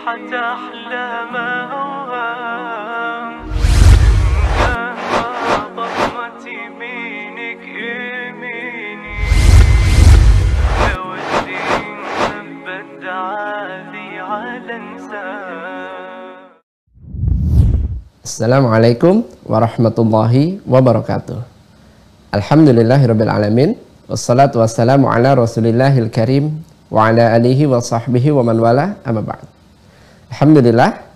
راحت أوهام. مهما ضمت يمينك يميني. لو الدين ثبت عالي على السلام عليكم ورحمة الله وبركاته. الحمد لله رب العالمين والصلاة والسلام على رسول الله الكريم وعلى آله وصحبه ومن والاه أما بعد. Alhamdulillah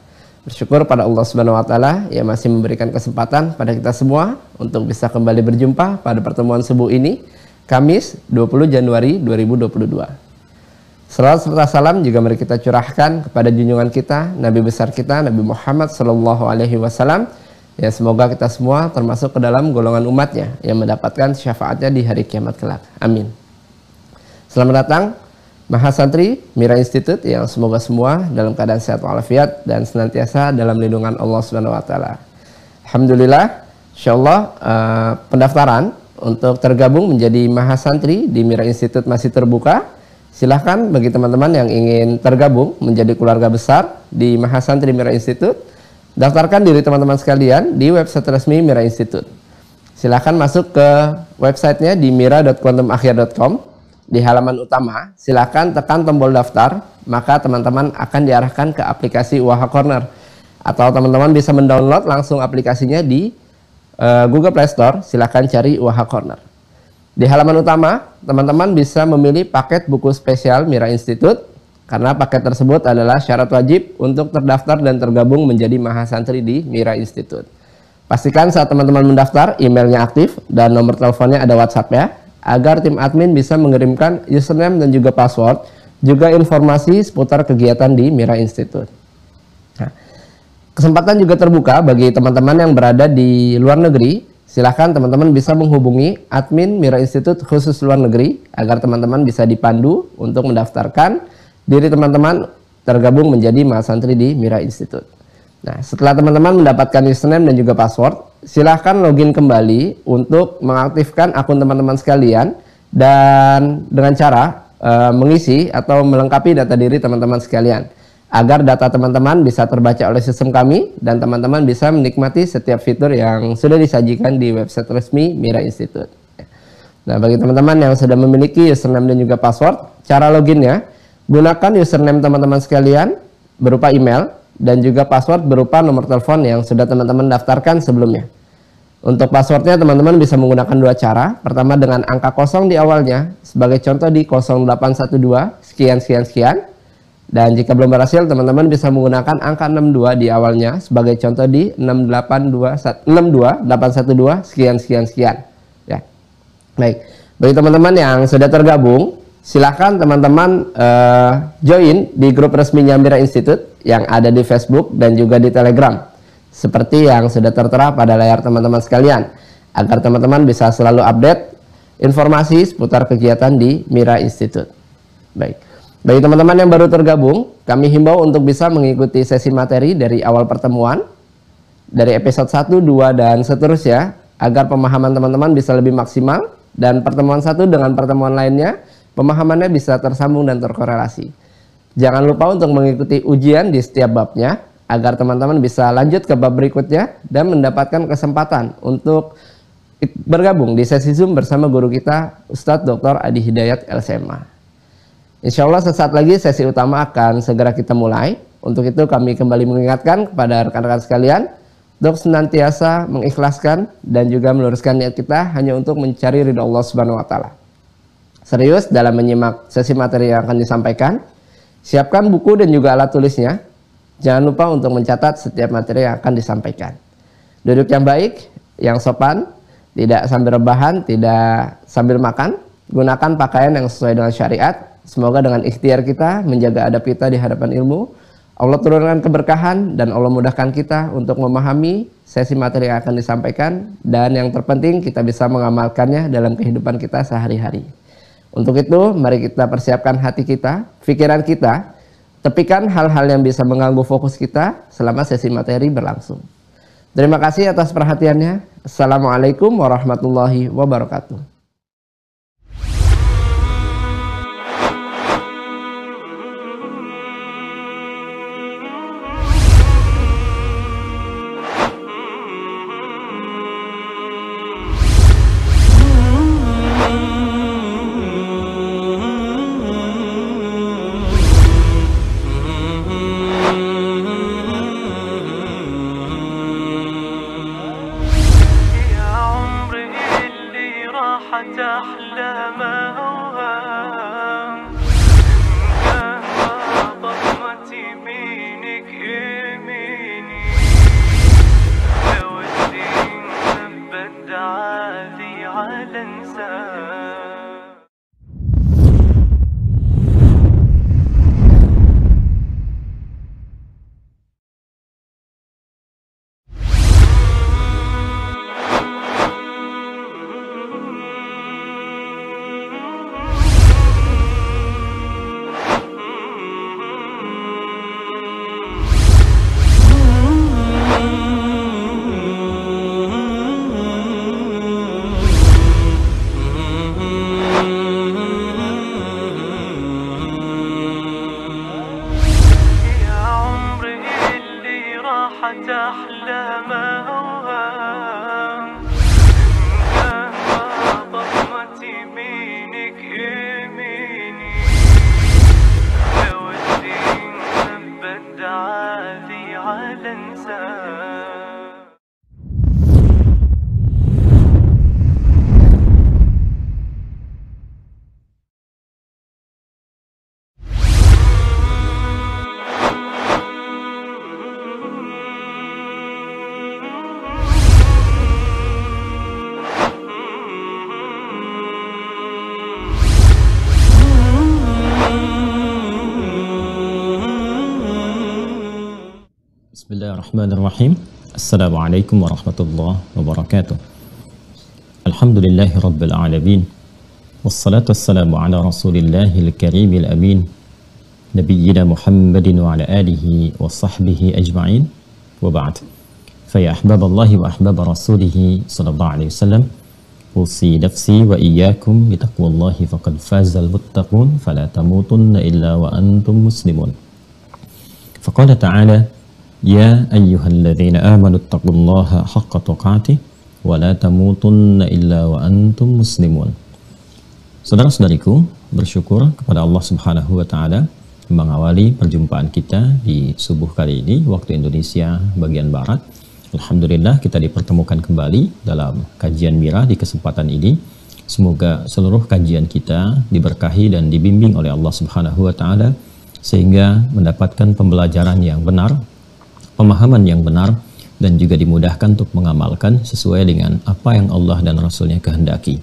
bersyukur pada Allah Subhanahu wa taala yang masih memberikan kesempatan pada kita semua untuk bisa kembali berjumpa pada pertemuan subuh ini Kamis 20 Januari 2022. Salawat serta salam juga mari kita curahkan kepada junjungan kita, Nabi besar kita, Nabi Muhammad Sallallahu Alaihi Wasallam. Ya semoga kita semua termasuk ke dalam golongan umatnya yang mendapatkan syafaatnya di hari kiamat kelak. Amin. Selamat datang Mahasantri Mira Institute yang semoga semua dalam keadaan sehat walafiat dan senantiasa dalam lindungan Allah Subhanahu Wa Taala. Alhamdulillah, Insyaallah uh, pendaftaran untuk tergabung menjadi Mahasantri di Mira Institute masih terbuka Silahkan bagi teman-teman yang ingin tergabung menjadi keluarga besar di Mahasantri Mira Institute, daftarkan diri teman-teman sekalian di website resmi Mira Institute. Silahkan masuk ke websitenya di mira.quantumakhir.com di halaman utama. Silahkan tekan tombol daftar, maka teman-teman akan diarahkan ke aplikasi Waha Corner. Atau teman-teman bisa mendownload langsung aplikasinya di uh, Google Play Store. Silahkan cari Waha Corner. Di halaman utama, teman-teman bisa memilih paket buku spesial Mira Institute karena paket tersebut adalah syarat wajib untuk terdaftar dan tergabung menjadi mahasantri di Mira Institute. Pastikan saat teman-teman mendaftar, emailnya aktif dan nomor teleponnya ada WhatsApp ya, agar tim admin bisa mengirimkan username dan juga password, juga informasi seputar kegiatan di Mira Institute. Nah, kesempatan juga terbuka bagi teman-teman yang berada di luar negeri Silahkan teman-teman bisa menghubungi admin Mira Institute khusus luar negeri agar teman-teman bisa dipandu untuk mendaftarkan diri teman-teman tergabung menjadi mahasantri di Mira Institute. Nah, setelah teman-teman mendapatkan username dan juga password, silahkan login kembali untuk mengaktifkan akun teman-teman sekalian dan dengan cara uh, mengisi atau melengkapi data diri teman-teman sekalian agar data teman-teman bisa terbaca oleh sistem kami dan teman-teman bisa menikmati setiap fitur yang sudah disajikan di website resmi Mira Institute. Nah, bagi teman-teman yang sudah memiliki username dan juga password, cara loginnya gunakan username teman-teman sekalian berupa email dan juga password berupa nomor telepon yang sudah teman-teman daftarkan sebelumnya. Untuk passwordnya teman-teman bisa menggunakan dua cara. Pertama dengan angka kosong di awalnya, sebagai contoh di 0812 sekian sekian sekian dan jika belum berhasil, teman-teman bisa menggunakan angka 62 di awalnya sebagai contoh di 62812 sekian sekian sekian. Ya. Baik. Bagi teman-teman yang sudah tergabung, silakan teman-teman uh, join di grup resmi Nyambira Institute yang ada di Facebook dan juga di Telegram. Seperti yang sudah tertera pada layar teman-teman sekalian agar teman-teman bisa selalu update informasi seputar kegiatan di Mira Institute. Baik. Bagi teman-teman yang baru tergabung, kami himbau untuk bisa mengikuti sesi materi dari awal pertemuan, dari episode 1, 2, dan seterusnya, agar pemahaman teman-teman bisa lebih maksimal, dan pertemuan satu dengan pertemuan lainnya, pemahamannya bisa tersambung dan terkorelasi. Jangan lupa untuk mengikuti ujian di setiap babnya, agar teman-teman bisa lanjut ke bab berikutnya, dan mendapatkan kesempatan untuk bergabung di sesi Zoom bersama guru kita, Ustadz Dr. Adi Hidayat LCMA. Insya Allah sesaat lagi sesi utama akan segera kita mulai. Untuk itu kami kembali mengingatkan kepada rekan-rekan sekalian untuk senantiasa mengikhlaskan dan juga meluruskan niat kita hanya untuk mencari ridho Allah Subhanahu wa taala. Serius dalam menyimak sesi materi yang akan disampaikan. Siapkan buku dan juga alat tulisnya. Jangan lupa untuk mencatat setiap materi yang akan disampaikan. Duduk yang baik, yang sopan, tidak sambil rebahan, tidak sambil makan. Gunakan pakaian yang sesuai dengan syariat Semoga dengan ikhtiar kita menjaga adab kita di hadapan ilmu, Allah turunkan keberkahan dan Allah mudahkan kita untuk memahami sesi materi yang akan disampaikan dan yang terpenting kita bisa mengamalkannya dalam kehidupan kita sehari-hari. Untuk itu, mari kita persiapkan hati kita, pikiran kita, tepikan hal-hal yang bisa mengganggu fokus kita selama sesi materi berlangsung. Terima kasih atas perhatiannya. Assalamualaikum warahmatullahi wabarakatuh. الرحمن الرحيم. السلام عليكم ورحمة الله وبركاته. الحمد لله رب العالمين والصلاة والسلام على رسول الله الكريم الأمين نبينا محمد وعلى آله وصحبه أجمعين. وبعد فيا أحباب الله وأحباب رسوله صلى الله عليه وسلم أوصي نفسي وإياكم بتقوى الله فقد فاز المتقون فلا تموتن إلا وأنتم مسلمون. فقال تعالى يا أيها الذين آمنوا اتقوا الله حق تقاته ولا تموتن إلا وأنتم مسلمون Saudara-saudariku, bersyukur kepada Allah Subhanahu wa taala mengawali perjumpaan kita di subuh kali ini waktu Indonesia bagian barat. Alhamdulillah kita dipertemukan kembali dalam kajian Mira di kesempatan ini. Semoga seluruh kajian kita diberkahi dan dibimbing oleh Allah Subhanahu wa taala sehingga mendapatkan pembelajaran yang benar, pemahaman yang benar, dan juga dimudahkan untuk mengamalkan sesuai dengan apa yang Allah dan Rasulnya kehendaki.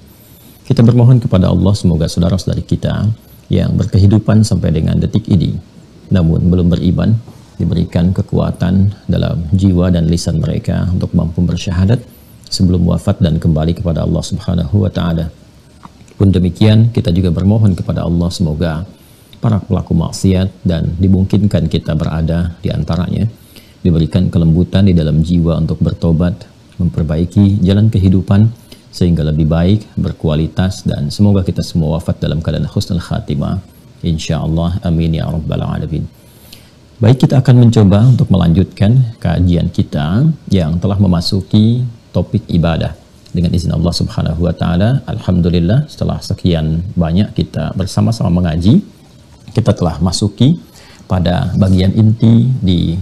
Kita bermohon kepada Allah semoga saudara-saudari kita yang berkehidupan sampai dengan detik ini, namun belum beriman, diberikan kekuatan dalam jiwa dan lisan mereka untuk mampu bersyahadat sebelum wafat dan kembali kepada Allah Subhanahu wa taala. Pun demikian, kita juga bermohon kepada Allah semoga para pelaku maksiat dan dimungkinkan kita berada di antaranya diberikan kelembutan di dalam jiwa untuk bertobat memperbaiki jalan kehidupan sehingga lebih baik berkualitas dan semoga kita semua wafat dalam keadaan husnul khatimah. Insyaallah amin ya rabbal alamin. Baik kita akan mencoba untuk melanjutkan kajian kita yang telah memasuki topik ibadah. Dengan izin Allah Subhanahu wa taala alhamdulillah setelah sekian banyak kita bersama-sama mengaji kita telah masuki pada bagian inti di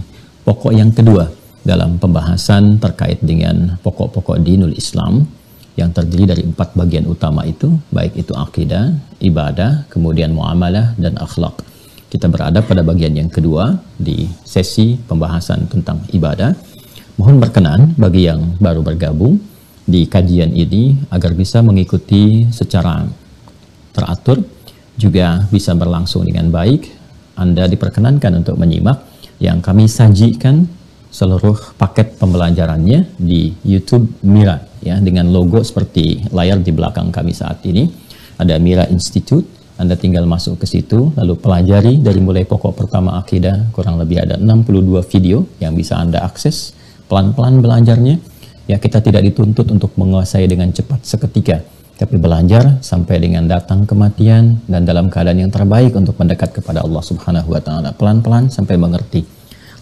pokok yang kedua dalam pembahasan terkait dengan pokok-pokok dinul Islam yang terdiri dari empat bagian utama itu, baik itu akidah, ibadah, kemudian muamalah, dan akhlak. Kita berada pada bagian yang kedua di sesi pembahasan tentang ibadah. Mohon berkenan bagi yang baru bergabung di kajian ini agar bisa mengikuti secara teratur juga bisa berlangsung dengan baik. Anda diperkenankan untuk menyimak yang kami sajikan seluruh paket pembelajarannya di YouTube Mira ya dengan logo seperti layar di belakang kami saat ini. Ada Mira Institute. Anda tinggal masuk ke situ lalu pelajari dari mulai pokok pertama akidah kurang lebih ada 62 video yang bisa Anda akses pelan-pelan belajarnya. Ya kita tidak dituntut untuk menguasai dengan cepat seketika tapi belajar sampai dengan datang kematian dan dalam keadaan yang terbaik untuk mendekat kepada Allah Subhanahu wa taala pelan-pelan sampai mengerti.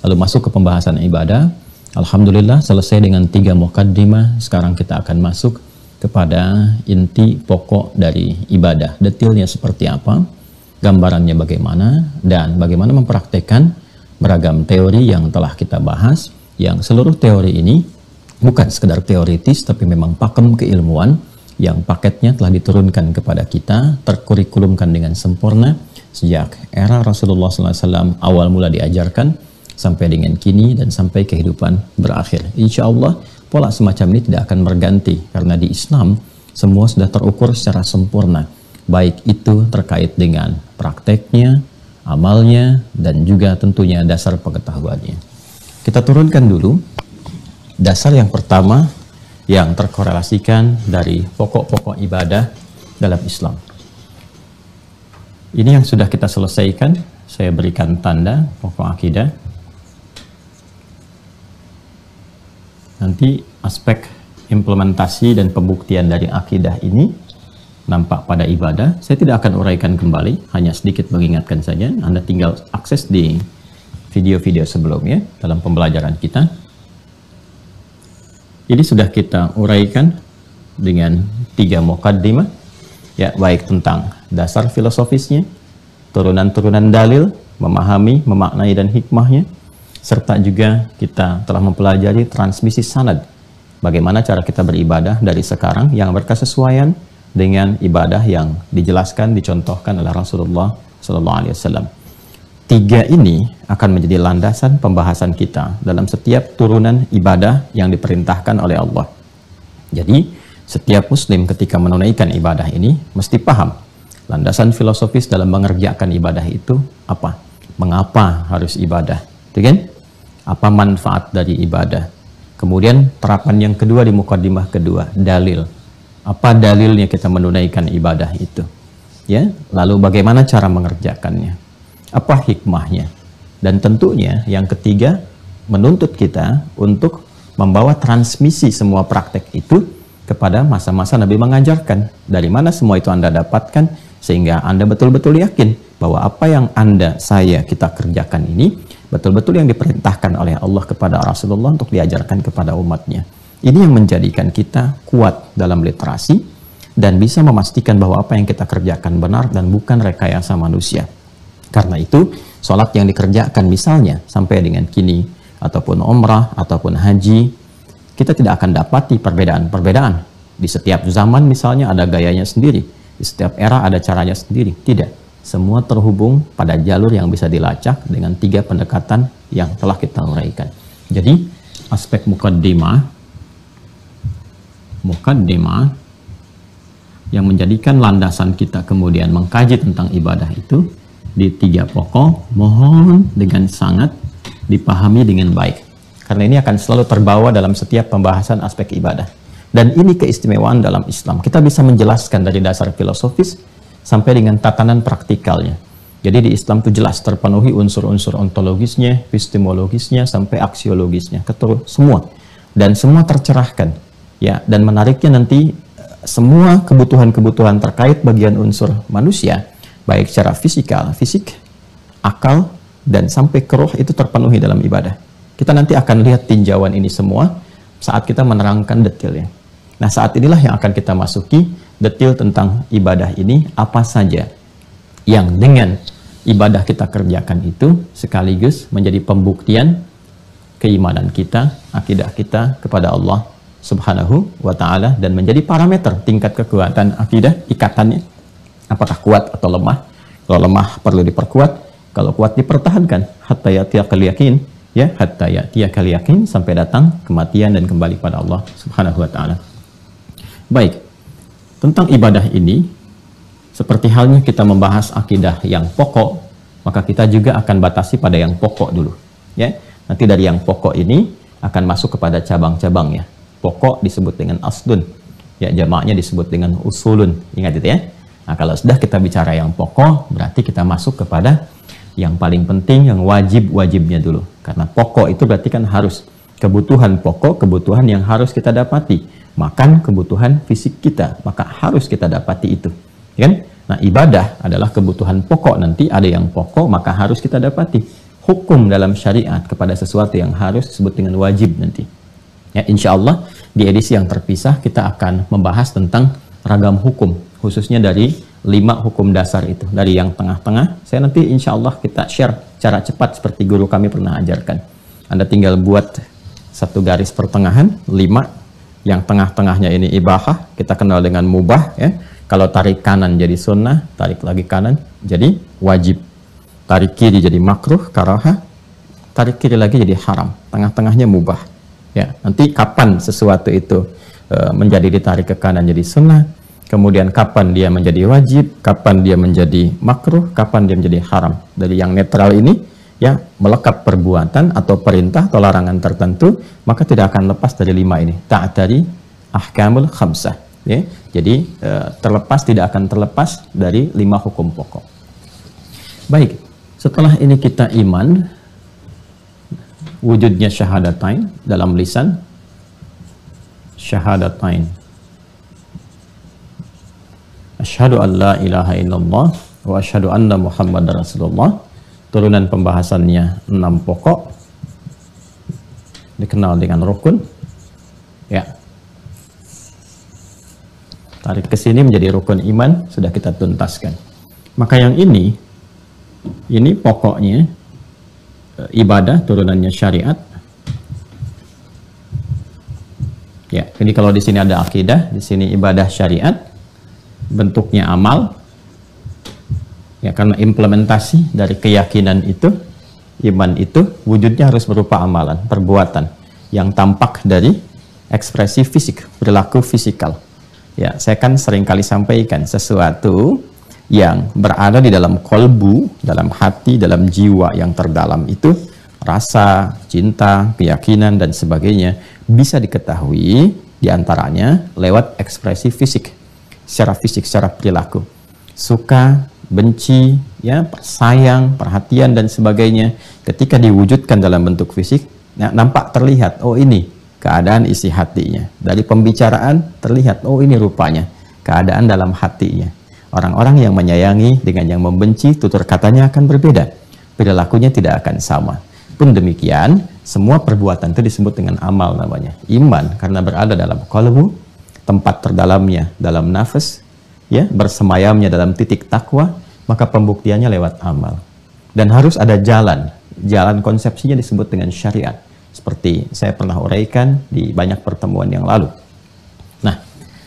Lalu masuk ke pembahasan ibadah. Alhamdulillah selesai dengan tiga mukaddimah. Sekarang kita akan masuk kepada inti pokok dari ibadah. Detailnya seperti apa, gambarannya bagaimana, dan bagaimana mempraktekkan beragam teori yang telah kita bahas. Yang seluruh teori ini bukan sekedar teoritis, tapi memang pakem keilmuan yang paketnya telah diturunkan kepada kita, terkurikulumkan dengan sempurna sejak era Rasulullah SAW awal mula diajarkan sampai dengan kini dan sampai kehidupan berakhir. Insya Allah pola semacam ini tidak akan berganti karena di Islam semua sudah terukur secara sempurna. Baik itu terkait dengan prakteknya, amalnya, dan juga tentunya dasar pengetahuannya. Kita turunkan dulu dasar yang pertama yang terkorelasikan dari pokok-pokok ibadah dalam Islam. Ini yang sudah kita selesaikan. Saya berikan tanda pokok akidah. Nanti aspek implementasi dan pembuktian dari akidah ini nampak pada ibadah. Saya tidak akan uraikan kembali, hanya sedikit mengingatkan saja. Anda tinggal akses di video-video sebelumnya dalam pembelajaran kita. Ini sudah kita uraikan dengan tiga mukaddimah, ya baik tentang dasar filosofisnya, turunan-turunan dalil, memahami, memaknai dan hikmahnya, serta juga kita telah mempelajari transmisi sanad, bagaimana cara kita beribadah dari sekarang yang berkesesuaian dengan ibadah yang dijelaskan, dicontohkan oleh Rasulullah Sallallahu Alaihi Wasallam. Tiga ini akan menjadi landasan pembahasan kita dalam setiap turunan ibadah yang diperintahkan oleh Allah. Jadi, setiap muslim ketika menunaikan ibadah ini mesti paham landasan filosofis dalam mengerjakan ibadah itu apa? Mengapa harus ibadah? Itu kan? Apa manfaat dari ibadah? Kemudian terapan yang kedua di mukadimah kedua, dalil. Apa dalilnya kita menunaikan ibadah itu? Ya, lalu bagaimana cara mengerjakannya? Apa hikmahnya dan tentunya yang ketiga menuntut kita untuk membawa transmisi semua praktek itu kepada masa-masa Nabi mengajarkan dari mana semua itu Anda dapatkan sehingga Anda betul-betul yakin bahwa apa yang Anda, saya, kita kerjakan ini betul-betul yang diperintahkan oleh Allah kepada Rasulullah untuk diajarkan kepada umatnya. Ini yang menjadikan kita kuat dalam literasi dan bisa memastikan bahwa apa yang kita kerjakan benar dan bukan rekayasa manusia. Karena itu, sholat yang dikerjakan misalnya sampai dengan kini, ataupun umrah, ataupun haji, kita tidak akan dapati perbedaan-perbedaan. Di setiap zaman misalnya ada gayanya sendiri, di setiap era ada caranya sendiri. Tidak. Semua terhubung pada jalur yang bisa dilacak dengan tiga pendekatan yang telah kita uraikan. Jadi, aspek mukaddimah, mukaddimah yang menjadikan landasan kita kemudian mengkaji tentang ibadah itu di tiga pokok mohon dengan sangat dipahami dengan baik. Karena ini akan selalu terbawa dalam setiap pembahasan aspek ibadah. Dan ini keistimewaan dalam Islam. Kita bisa menjelaskan dari dasar filosofis sampai dengan tatanan praktikalnya. Jadi di Islam itu jelas terpenuhi unsur-unsur ontologisnya, epistemologisnya, sampai aksiologisnya, ketur semua. Dan semua tercerahkan. Ya, dan menariknya nanti semua kebutuhan-kebutuhan terkait bagian unsur manusia baik secara fisikal, fisik, akal, dan sampai ke roh itu terpenuhi dalam ibadah. Kita nanti akan lihat tinjauan ini semua saat kita menerangkan detailnya. Nah, saat inilah yang akan kita masuki detail tentang ibadah ini apa saja yang dengan ibadah kita kerjakan itu sekaligus menjadi pembuktian keimanan kita, akidah kita kepada Allah Subhanahu wa taala dan menjadi parameter tingkat kekuatan akidah ikatannya apakah kuat atau lemah. Kalau lemah perlu diperkuat, kalau kuat dipertahankan hatta yatiyakal yakin, ya hatta yatiyakal yakin sampai datang kematian dan kembali pada Allah Subhanahu wa taala. Baik. Tentang ibadah ini seperti halnya kita membahas akidah yang pokok, maka kita juga akan batasi pada yang pokok dulu, ya. Nanti dari yang pokok ini akan masuk kepada cabang-cabangnya. Pokok disebut dengan aslun, ya jamaknya disebut dengan usulun. Ingat itu ya. Nah, kalau sudah kita bicara yang pokok, berarti kita masuk kepada yang paling penting, yang wajib-wajibnya dulu. Karena pokok itu berarti kan harus kebutuhan pokok, kebutuhan yang harus kita dapati. Makan kebutuhan fisik kita, maka harus kita dapati itu. Ya kan? Nah, ibadah adalah kebutuhan pokok nanti, ada yang pokok, maka harus kita dapati. Hukum dalam syariat kepada sesuatu yang harus disebut dengan wajib nanti. Ya, insya Allah di edisi yang terpisah kita akan membahas tentang ragam hukum khususnya dari lima hukum dasar itu. Dari yang tengah-tengah saya nanti insya Allah kita share cara cepat seperti guru kami pernah ajarkan. Anda tinggal buat satu garis pertengahan lima. Yang tengah-tengahnya ini ibahah kita kenal dengan mubah ya. Kalau tarik kanan jadi sunnah tarik lagi kanan jadi wajib. Tarik kiri jadi makruh karaha. Tarik kiri lagi jadi haram. Tengah-tengahnya mubah ya. Nanti kapan sesuatu itu eh, menjadi ditarik ke kanan jadi sunnah, kemudian kapan dia menjadi wajib, kapan dia menjadi makruh, kapan dia menjadi haram. Dari yang netral ini ya melekat perbuatan atau perintah atau larangan tertentu, maka tidak akan lepas dari lima ini. Tak dari ahkamul khamsah. Ya. Jadi eh, terlepas tidak akan terlepas dari lima hukum pokok. Baik, setelah ini kita iman wujudnya syahadatain dalam lisan syahadatain Asyhadu an la ilaha illallah wa asyhadu anna Muhammad Rasulullah. Turunan pembahasannya enam pokok dikenal dengan rukun. Ya. Tarik ke sini menjadi rukun iman sudah kita tuntaskan. Maka yang ini ini pokoknya e, ibadah turunannya syariat. Ya, jadi kalau di sini ada akidah, di sini ibadah syariat, bentuknya amal ya karena implementasi dari keyakinan itu iman itu wujudnya harus berupa amalan perbuatan yang tampak dari ekspresi fisik perilaku fisikal. Ya saya kan sering kali sampaikan sesuatu yang berada di dalam kolbu dalam hati dalam jiwa yang terdalam itu rasa cinta keyakinan dan sebagainya bisa diketahui di antaranya lewat ekspresi fisik secara fisik, secara perilaku. Suka, benci, ya, sayang, perhatian dan sebagainya ketika diwujudkan dalam bentuk fisik, ya, nampak terlihat, oh ini keadaan isi hatinya. Dari pembicaraan terlihat, oh ini rupanya keadaan dalam hatinya. Orang-orang yang menyayangi dengan yang membenci, tutur katanya akan berbeda. Perilakunya tidak akan sama. Pun demikian, semua perbuatan itu disebut dengan amal namanya. Iman karena berada dalam kolbu, tempat terdalamnya dalam nafas, ya, bersemayamnya dalam titik takwa, maka pembuktiannya lewat amal. Dan harus ada jalan. Jalan konsepsinya disebut dengan syariat. Seperti saya pernah uraikan di banyak pertemuan yang lalu. Nah,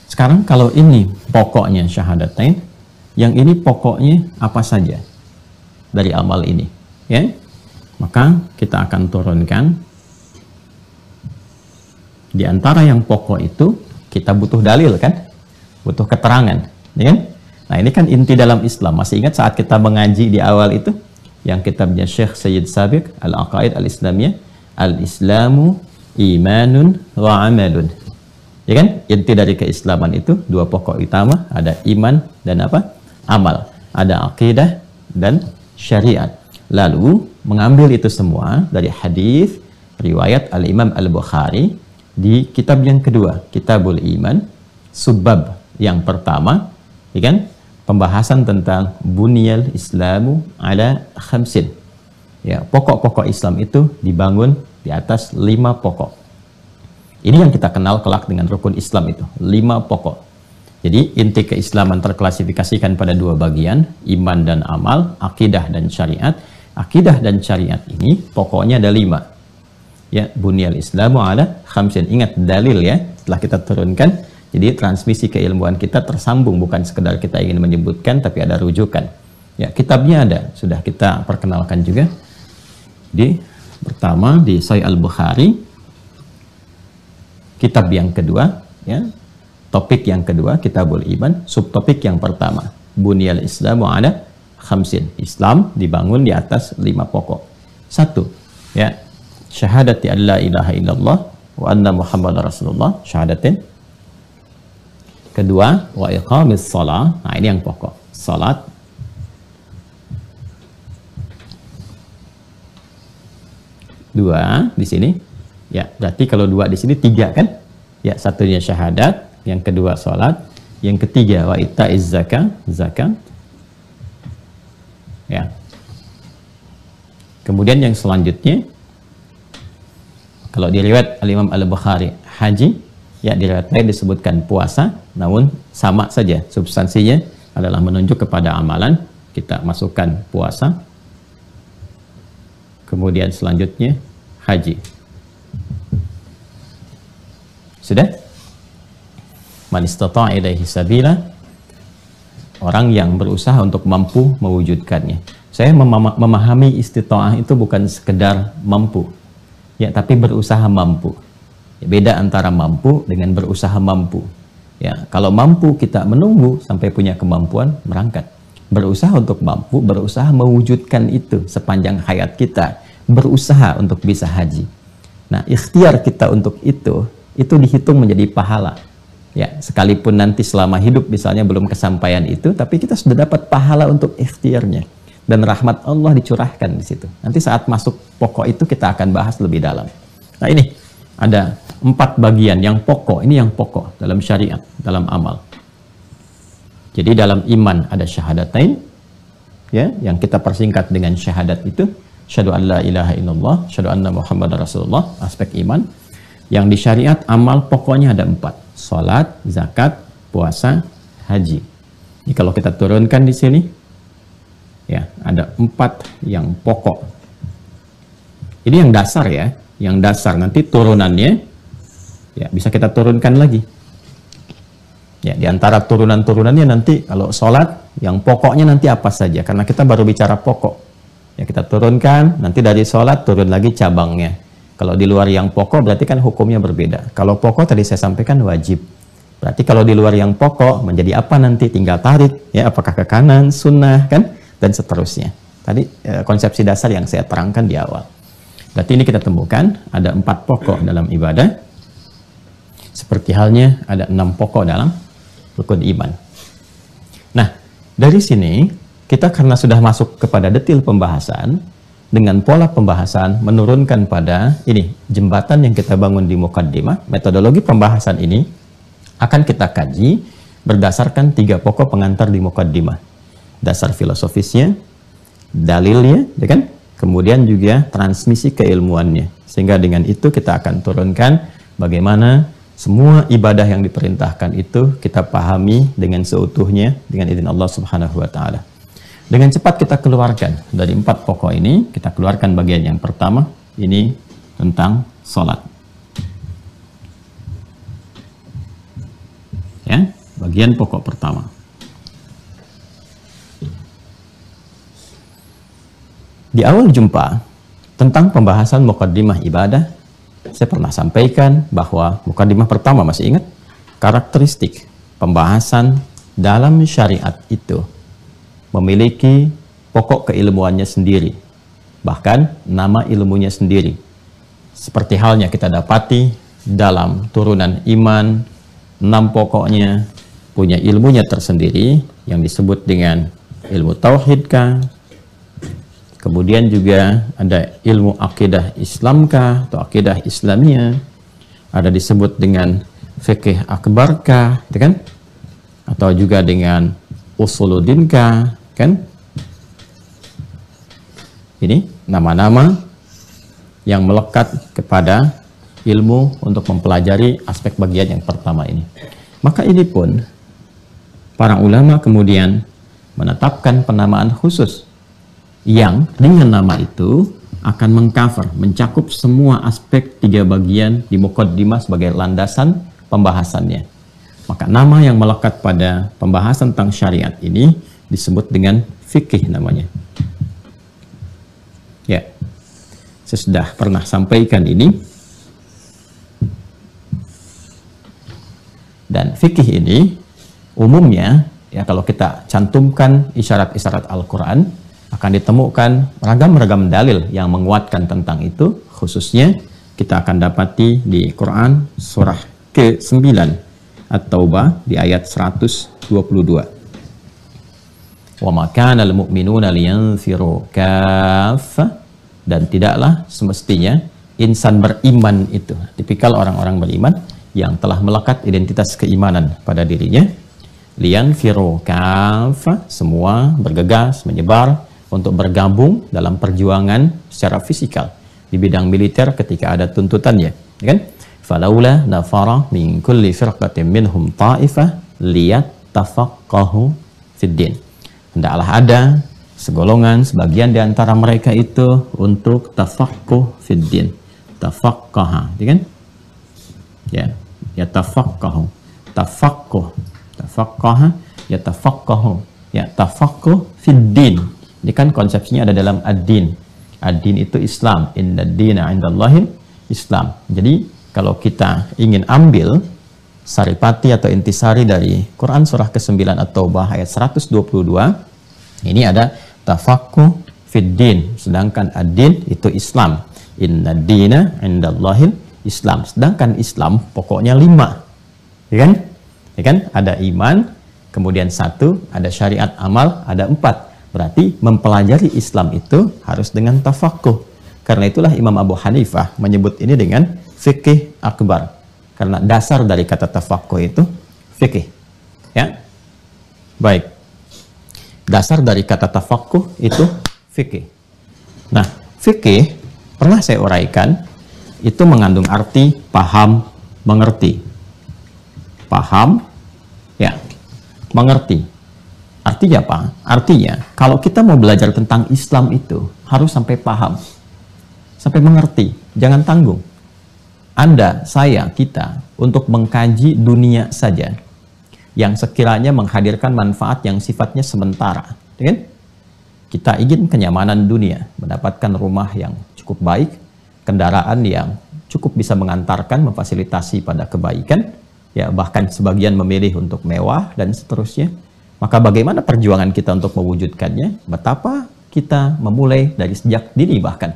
sekarang kalau ini pokoknya syahadatain, yang ini pokoknya apa saja dari amal ini, ya? Maka kita akan turunkan di antara yang pokok itu kita butuh dalil kan? Butuh keterangan ya kan? Nah ini kan inti dalam Islam. Masih ingat saat kita mengaji di awal itu? Yang kitabnya Syekh Sayyid Sabiq Al-Aqaid Al-Islamiyah. Al-Islamu imanun wa amalun. Ya kan? Inti dari keislaman itu dua pokok utama ada iman dan apa? Amal. Ada akidah dan syariat. Lalu mengambil itu semua dari hadis riwayat Al-Imam Al-Bukhari di kitab yang kedua, Kitabul Iman, subbab yang pertama, ya kan? Pembahasan tentang bunyal Islamu ala khamsin. Ya, pokok-pokok Islam itu dibangun di atas lima pokok. Ini yang kita kenal kelak dengan rukun Islam itu, lima pokok. Jadi inti keislaman terklasifikasikan pada dua bagian, iman dan amal, akidah dan syariat. Akidah dan syariat ini pokoknya ada lima ya bunyal islamu ala khamsin. Ingat dalil ya setelah kita turunkan. Jadi transmisi keilmuan kita tersambung bukan sekedar kita ingin menyebutkan tapi ada rujukan. Ya kitabnya ada. Sudah kita perkenalkan juga. Di pertama di Sahih Al-Bukhari. Kitab yang kedua ya. Topik yang kedua kitabul iman. Subtopik yang pertama bunyal islamu ala khamsin. Islam dibangun di atas lima pokok. Satu ya syahadati an la ilaha illallah wa anna muhammad rasulullah. Syahadatin. Kedua wa iqamis salat nah ini yang pokok. Salat. Dua di sini. Ya berarti kalau dua di sini tiga kan? Ya satunya syahadat yang kedua salat yang ketiga wa itaiz zakat zakat ya. Kemudian yang selanjutnya kalau di riwayat Al-Imam Al-Bukhari haji, ya di riwayat lain disebutkan puasa, namun sama saja substansinya adalah menunjuk kepada amalan. Kita masukkan puasa. Kemudian selanjutnya haji. Sudah? Man ilaihi sabila orang yang berusaha untuk mampu mewujudkannya. Saya memahami istita'ah itu bukan sekedar mampu, ya tapi berusaha mampu Beda antara mampu dengan berusaha mampu. Ya, kalau mampu kita menunggu sampai punya kemampuan berangkat. Berusaha untuk mampu, berusaha mewujudkan itu sepanjang hayat kita, berusaha untuk bisa haji. Nah, ikhtiar kita untuk itu itu dihitung menjadi pahala. Ya, sekalipun nanti selama hidup misalnya belum kesampaian itu, tapi kita sudah dapat pahala untuk ikhtiarnya dan rahmat Allah dicurahkan di situ. Nanti saat masuk pokok itu kita akan bahas lebih dalam. Nah, ini ada empat bagian yang pokok. Ini yang pokok dalam syariat, dalam amal. Jadi dalam iman ada syahadatain, ya, yang kita persingkat dengan syahadat itu, syahadu an la ilaha illallah, syahadu anna muhammad rasulullah, aspek iman. Yang di syariat amal pokoknya ada empat. Salat, zakat, puasa, haji. Ini kalau kita turunkan di sini, ya ada empat yang pokok. Ini yang dasar ya, yang dasar nanti turunannya ya bisa kita turunkan lagi. Ya, di antara turunan-turunannya nanti kalau sholat yang pokoknya nanti apa saja karena kita baru bicara pokok. Ya kita turunkan, nanti dari sholat turun lagi cabangnya. Kalau di luar yang pokok berarti kan hukumnya berbeda. Kalau pokok tadi saya sampaikan wajib. Berarti kalau di luar yang pokok menjadi apa nanti tinggal tarik ya apakah ke kanan sunnah kan dan seterusnya. Tadi eh, konsepsi dasar yang saya terangkan di awal. Berarti ini kita temukan ada empat pokok dalam ibadah. Seperti halnya ada enam pokok dalam rukun iman. Nah, dari sini kita karena sudah masuk kepada detil pembahasan, dengan pola pembahasan menurunkan pada ini jembatan yang kita bangun di mukaddimah metodologi pembahasan ini akan kita kaji berdasarkan tiga pokok pengantar di mukaddimah dasar filosofisnya dalilnya ya kan kemudian juga transmisi keilmuannya sehingga dengan itu kita akan turunkan bagaimana semua ibadah yang diperintahkan itu kita pahami dengan seutuhnya dengan izin Allah Subhanahu wa taala dengan cepat kita keluarkan dari empat pokok ini, kita keluarkan bagian yang pertama, ini tentang sholat. Ya, bagian pokok pertama. Di awal jumpa tentang pembahasan mukaddimah ibadah, saya pernah sampaikan bahwa mukaddimah pertama masih ingat karakteristik pembahasan dalam syariat itu memiliki pokok keilmuannya sendiri, bahkan nama ilmunya sendiri. Seperti halnya kita dapati dalam turunan iman, enam pokoknya punya ilmunya tersendiri yang disebut dengan ilmu tauhidkah, kemudian juga ada ilmu akidah Islamkah atau akidah Islamiyah, ada disebut dengan fikih akbarkah, gitu kan? Atau juga dengan usuludinkah, kan? Ini nama-nama yang melekat kepada ilmu untuk mempelajari aspek bagian yang pertama ini. Maka ini pun para ulama kemudian menetapkan penamaan khusus yang dengan nama itu akan mengcover, mencakup semua aspek tiga bagian di Muqaddimah sebagai landasan pembahasannya. Maka nama yang melekat pada pembahasan tentang syariat ini disebut dengan fikih namanya. Ya, saya sudah pernah sampaikan ini. Dan fikih ini umumnya ya kalau kita cantumkan isyarat-isyarat Al-Quran akan ditemukan ragam-ragam dalil yang menguatkan tentang itu. Khususnya kita akan dapati di Quran surah ke-9 At-Taubah di ayat 122 wa makana al-mu'minuna liyanfiru dan tidaklah semestinya insan beriman itu tipikal orang-orang beriman yang telah melekat identitas keimanan pada dirinya liyanfiru kaffah semua bergegas menyebar untuk bergabung dalam perjuangan secara fisikal di bidang militer ketika ada tuntutannya ya kan? Falaula nafara min kulli firqatin minhum ta'ifah liyat tafaqahu fid din. Hendaklah ada segolongan sebagian di antara mereka itu untuk tafaqquh fiddin tafaqqaha ya kan? Ya ya tafaqqahu tafaqquh. Tafaqqaha ya tafaqqahu ya tafaqquh fiddin ini kan konsepsinya ada dalam ad-din. Ad-din itu Islam. Inna dina indallahi Islam. Jadi kalau kita ingin ambil saripati atau intisari dari Quran surah ke-9 At-Taubah ayat 122 ini ada tafakku fiddin sedangkan ad-din itu Islam. Inna dina indallahil Islam. Sedangkan Islam pokoknya lima. Ya kan? Ya kan? Ada iman kemudian satu ada syariat amal ada empat berarti mempelajari Islam itu harus dengan tafakuh karena itulah Imam Abu Hanifah menyebut ini dengan fikih akbar. Karena dasar dari kata tafakuh itu fikih. Ya. Baik. Dasar dari kata tafakuh itu fikih. Nah, fikih pernah saya uraikan itu mengandung arti paham, mengerti. Paham, ya, mengerti. Artinya apa? Artinya, kalau kita mau belajar tentang Islam itu harus sampai paham, sampai mengerti, jangan tanggung. Anda, saya, kita untuk mengkaji dunia saja yang sekiranya menghadirkan manfaat yang sifatnya sementara. Ya kan? Kita ingin kenyamanan dunia, mendapatkan rumah yang cukup baik, kendaraan yang cukup bisa mengantarkan, memfasilitasi pada kebaikan, ya bahkan sebagian memilih untuk mewah dan seterusnya. Maka bagaimana perjuangan kita untuk mewujudkannya? Betapa kita memulai dari sejak dini bahkan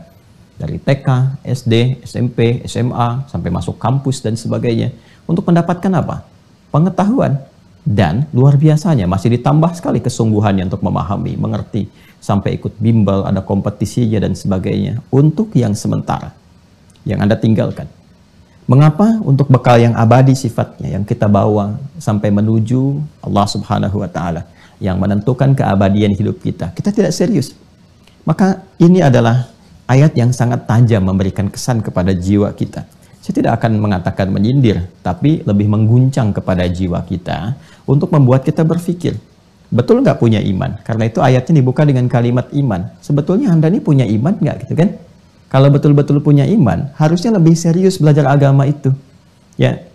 dari TK, SD, SMP, SMA, sampai masuk kampus dan sebagainya. Untuk mendapatkan apa? Pengetahuan. Dan luar biasanya masih ditambah sekali kesungguhannya untuk memahami, mengerti, sampai ikut bimbel, ada kompetisinya dan sebagainya. Untuk yang sementara, yang Anda tinggalkan. Mengapa untuk bekal yang abadi sifatnya, yang kita bawa sampai menuju Allah subhanahu wa ta'ala, yang menentukan keabadian hidup kita. Kita tidak serius. Maka ini adalah ayat yang sangat tajam memberikan kesan kepada jiwa kita. Saya tidak akan mengatakan menyindir, tapi lebih mengguncang kepada jiwa kita untuk membuat kita berpikir. Betul nggak punya iman? Karena itu ayatnya dibuka dengan kalimat iman. Sebetulnya Anda ini punya iman nggak gitu kan? Kalau betul-betul punya iman, harusnya lebih serius belajar agama itu. Ya,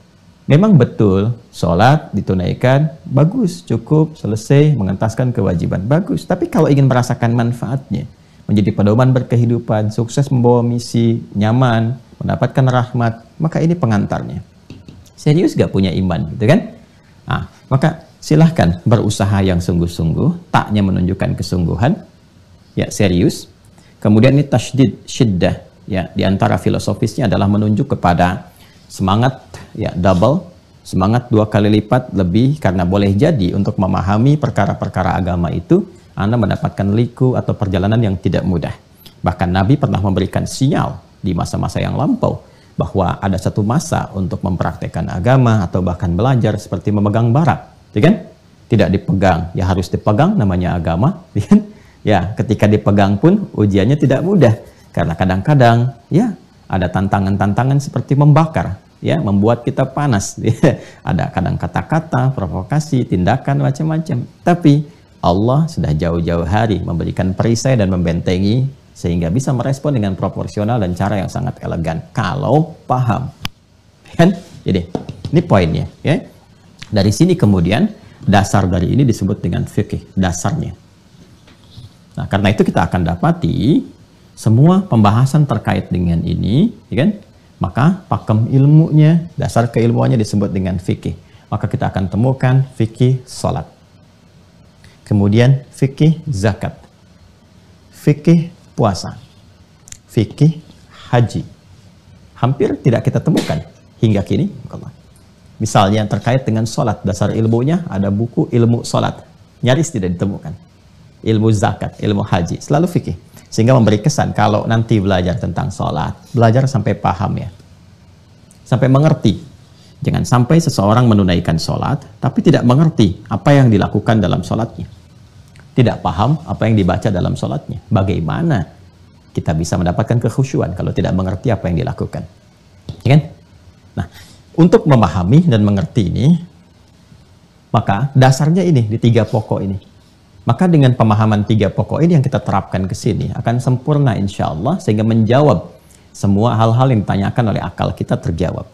memang betul sholat ditunaikan, bagus, cukup, selesai, mengentaskan kewajiban, bagus. Tapi kalau ingin merasakan manfaatnya, menjadi pedoman berkehidupan, sukses membawa misi, nyaman, mendapatkan rahmat, maka ini pengantarnya. Serius gak punya iman, gitu kan? Nah, maka silahkan berusaha yang sungguh-sungguh, taknya menunjukkan kesungguhan, ya serius. Kemudian ini tashdid, syiddah, ya di antara filosofisnya adalah menunjuk kepada semangat ya double, semangat dua kali lipat lebih karena boleh jadi untuk memahami perkara-perkara agama itu anda mendapatkan liku atau perjalanan yang tidak mudah. Bahkan Nabi pernah memberikan sinyal di masa-masa yang lampau bahwa ada satu masa untuk mempraktekkan agama atau bahkan belajar seperti memegang bara, ya kan? Tidak dipegang, ya harus dipegang namanya agama, ya kan? Ya, ketika dipegang pun ujiannya tidak mudah karena kadang-kadang ya ada tantangan-tantangan seperti membakar, ya membuat kita panas. Ya. Ada kadang kata-kata, provokasi, tindakan macam-macam. Tapi Allah sudah jauh-jauh hari memberikan perisai dan membentengi sehingga bisa merespon dengan proporsional dan cara yang sangat elegan kalau paham. Kan? Jadi, ini poinnya ya. Dari sini kemudian dasar dari ini disebut dengan fikih, dasarnya. Nah, karena itu kita akan dapati semua pembahasan terkait dengan ini, ya kan? Maka pakem ilmunya, dasar keilmuannya disebut dengan fikih. Maka kita akan temukan fikih salat Kemudian fikih zakat. Fikih puasa. Fikih haji. Hampir tidak kita temukan hingga kini. Misalnya terkait dengan sholat, dasar ilmunya ada buku ilmu sholat. Nyaris tidak ditemukan. Ilmu zakat, ilmu haji, selalu fikih. Sehingga memberi kesan kalau nanti belajar tentang sholat, belajar sampai paham ya. Sampai mengerti. Jangan sampai seseorang menunaikan sholat, tapi tidak mengerti apa yang dilakukan dalam sholatnya tidak paham apa yang dibaca dalam sholatnya. Bagaimana kita bisa mendapatkan kekhusyuan kalau tidak mengerti apa yang dilakukan? Ya kan? Nah, untuk memahami dan mengerti ini, maka dasarnya ini di tiga pokok ini. Maka dengan pemahaman tiga pokok ini yang kita terapkan ke sini akan sempurna insya Allah sehingga menjawab semua hal-hal yang ditanyakan oleh akal kita terjawab.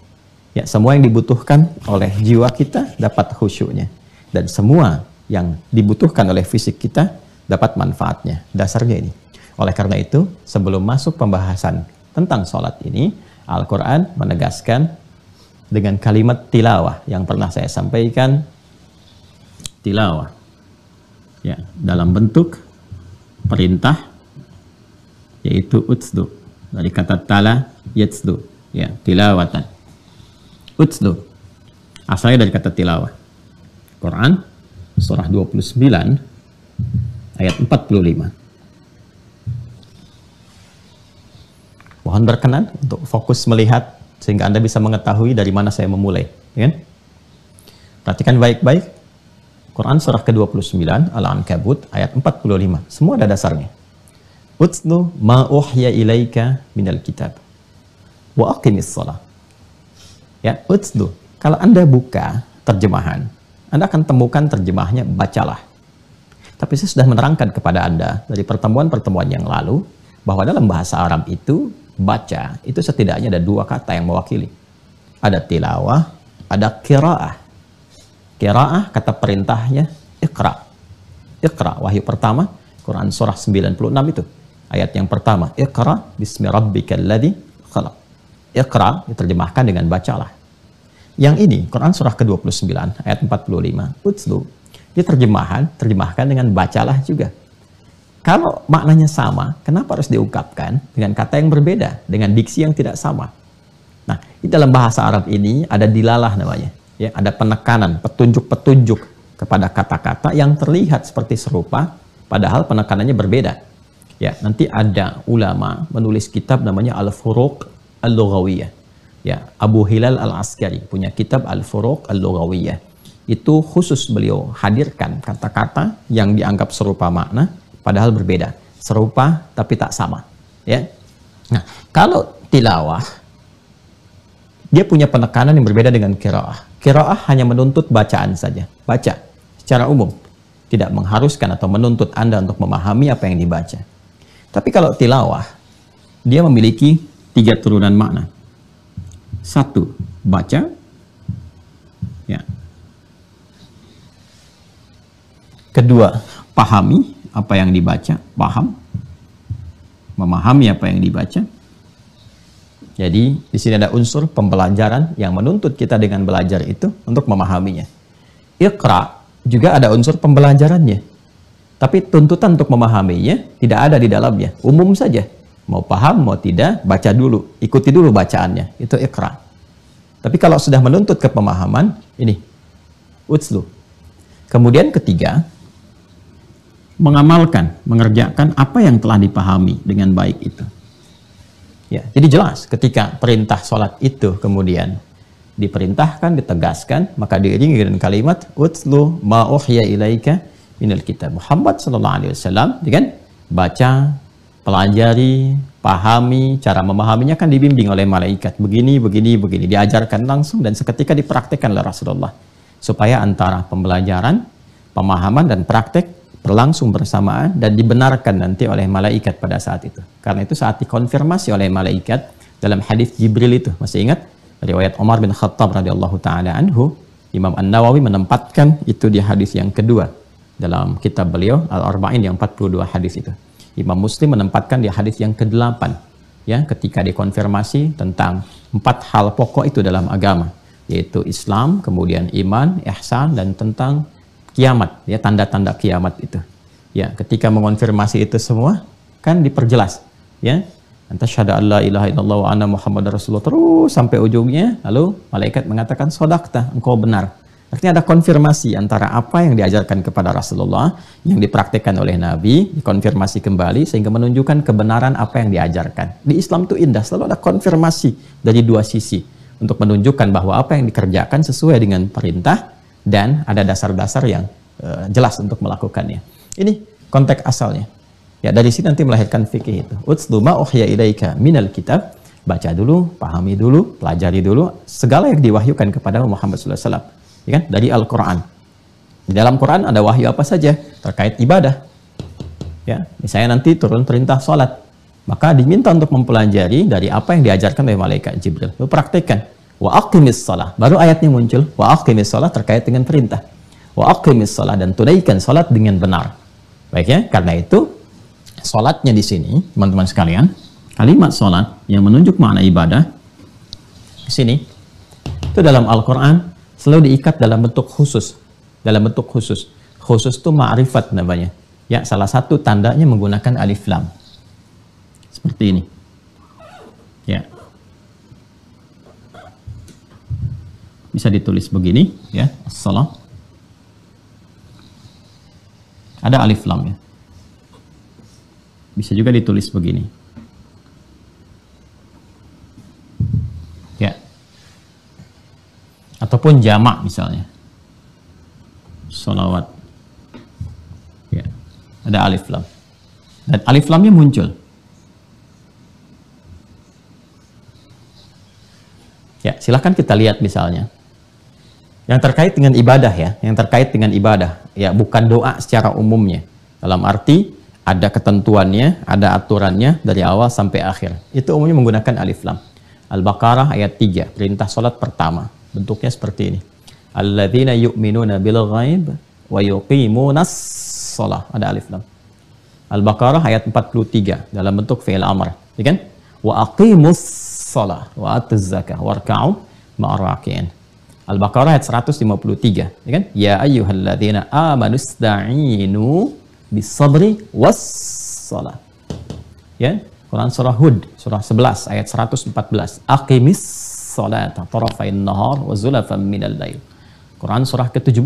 Ya, semua yang dibutuhkan oleh jiwa kita dapat khusyuknya. Dan semua yang dibutuhkan oleh fisik kita dapat manfaatnya. Dasarnya ini. Oleh karena itu, sebelum masuk pembahasan tentang sholat ini, Al-Quran menegaskan dengan kalimat tilawah yang pernah saya sampaikan tilawah ya dalam bentuk perintah yaitu utsdu dari kata tala yatsdu ya tilawatan utsdu asalnya dari kata tilawah Quran surah 29 ayat 45 Mohon berkenan untuk fokus melihat sehingga Anda bisa mengetahui dari mana saya memulai. Ya? kan? Perhatikan baik-baik. Quran surah ke-29 Al-Ankabut ayat 45. Semua ada dasarnya. Utslu ma uhya ilaika minal kitab. Wa aqimis salat. Ya, utslu. Kalau Anda buka terjemahan, Anda akan temukan terjemahnya bacalah. Tapi saya sudah menerangkan kepada Anda dari pertemuan-pertemuan yang lalu bahwa dalam bahasa Arab itu baca itu setidaknya ada dua kata yang mewakili. Ada tilawah, ada kiraah. Kiraah kata perintahnya ikra. Ikra wahyu pertama Quran surah 96 itu. Ayat yang pertama, Iqra bismi rabbikal ladzi khalaq. Iqra diterjemahkan dengan bacalah. Yang ini Quran surah ke-29 ayat 45, Utslu diterjemahkan terjemahkan dengan bacalah juga. Kalau maknanya sama, kenapa harus diungkapkan dengan kata yang berbeda, dengan diksi yang tidak sama? Nah, di dalam bahasa Arab ini ada dilalah namanya. Ya, ada penekanan, petunjuk-petunjuk kepada kata-kata yang terlihat seperti serupa, padahal penekanannya berbeda. Ya, nanti ada ulama menulis kitab namanya Al-Furuq Al-Lughawiyah. Ya, Abu Hilal Al-Askari punya kitab Al-Furuq Al-Lughawiyah. Itu khusus beliau hadirkan kata-kata yang dianggap serupa makna, padahal berbeda. Serupa tapi tak sama. Ya. Nah, kalau tilawah dia punya penekanan yang berbeda dengan kiraah. Kiraah hanya menuntut bacaan saja, baca secara umum, tidak mengharuskan atau menuntut Anda untuk memahami apa yang dibaca. Tapi kalau tilawah, dia memiliki tiga turunan makna. Satu, baca. Ya. Kedua, pahami apa yang dibaca, paham, memahami apa yang dibaca. Jadi di sini ada unsur pembelajaran yang menuntut kita dengan belajar itu untuk memahaminya. Iqra juga ada unsur pembelajarannya. Tapi tuntutan untuk memahaminya tidak ada di dalamnya, umum saja. Mau paham, mau tidak, baca dulu, ikuti dulu bacaannya. Itu iqra. Tapi kalau sudah menuntut ke pemahaman, ini utslu. Kemudian ketiga, mengamalkan, mengerjakan apa yang telah dipahami dengan baik itu. Ya, jadi jelas ketika perintah sholat itu kemudian diperintahkan, ditegaskan, maka diiringi dengan kalimat utlu ma uhya ilaika minal kitab. Muhammad sallallahu alaihi wasallam, ya kan? Baca, pelajari, pahami, cara memahaminya kan dibimbing oleh malaikat. Begini, begini, begini, diajarkan langsung dan seketika dipraktikkan oleh Rasulullah. Supaya antara pembelajaran, pemahaman dan praktek berlangsung bersamaan dan dibenarkan nanti oleh malaikat pada saat itu. Karena itu saat dikonfirmasi oleh malaikat dalam hadis Jibril itu, masih ingat riwayat Umar bin Khattab radhiyallahu taala anhu, Imam An-Nawawi menempatkan itu di hadis yang kedua dalam kitab beliau Al-Arba'in yang 42 hadis itu. Imam Muslim menempatkan di hadis yang ke-8 ya ketika dikonfirmasi tentang empat hal pokok itu dalam agama yaitu Islam, kemudian iman, ihsan dan tentang kiamat, ya tanda-tanda kiamat itu. Ya, ketika mengonfirmasi itu semua kan diperjelas, ya. Anta syahada Allah ilaha illallah wa anna Muhammad Rasulullah terus sampai ujungnya lalu malaikat mengatakan sodakta engkau benar artinya ada konfirmasi antara apa yang diajarkan kepada Rasulullah yang dipraktikkan oleh Nabi dikonfirmasi kembali sehingga menunjukkan kebenaran apa yang diajarkan di Islam itu indah selalu ada konfirmasi dari dua sisi untuk menunjukkan bahwa apa yang dikerjakan sesuai dengan perintah dan ada dasar-dasar yang uh, jelas untuk melakukannya. Ini konteks asalnya. Ya, dari sini nanti melahirkan fikih itu. Utslu ma uhya ilaika minal kitab. Baca dulu, pahami dulu, pelajari dulu segala yang diwahyukan kepada Muhammad SAW. Ya kan? Dari Al-Qur'an. Di dalam Quran ada wahyu apa saja terkait ibadah. Ya, misalnya nanti turun perintah sholat, maka diminta untuk mempelajari dari apa yang diajarkan oleh malaikat Jibril. Lalu praktekkan Wa aqimis salah. Baru ayatnya muncul. Wa aqimis salah terkait dengan perintah. Wa aqimis salah dan tunaikan salat dengan benar. Baik ya, karena itu salatnya di sini, teman-teman sekalian, kalimat salat yang menunjuk makna ibadah ke sini, itu dalam Al-Quran selalu diikat dalam bentuk khusus. Dalam bentuk khusus. Khusus itu ma'rifat namanya. Ya, salah satu tandanya menggunakan alif lam. Seperti ini. Ya. Bisa ditulis begini, ya. Assalam. Ada alif lam ya. Bisa juga ditulis begini. Ya. Ataupun jamak misalnya. Salawat. Ya. Ada alif lam. Dan alif lamnya muncul. Ya, silahkan kita lihat misalnya. Yang terkait dengan ibadah ya, yang terkait dengan ibadah, ya bukan doa secara umumnya. Dalam arti ada ketentuannya, ada aturannya dari awal sampai akhir. Itu umumnya menggunakan alif lam. Al-Baqarah ayat 3, perintah salat pertama. Bentuknya seperti ini. Alladzina yu'minuna bil ghaib wa yuqimunas shalah. Ada alif lam. Al-Baqarah ayat 43 dalam bentuk fi'il amr. Ya kan? Wa aqimus shalah wa atuz zakah warka'u ma'raki'in. Al-Baqarah ayat 153, ya kan? Ya ayyuhalladzina amanu ista'inu bisabri was salat. Ya, Quran surah Hud surah 11 ayat 114. Aqimis salata tarafain nahar wa zulafan minal lail. Quran surah ke-17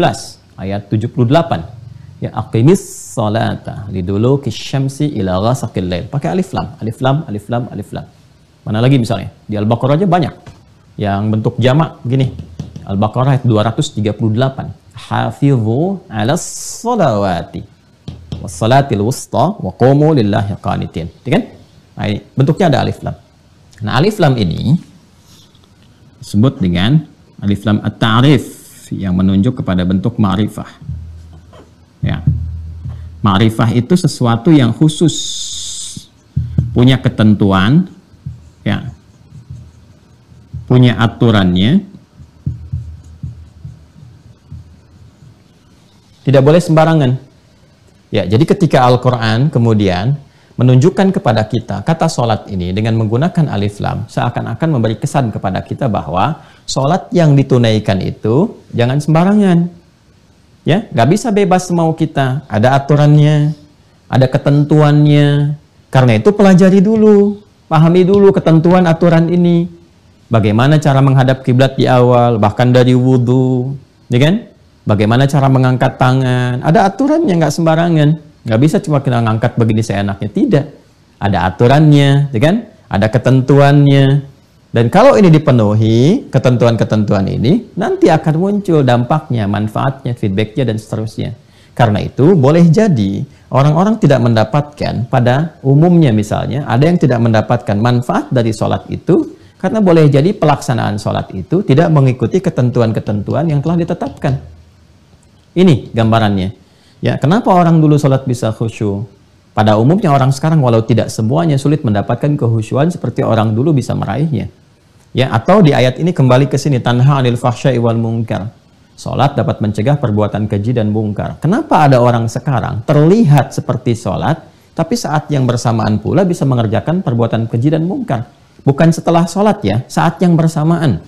ayat 78. Ya aqimis salata liduluki syamsi ila ghasaqil lail. Pakai alif lam, alif lam, alif lam, alif lam. Mana lagi misalnya? Di Al-Baqarah aja banyak. Yang bentuk jamak begini. Al-Baqarah ayat 238. Hafidhu 'alas salawati wassalatil wusta wa qumu lillahi qanitin. Kan? Nah, bentuknya ada alif lam. Nah, alif lam ini disebut dengan alif lam at-ta'rif yang menunjuk kepada bentuk ma'rifah. Ya. Ma'rifah itu sesuatu yang khusus punya ketentuan ya. Punya aturannya tidak boleh sembarangan. Ya, jadi ketika Al-Quran kemudian menunjukkan kepada kita kata sholat ini dengan menggunakan alif lam seakan-akan memberi kesan kepada kita bahwa sholat yang ditunaikan itu jangan sembarangan. Ya, nggak bisa bebas mau kita. Ada aturannya, ada ketentuannya. Karena itu pelajari dulu, pahami dulu ketentuan aturan ini. Bagaimana cara menghadap kiblat di awal, bahkan dari wudhu, ya kan? Bagaimana cara mengangkat tangan? Ada aturannya, nggak sembarangan. Nggak bisa cuma kita ngangkat begini seenaknya. Tidak. Ada aturannya, ya kan? Ada ketentuannya. Dan kalau ini dipenuhi, ketentuan-ketentuan ini, nanti akan muncul dampaknya, manfaatnya, feedbacknya, dan seterusnya. Karena itu, boleh jadi orang-orang tidak mendapatkan, pada umumnya misalnya, ada yang tidak mendapatkan manfaat dari sholat itu, karena boleh jadi pelaksanaan sholat itu tidak mengikuti ketentuan-ketentuan yang telah ditetapkan. Ini gambarannya. Ya, kenapa orang dulu sholat bisa khusyuk? Pada umumnya orang sekarang walau tidak semuanya sulit mendapatkan kehusyuan seperti orang dulu bisa meraihnya. Ya, atau di ayat ini kembali ke sini tanha anil fahsya'i wal munkar. Salat dapat mencegah perbuatan keji dan mungkar. Kenapa ada orang sekarang terlihat seperti salat tapi saat yang bersamaan pula bisa mengerjakan perbuatan keji dan mungkar? Bukan setelah salat ya, saat yang bersamaan.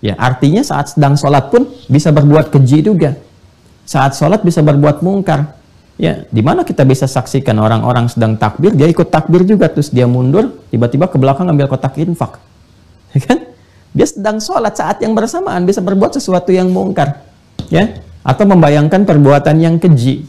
Ya, artinya saat sedang salat pun bisa berbuat keji juga. Saat sholat bisa berbuat mungkar. Ya, di mana kita bisa saksikan orang-orang sedang takbir, dia ikut takbir juga, terus dia mundur, tiba-tiba ke belakang ambil kotak infak. Ya kan? Dia sedang sholat saat yang bersamaan bisa berbuat sesuatu yang mungkar. Ya, atau membayangkan perbuatan yang keji.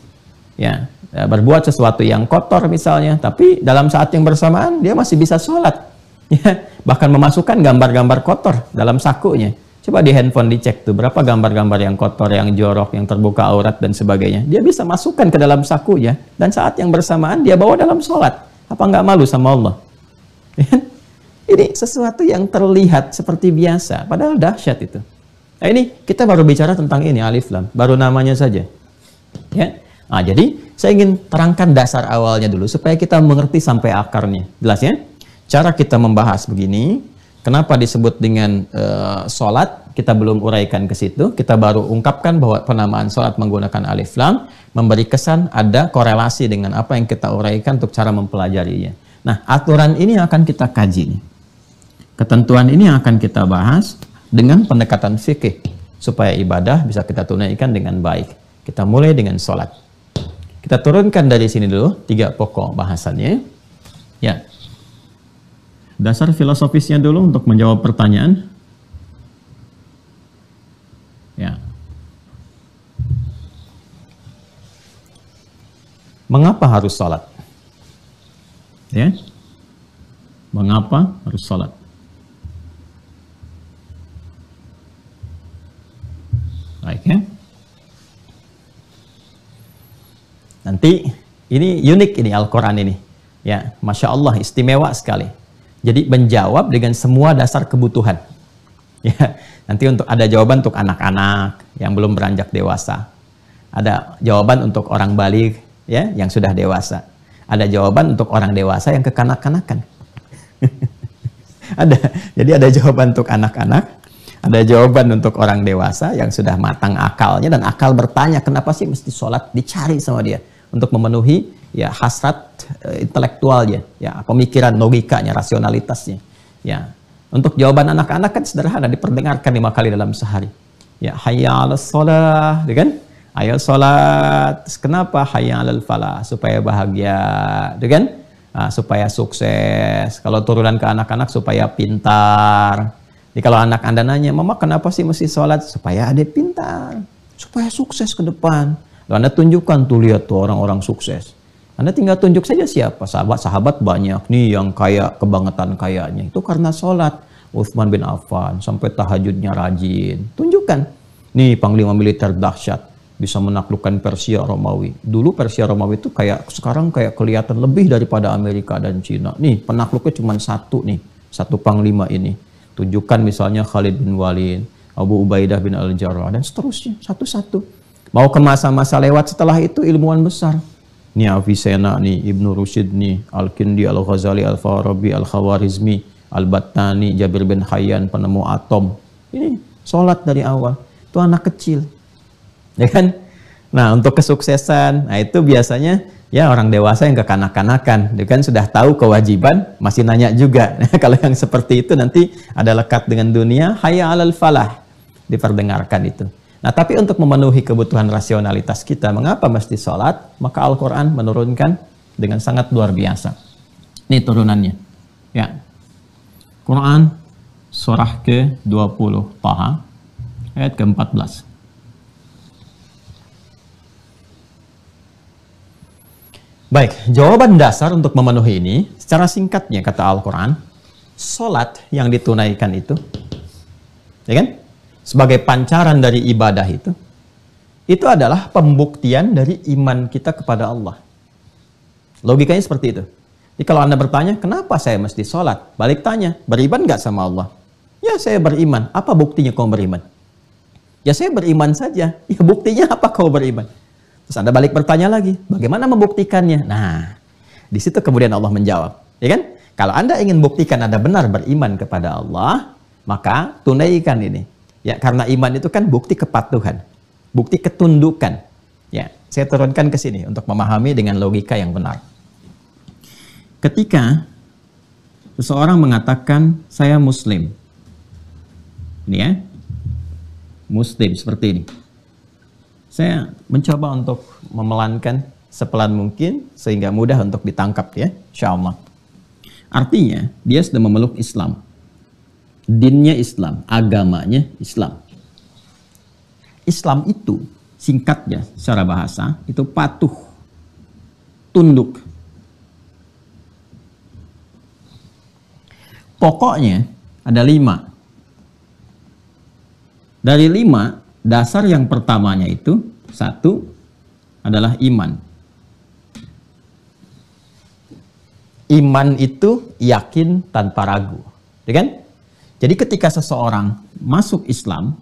Ya, ya, berbuat sesuatu yang kotor misalnya, tapi dalam saat yang bersamaan dia masih bisa sholat. Ya, bahkan memasukkan gambar-gambar kotor dalam sakunya. Coba di handphone dicek tuh berapa gambar-gambar yang kotor, yang jorok, yang terbuka aurat dan sebagainya. Dia bisa masukkan ke dalam sakunya dan saat yang bersamaan dia bawa dalam sholat. Apa nggak malu sama Allah? ini sesuatu yang terlihat seperti biasa, padahal dahsyat itu. Nah ini kita baru bicara tentang ini alif lam, baru namanya saja. Ya. Nah, jadi saya ingin terangkan dasar awalnya dulu supaya kita mengerti sampai akarnya. Jelas ya? Cara kita membahas begini, Kenapa disebut dengan uh, sholat? Kita belum uraikan ke situ. Kita baru ungkapkan bahwa penamaan sholat menggunakan alif lam memberi kesan ada korelasi dengan apa yang kita uraikan untuk cara mempelajarinya. Nah, aturan ini akan kita kaji. Ketentuan ini yang akan kita bahas dengan pendekatan fikih supaya ibadah bisa kita tunaikan dengan baik. Kita mulai dengan sholat. Kita turunkan dari sini dulu tiga pokok bahasannya. Ya. Dasar filosofisnya dulu untuk menjawab pertanyaan. Ya. Mengapa harus sholat? Ya. Mengapa harus sholat? Baik ya. Nanti ini unik ini Al-Quran ini. Ya, Masya Allah istimewa sekali. Jadi menjawab dengan semua dasar kebutuhan. Ya, nanti untuk ada jawaban untuk anak-anak yang belum beranjak dewasa. Ada jawaban untuk orang balik ya yang sudah dewasa. Ada jawaban untuk orang dewasa yang kekanak-kanakan. ada. Jadi ada jawaban untuk anak-anak, ada jawaban untuk orang dewasa yang sudah matang akalnya dan akal bertanya kenapa sih mesti sholat dicari sama dia untuk memenuhi ya hasrat uh, intelektualnya, ya pemikiran logikanya, rasionalitasnya. Ya, untuk jawaban anak-anak kan sederhana, diperdengarkan lima kali dalam sehari. Ya, hayya 'alas shalah, ya kan? Ayo sholat. Kenapa hayya 'alal falah? Supaya bahagia, ya kan? Nah, supaya sukses. Kalau turunan ke anak-anak supaya pintar. Jadi kalau anak anda nanya, mama kenapa sih mesti sholat? Supaya ada pintar. Supaya sukses ke depan. Lalu anda tunjukkan tuh lihat tuh orang-orang sukses. Anda tinggal tunjuk saja siapa sahabat-sahabat banyak nih yang kaya kebangetan kayanya. Itu karena sholat. Uthman bin Affan sampai tahajudnya rajin. Tunjukkan. Nih panglima militer dahsyat bisa menaklukkan Persia Romawi. Dulu Persia Romawi itu kayak sekarang kayak kelihatan lebih daripada Amerika dan Cina. Nih penakluknya cuma satu nih, satu panglima ini. Tunjukkan misalnya Khalid bin Walid, Abu Ubaidah bin Al-Jarrah dan seterusnya satu-satu. Mau ke masa-masa lewat setelah itu ilmuwan besar Nih Avicenna nih, Ibnu Rushid nih, Al-Kindi, Al-Ghazali, Al-Farabi, Al-Khawarizmi, Al-Battani, Jabir bin Hayyan, penemu atom. Ini sholat dari awal. Itu anak kecil. Ya kan? Nah, untuk kesuksesan, nah itu biasanya ya orang dewasa yang kekanak-kanakan. Dia kan sudah tahu kewajiban, masih nanya juga. Kalau yang seperti itu nanti ada lekat dengan dunia, hayya alal falah. Diperdengarkan itu. Nah, tapi untuk memenuhi kebutuhan rasionalitas kita, mengapa mesti sholat? Maka Al-Quran menurunkan dengan sangat luar biasa. Ini turunannya. Ya. Quran surah ke-20 Taha ayat ke-14. Baik, jawaban dasar untuk memenuhi ini secara singkatnya kata Al-Quran, sholat yang ditunaikan itu, ya kan? Sebagai pancaran dari ibadah itu, itu adalah pembuktian dari iman kita kepada Allah. Logikanya seperti itu. Jadi kalau Anda bertanya, kenapa saya mesti sholat? Balik tanya, beriman nggak sama Allah? Ya saya beriman. Apa buktinya kau beriman? Ya saya beriman saja. Ya buktinya apa kau beriman? Terus Anda balik bertanya lagi, bagaimana membuktikannya? Nah, di situ kemudian Allah menjawab. Ya kan? Kalau Anda ingin buktikan Anda benar beriman kepada Allah, maka tunaikan ini. Ya, karena iman itu kan bukti kepatuhan, bukti ketundukan. Ya, saya turunkan ke sini untuk memahami dengan logika yang benar. Ketika seseorang mengatakan saya muslim. Ini ya. Muslim seperti ini. Saya mencoba untuk memelankan sepelan mungkin sehingga mudah untuk ditangkap ya, insyaallah. Artinya, dia sudah memeluk Islam dinnya Islam, agamanya Islam. Islam itu singkatnya secara bahasa itu patuh, tunduk. Pokoknya ada lima. Dari lima, dasar yang pertamanya itu satu adalah iman. Iman itu yakin tanpa ragu, ya kan? Jadi ketika seseorang masuk Islam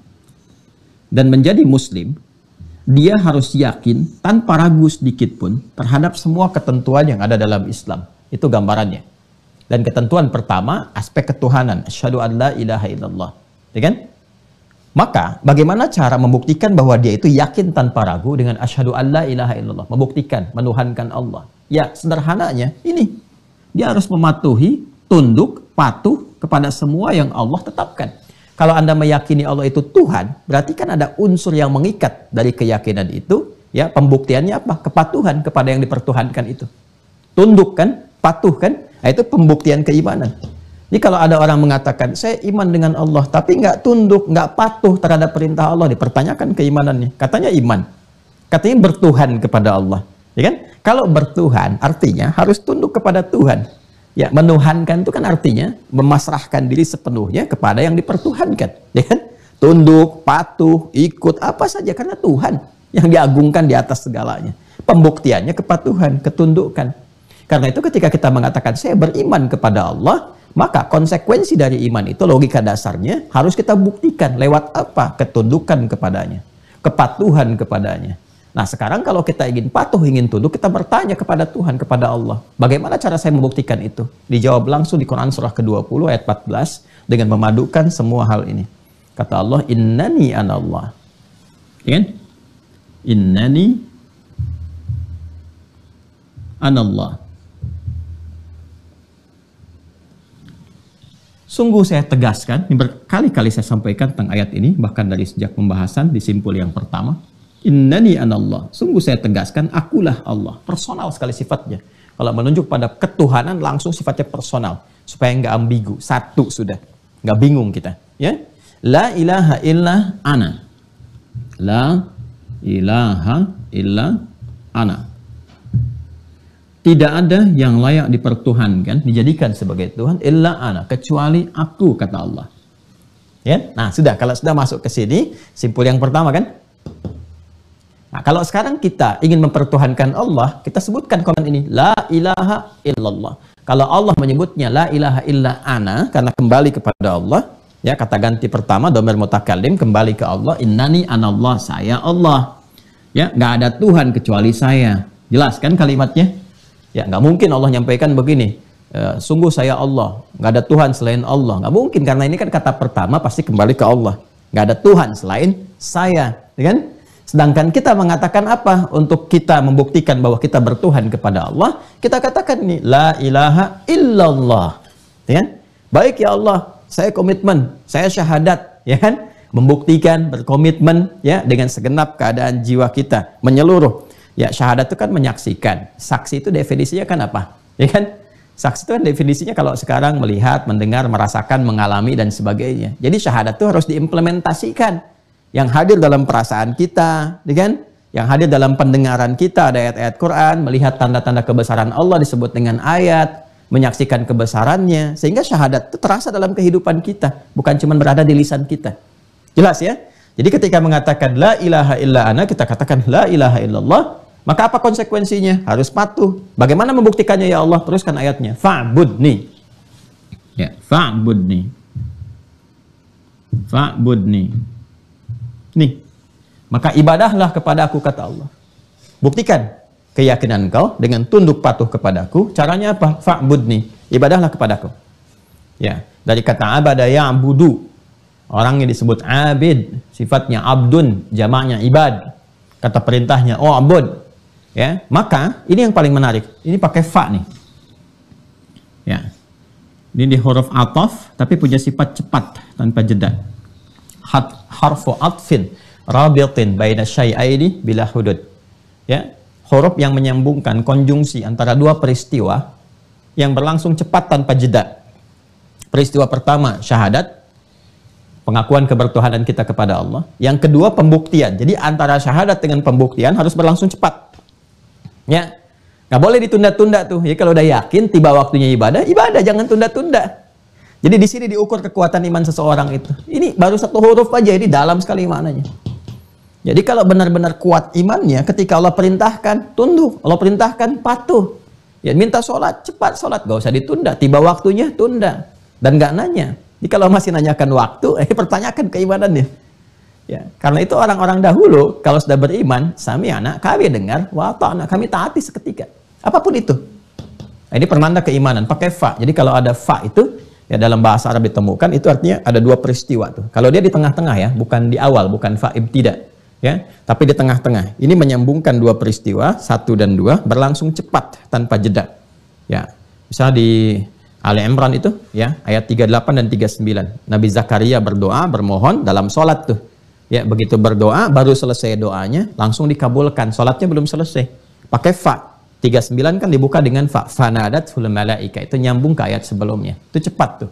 dan menjadi muslim, dia harus yakin tanpa ragu sedikit pun terhadap semua ketentuan yang ada dalam Islam. Itu gambarannya. Dan ketentuan pertama, aspek ketuhanan. Asyhadu an la ilaha illallah. Ya kan? Maka bagaimana cara membuktikan bahwa dia itu yakin tanpa ragu dengan asyhadu an la ilaha illallah, membuktikan menuhankan Allah. Ya, sederhananya ini. Dia harus mematuhi, tunduk, patuh kepada semua yang Allah tetapkan. Kalau Anda meyakini Allah itu Tuhan, berarti kan ada unsur yang mengikat dari keyakinan itu, ya pembuktiannya apa? Kepatuhan kepada yang dipertuhankan itu. Tunduk kan? Patuh kan? Nah, itu pembuktian keimanan. Jadi kalau ada orang mengatakan, saya iman dengan Allah, tapi nggak tunduk, nggak patuh terhadap perintah Allah, dipertanyakan keimanannya. Katanya iman. Katanya bertuhan kepada Allah. Ya kan? Kalau bertuhan, artinya harus tunduk kepada Tuhan. Ya, menuhankan itu kan artinya memasrahkan diri sepenuhnya kepada yang dipertuhankan. Ya kan? Tunduk, patuh, ikut, apa saja. Karena Tuhan yang diagungkan di atas segalanya. Pembuktiannya kepatuhan, ketundukan. Karena itu ketika kita mengatakan saya beriman kepada Allah, maka konsekuensi dari iman itu logika dasarnya harus kita buktikan lewat apa? Ketundukan kepadanya, kepatuhan kepadanya. Nah sekarang kalau kita ingin patuh, ingin tunduk, kita bertanya kepada Tuhan, kepada Allah. Bagaimana cara saya membuktikan itu? Dijawab langsung di Quran surah ke-20 ayat 14 dengan memadukan semua hal ini. Kata Allah, innani anallah. Kan? Innani anallah. Sungguh saya tegaskan, ini berkali-kali saya sampaikan tentang ayat ini, bahkan dari sejak pembahasan di simpul yang pertama. Innani anallah. Sungguh saya tegaskan, akulah Allah. Personal sekali sifatnya. Kalau menunjuk pada ketuhanan, langsung sifatnya personal. Supaya nggak ambigu. Satu sudah. Nggak bingung kita. Ya. La ilaha illa ana. La ilaha illa ana. Tidak ada yang layak dipertuhankan, dijadikan sebagai Tuhan, illa ana, kecuali aku, kata Allah. Ya, nah sudah, kalau sudah masuk ke sini, simpul yang pertama kan? Nah, kalau sekarang kita ingin mempertuhankan Allah, kita sebutkan komen ini, la ilaha illallah. Kalau Allah menyebutnya la ilaha illa ana, karena kembali kepada Allah, ya kata ganti pertama, domer mutakalim, kembali ke Allah, innani anallah, saya Allah. Ya, nggak ada Tuhan kecuali saya. Jelas kan kalimatnya? Ya, nggak mungkin Allah nyampaikan begini. E, sungguh saya Allah, nggak ada Tuhan selain Allah. Nggak mungkin karena ini kan kata pertama pasti kembali ke Allah. Nggak ada Tuhan selain saya, ya kan? Sedangkan kita mengatakan apa untuk kita membuktikan bahwa kita bertuhan kepada Allah? Kita katakan ini la ilaha illallah, ya? Baik ya Allah, saya komitmen, saya syahadat, ya kan? Membuktikan, berkomitmen, ya dengan segenap keadaan jiwa kita menyeluruh Ya, syahadat itu kan menyaksikan. Saksi itu definisinya kan apa? Ya kan? Saksi itu kan definisinya kalau sekarang melihat, mendengar, merasakan, mengalami, dan sebagainya. Jadi syahadat itu harus diimplementasikan. Yang hadir dalam perasaan kita, ya kan? Yang hadir dalam pendengaran kita, ada ayat-ayat Quran, melihat tanda-tanda kebesaran Allah disebut dengan ayat, menyaksikan kebesarannya, sehingga syahadat itu terasa dalam kehidupan kita, bukan cuma berada di lisan kita. Jelas ya? Jadi ketika mengatakan la ilaha illa ana, kita katakan la ilaha illallah, maka apa konsekuensinya? Harus patuh. Bagaimana membuktikannya ya Allah? Teruskan ayatnya. Fa'budni. Ya, fa'budni. Fa'budni. Nih. Maka ibadahlah kepada aku kata Allah. Buktikan keyakinan kau dengan tunduk patuh kepadaku. Caranya apa? Fa'budni. Ibadahlah kepadaku. Ya, dari kata abada ya'budu. Orang yang disebut abid, sifatnya abdun, jamaknya ibad. Kata perintahnya, oh abud, Ya, maka ini yang paling menarik. Ini pakai fa nih. Ya. Ini di huruf ataf tapi punya sifat cepat tanpa jeda. Harfu atfin rabitin baina syai'aini bila hudud. Ya. Huruf yang menyambungkan konjungsi antara dua peristiwa yang berlangsung cepat tanpa jeda. Peristiwa pertama syahadat, pengakuan kebertuhanan kita kepada Allah. Yang kedua pembuktian. Jadi antara syahadat dengan pembuktian harus berlangsung cepat. Ya. Nggak boleh ditunda-tunda tuh. Ya kalau udah yakin tiba waktunya ibadah, ibadah jangan tunda-tunda. Jadi di sini diukur kekuatan iman seseorang itu. Ini baru satu huruf aja, ini dalam sekali maknanya. Jadi kalau benar-benar kuat imannya, ketika Allah perintahkan, tunduk. Allah perintahkan, patuh. Ya minta sholat, cepat sholat. Gak usah ditunda. Tiba waktunya, tunda. Dan gak nanya. Jadi kalau masih nanyakan waktu, eh pertanyakan keimanannya. Ya, karena itu orang-orang dahulu kalau sudah beriman, sami anak kami dengar, wa anak kami taati seketika. Apa pun itu. Nah, ini permanda keimanan, pakai fa. Jadi kalau ada fa itu ya dalam bahasa Arab ditemukan itu artinya ada dua peristiwa tuh. Kalau dia di tengah-tengah ya, bukan di awal, bukan fa tidak, ya, tapi di tengah-tengah. Ini menyambungkan dua peristiwa, satu dan dua berlangsung cepat tanpa jeda. Ya. Misalnya di Ali Imran itu ya ayat 38 dan 39. Nabi Zakaria berdoa bermohon dalam sholat tuh. Ya begitu berdoa baru selesai doanya langsung dikabulkan. Sholatnya belum selesai. Pakai fa. 39 kan dibuka dengan fa. Fanadat malaika. Itu nyambung ke ayat sebelumnya. Itu cepat tuh.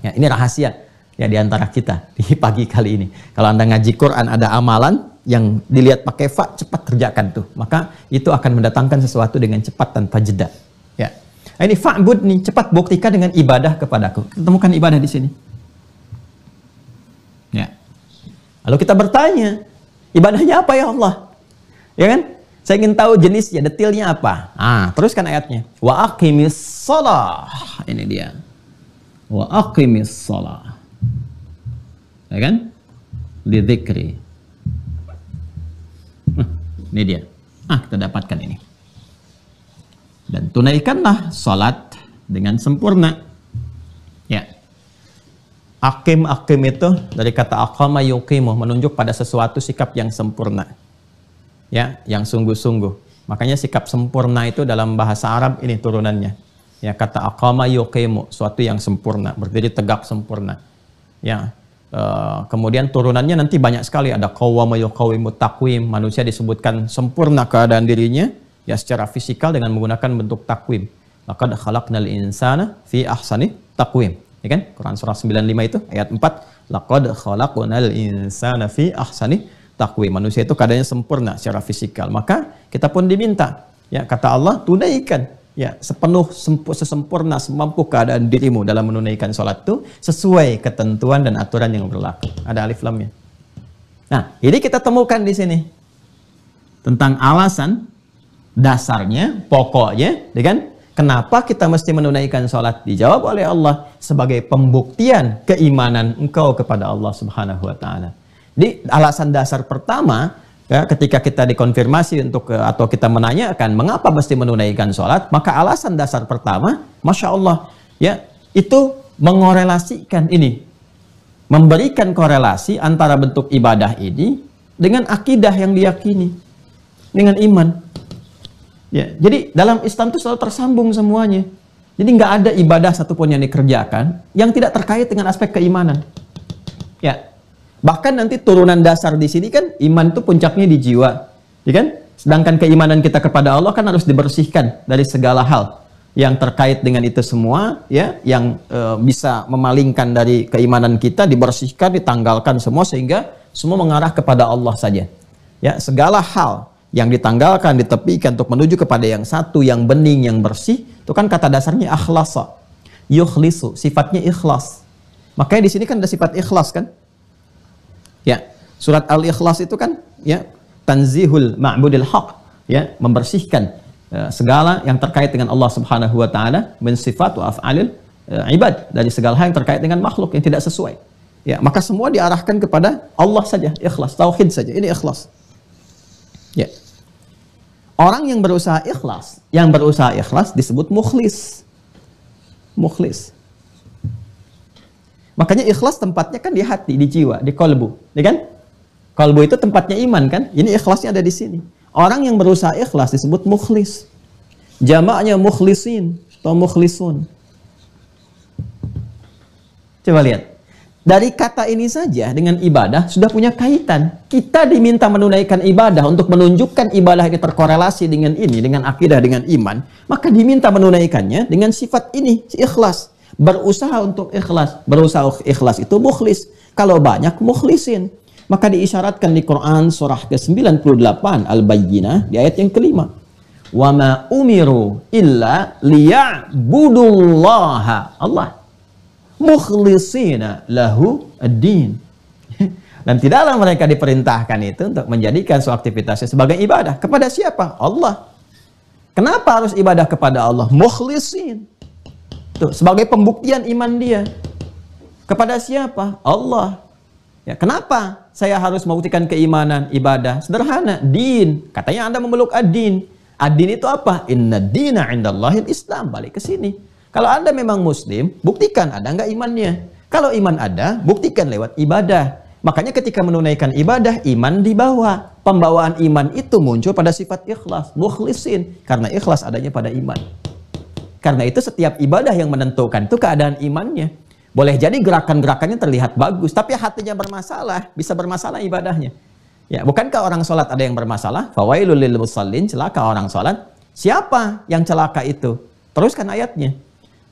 Ya, ini rahasia ya di antara kita di pagi kali ini. Kalau Anda ngaji Quran ada amalan yang dilihat pakai fa cepat kerjakan tuh. Maka itu akan mendatangkan sesuatu dengan cepat tanpa jeda. Ya. Nah, ini fa'bud nih, cepat buktikan dengan ibadah kepadaku. Temukan ibadah di sini. Ya. Lalu kita bertanya, ibadahnya apa ya Allah? Ya kan? Saya ingin tahu jenisnya, detailnya apa. Ah, teruskan ayatnya. Wa aqimis shalah. Ini dia. Wa aqimis shalah. Ya kan? Lidzikri. Nah, ini dia. Ah, kita dapatkan ini. Dan tunaikanlah salat dengan sempurna. Ya. Akim akim itu dari kata akama yukimu menunjuk pada sesuatu sikap yang sempurna. Ya, yang sungguh-sungguh. Makanya sikap sempurna itu dalam bahasa Arab ini turunannya. Ya, kata akama yukimu, suatu yang sempurna, berdiri tegak sempurna. Ya, Uh, kemudian turunannya nanti banyak sekali ada qawwama yuqawimu takwim manusia disebutkan sempurna keadaan dirinya ya secara fisikal dengan menggunakan bentuk takwim laqad khalaqnal insana fi ahsani takwim ya kan Quran surah 95 itu ayat 4 laqad khalaqnal insana fi ahsani takwim manusia itu keadaannya sempurna secara fisikal maka kita pun diminta ya kata Allah tunaikan ya sepenuh sempu, sesempurna semampu keadaan dirimu dalam menunaikan sholat itu sesuai ketentuan dan aturan yang berlaku. Ada alif lamnya. Nah, ini kita temukan di sini tentang alasan dasarnya, pokoknya, ya kan? Kenapa kita mesti menunaikan sholat? Dijawab oleh Allah sebagai pembuktian keimanan engkau kepada Allah Subhanahu wa taala. Di alasan dasar pertama ya, ketika kita dikonfirmasi untuk eh, atau kita menanyakan mengapa mesti menunaikan sholat, maka alasan dasar pertama, masya Allah, ya itu mengorelasikan ini, memberikan korelasi antara bentuk ibadah ini dengan akidah yang diyakini, dengan iman. Ya, jadi dalam Islam itu selalu tersambung semuanya. Jadi nggak ada ibadah satupun yang dikerjakan yang tidak terkait dengan aspek keimanan. Ya, Bahkan nanti turunan dasar di sini kan iman itu puncaknya di jiwa, ya kan? Sedangkan keimanan kita kepada Allah kan harus dibersihkan dari segala hal yang terkait dengan itu semua, ya, yang e, bisa memalingkan dari keimanan kita dibersihkan, ditanggalkan semua sehingga semua mengarah kepada Allah saja. Ya, segala hal yang ditanggalkan, ditepikan untuk menuju kepada yang satu, yang bening, yang bersih, itu kan kata dasarnya akhlasa. Yukhlisu, sifatnya ikhlas. Makanya di sini kan ada sifat ikhlas kan? Surat Al-Ikhlas itu kan ya tanzihul ma'budil haq, ya, membersihkan ya, segala yang terkait dengan Allah Subhanahu wa taala min sifat wa af'alil ya, ibad dari segala hal yang terkait dengan makhluk yang tidak sesuai. Ya, maka semua diarahkan kepada Allah saja, ikhlas, tauhid saja. Ini ikhlas. Ya. Orang yang berusaha ikhlas, yang berusaha ikhlas disebut mukhlis. Mukhlis. Makanya ikhlas tempatnya kan di hati, di jiwa, di kolbu, ya kan? Kolbu itu tempatnya iman kan? Ini ikhlasnya ada di sini. Orang yang berusaha ikhlas disebut mukhlis. Jamaknya mukhlisin atau mukhlisun. Coba lihat. Dari kata ini saja dengan ibadah sudah punya kaitan. Kita diminta menunaikan ibadah untuk menunjukkan ibadah ini terkorelasi dengan ini, dengan akidah, dengan iman. Maka diminta menunaikannya dengan sifat ini, ikhlas berusaha untuk ikhlas. Berusaha ikhlas itu mukhlis. Kalau banyak mukhlisin. Maka diisyaratkan di Quran surah ke-98 Al-Bayyinah di ayat yang kelima. Wa ma umiru illa liya'budullaha Allah mukhlisina lahu ad-din. Dan tidaklah mereka diperintahkan itu untuk menjadikan suatu aktivitasnya sebagai ibadah. Kepada siapa? Allah. Kenapa harus ibadah kepada Allah? Mukhlisin. Tuh, sebagai pembuktian iman dia. Kepada siapa? Allah. Ya, kenapa saya harus membuktikan keimanan, ibadah? Sederhana, din. Katanya Anda memeluk ad-din. Ad-din itu apa? Inna dina indallahil Islam. Balik ke sini. Kalau Anda memang muslim, buktikan ada nggak imannya. Kalau iman ada, buktikan lewat ibadah. Makanya ketika menunaikan ibadah, iman dibawa. Pembawaan iman itu muncul pada sifat ikhlas, mukhlisin. Karena ikhlas adanya pada iman. Karena itu setiap ibadah yang menentukan itu keadaan imannya. Boleh jadi gerakan-gerakannya terlihat bagus, tapi hatinya bermasalah, bisa bermasalah ibadahnya. Ya, bukankah orang sholat ada yang bermasalah? Fawailul lil musallin, celaka orang sholat. Siapa yang celaka itu? Teruskan ayatnya.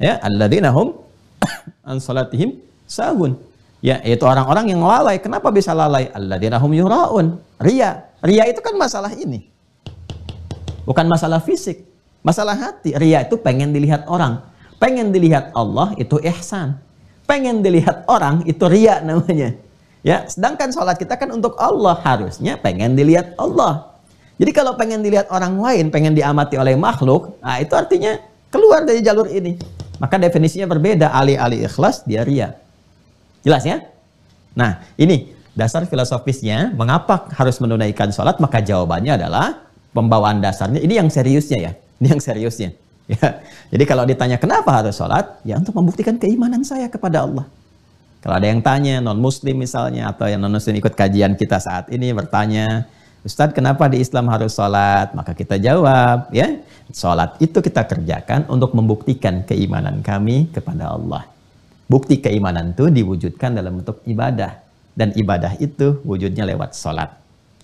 Ya, alladzina hum an salatihim sahun. Ya, itu orang-orang yang lalai. Kenapa bisa lalai? Alladzina hum yuraun. Ria. Ria itu kan masalah ini. Bukan masalah fisik. Masalah hati. Ria itu pengen dilihat orang. Pengen dilihat Allah itu ihsan. Pengen dilihat orang itu ria namanya. Ya, sedangkan sholat kita kan untuk Allah harusnya pengen dilihat Allah. Jadi kalau pengen dilihat orang lain, pengen diamati oleh makhluk, nah itu artinya keluar dari jalur ini. Maka definisinya berbeda. Ali-ali ikhlas, dia ria. Jelas ya? Nah, ini dasar filosofisnya. Mengapa harus menunaikan sholat? Maka jawabannya adalah pembawaan dasarnya. Ini yang seriusnya ya. Ini yang seriusnya. Ya. Jadi kalau ditanya kenapa harus sholat? Ya untuk membuktikan keimanan saya kepada Allah. Kalau ada yang tanya, non-muslim misalnya, atau yang non-muslim ikut kajian kita saat ini bertanya, Ustadz kenapa di Islam harus sholat? Maka kita jawab, ya, sholat itu kita kerjakan untuk membuktikan keimanan kami kepada Allah. Bukti keimanan itu diwujudkan dalam bentuk ibadah. Dan ibadah itu wujudnya lewat sholat.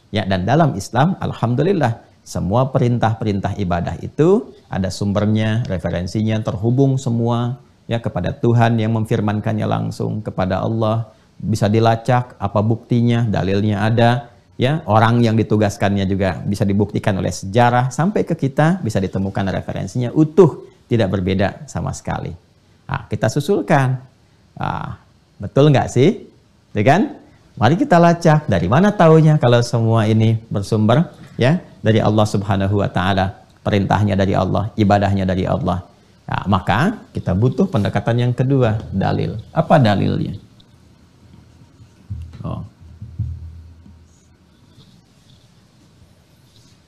Ya, dan dalam Islam, Alhamdulillah, semua perintah-perintah ibadah itu ada sumbernya, referensinya, terhubung semua ya kepada Tuhan yang memfirmankannya langsung kepada Allah. Bisa dilacak apa buktinya dalilnya ada ya. Orang yang ditugaskannya juga bisa dibuktikan oleh sejarah. Sampai ke kita bisa ditemukan referensinya. Utuh tidak berbeda sama sekali. Nah, kita susulkan. Nah, betul nggak sih? Ya kan mari kita lacak dari mana taunya kalau semua ini bersumber ya dari Allah Subhanahu wa taala, perintahnya dari Allah, ibadahnya dari Allah. Nah, maka kita butuh pendekatan yang kedua, dalil. Apa dalilnya? Oh.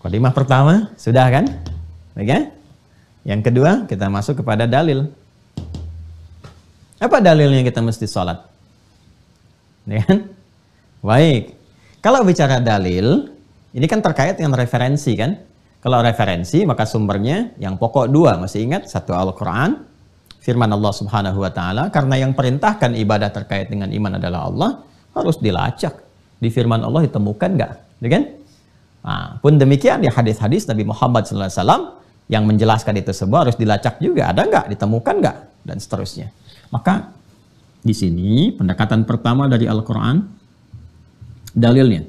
Kodimah pertama sudah kan? Oke? Yang kedua kita masuk kepada dalil. Apa dalilnya kita mesti sholat? Ya kan? Baik. Kalau bicara dalil, ini kan terkait dengan referensi kan? Kalau referensi maka sumbernya yang pokok dua masih ingat satu Al-Quran firman Allah Subhanahu Wa Taala karena yang perintahkan ibadah terkait dengan iman adalah Allah harus dilacak di firman Allah ditemukan nggak, ya kan? Nah, pun demikian di hadis-hadis Nabi Muhammad SAW yang menjelaskan itu semua harus dilacak juga ada nggak, ditemukan nggak dan seterusnya. Maka di sini pendekatan pertama dari Al-Quran dalilnya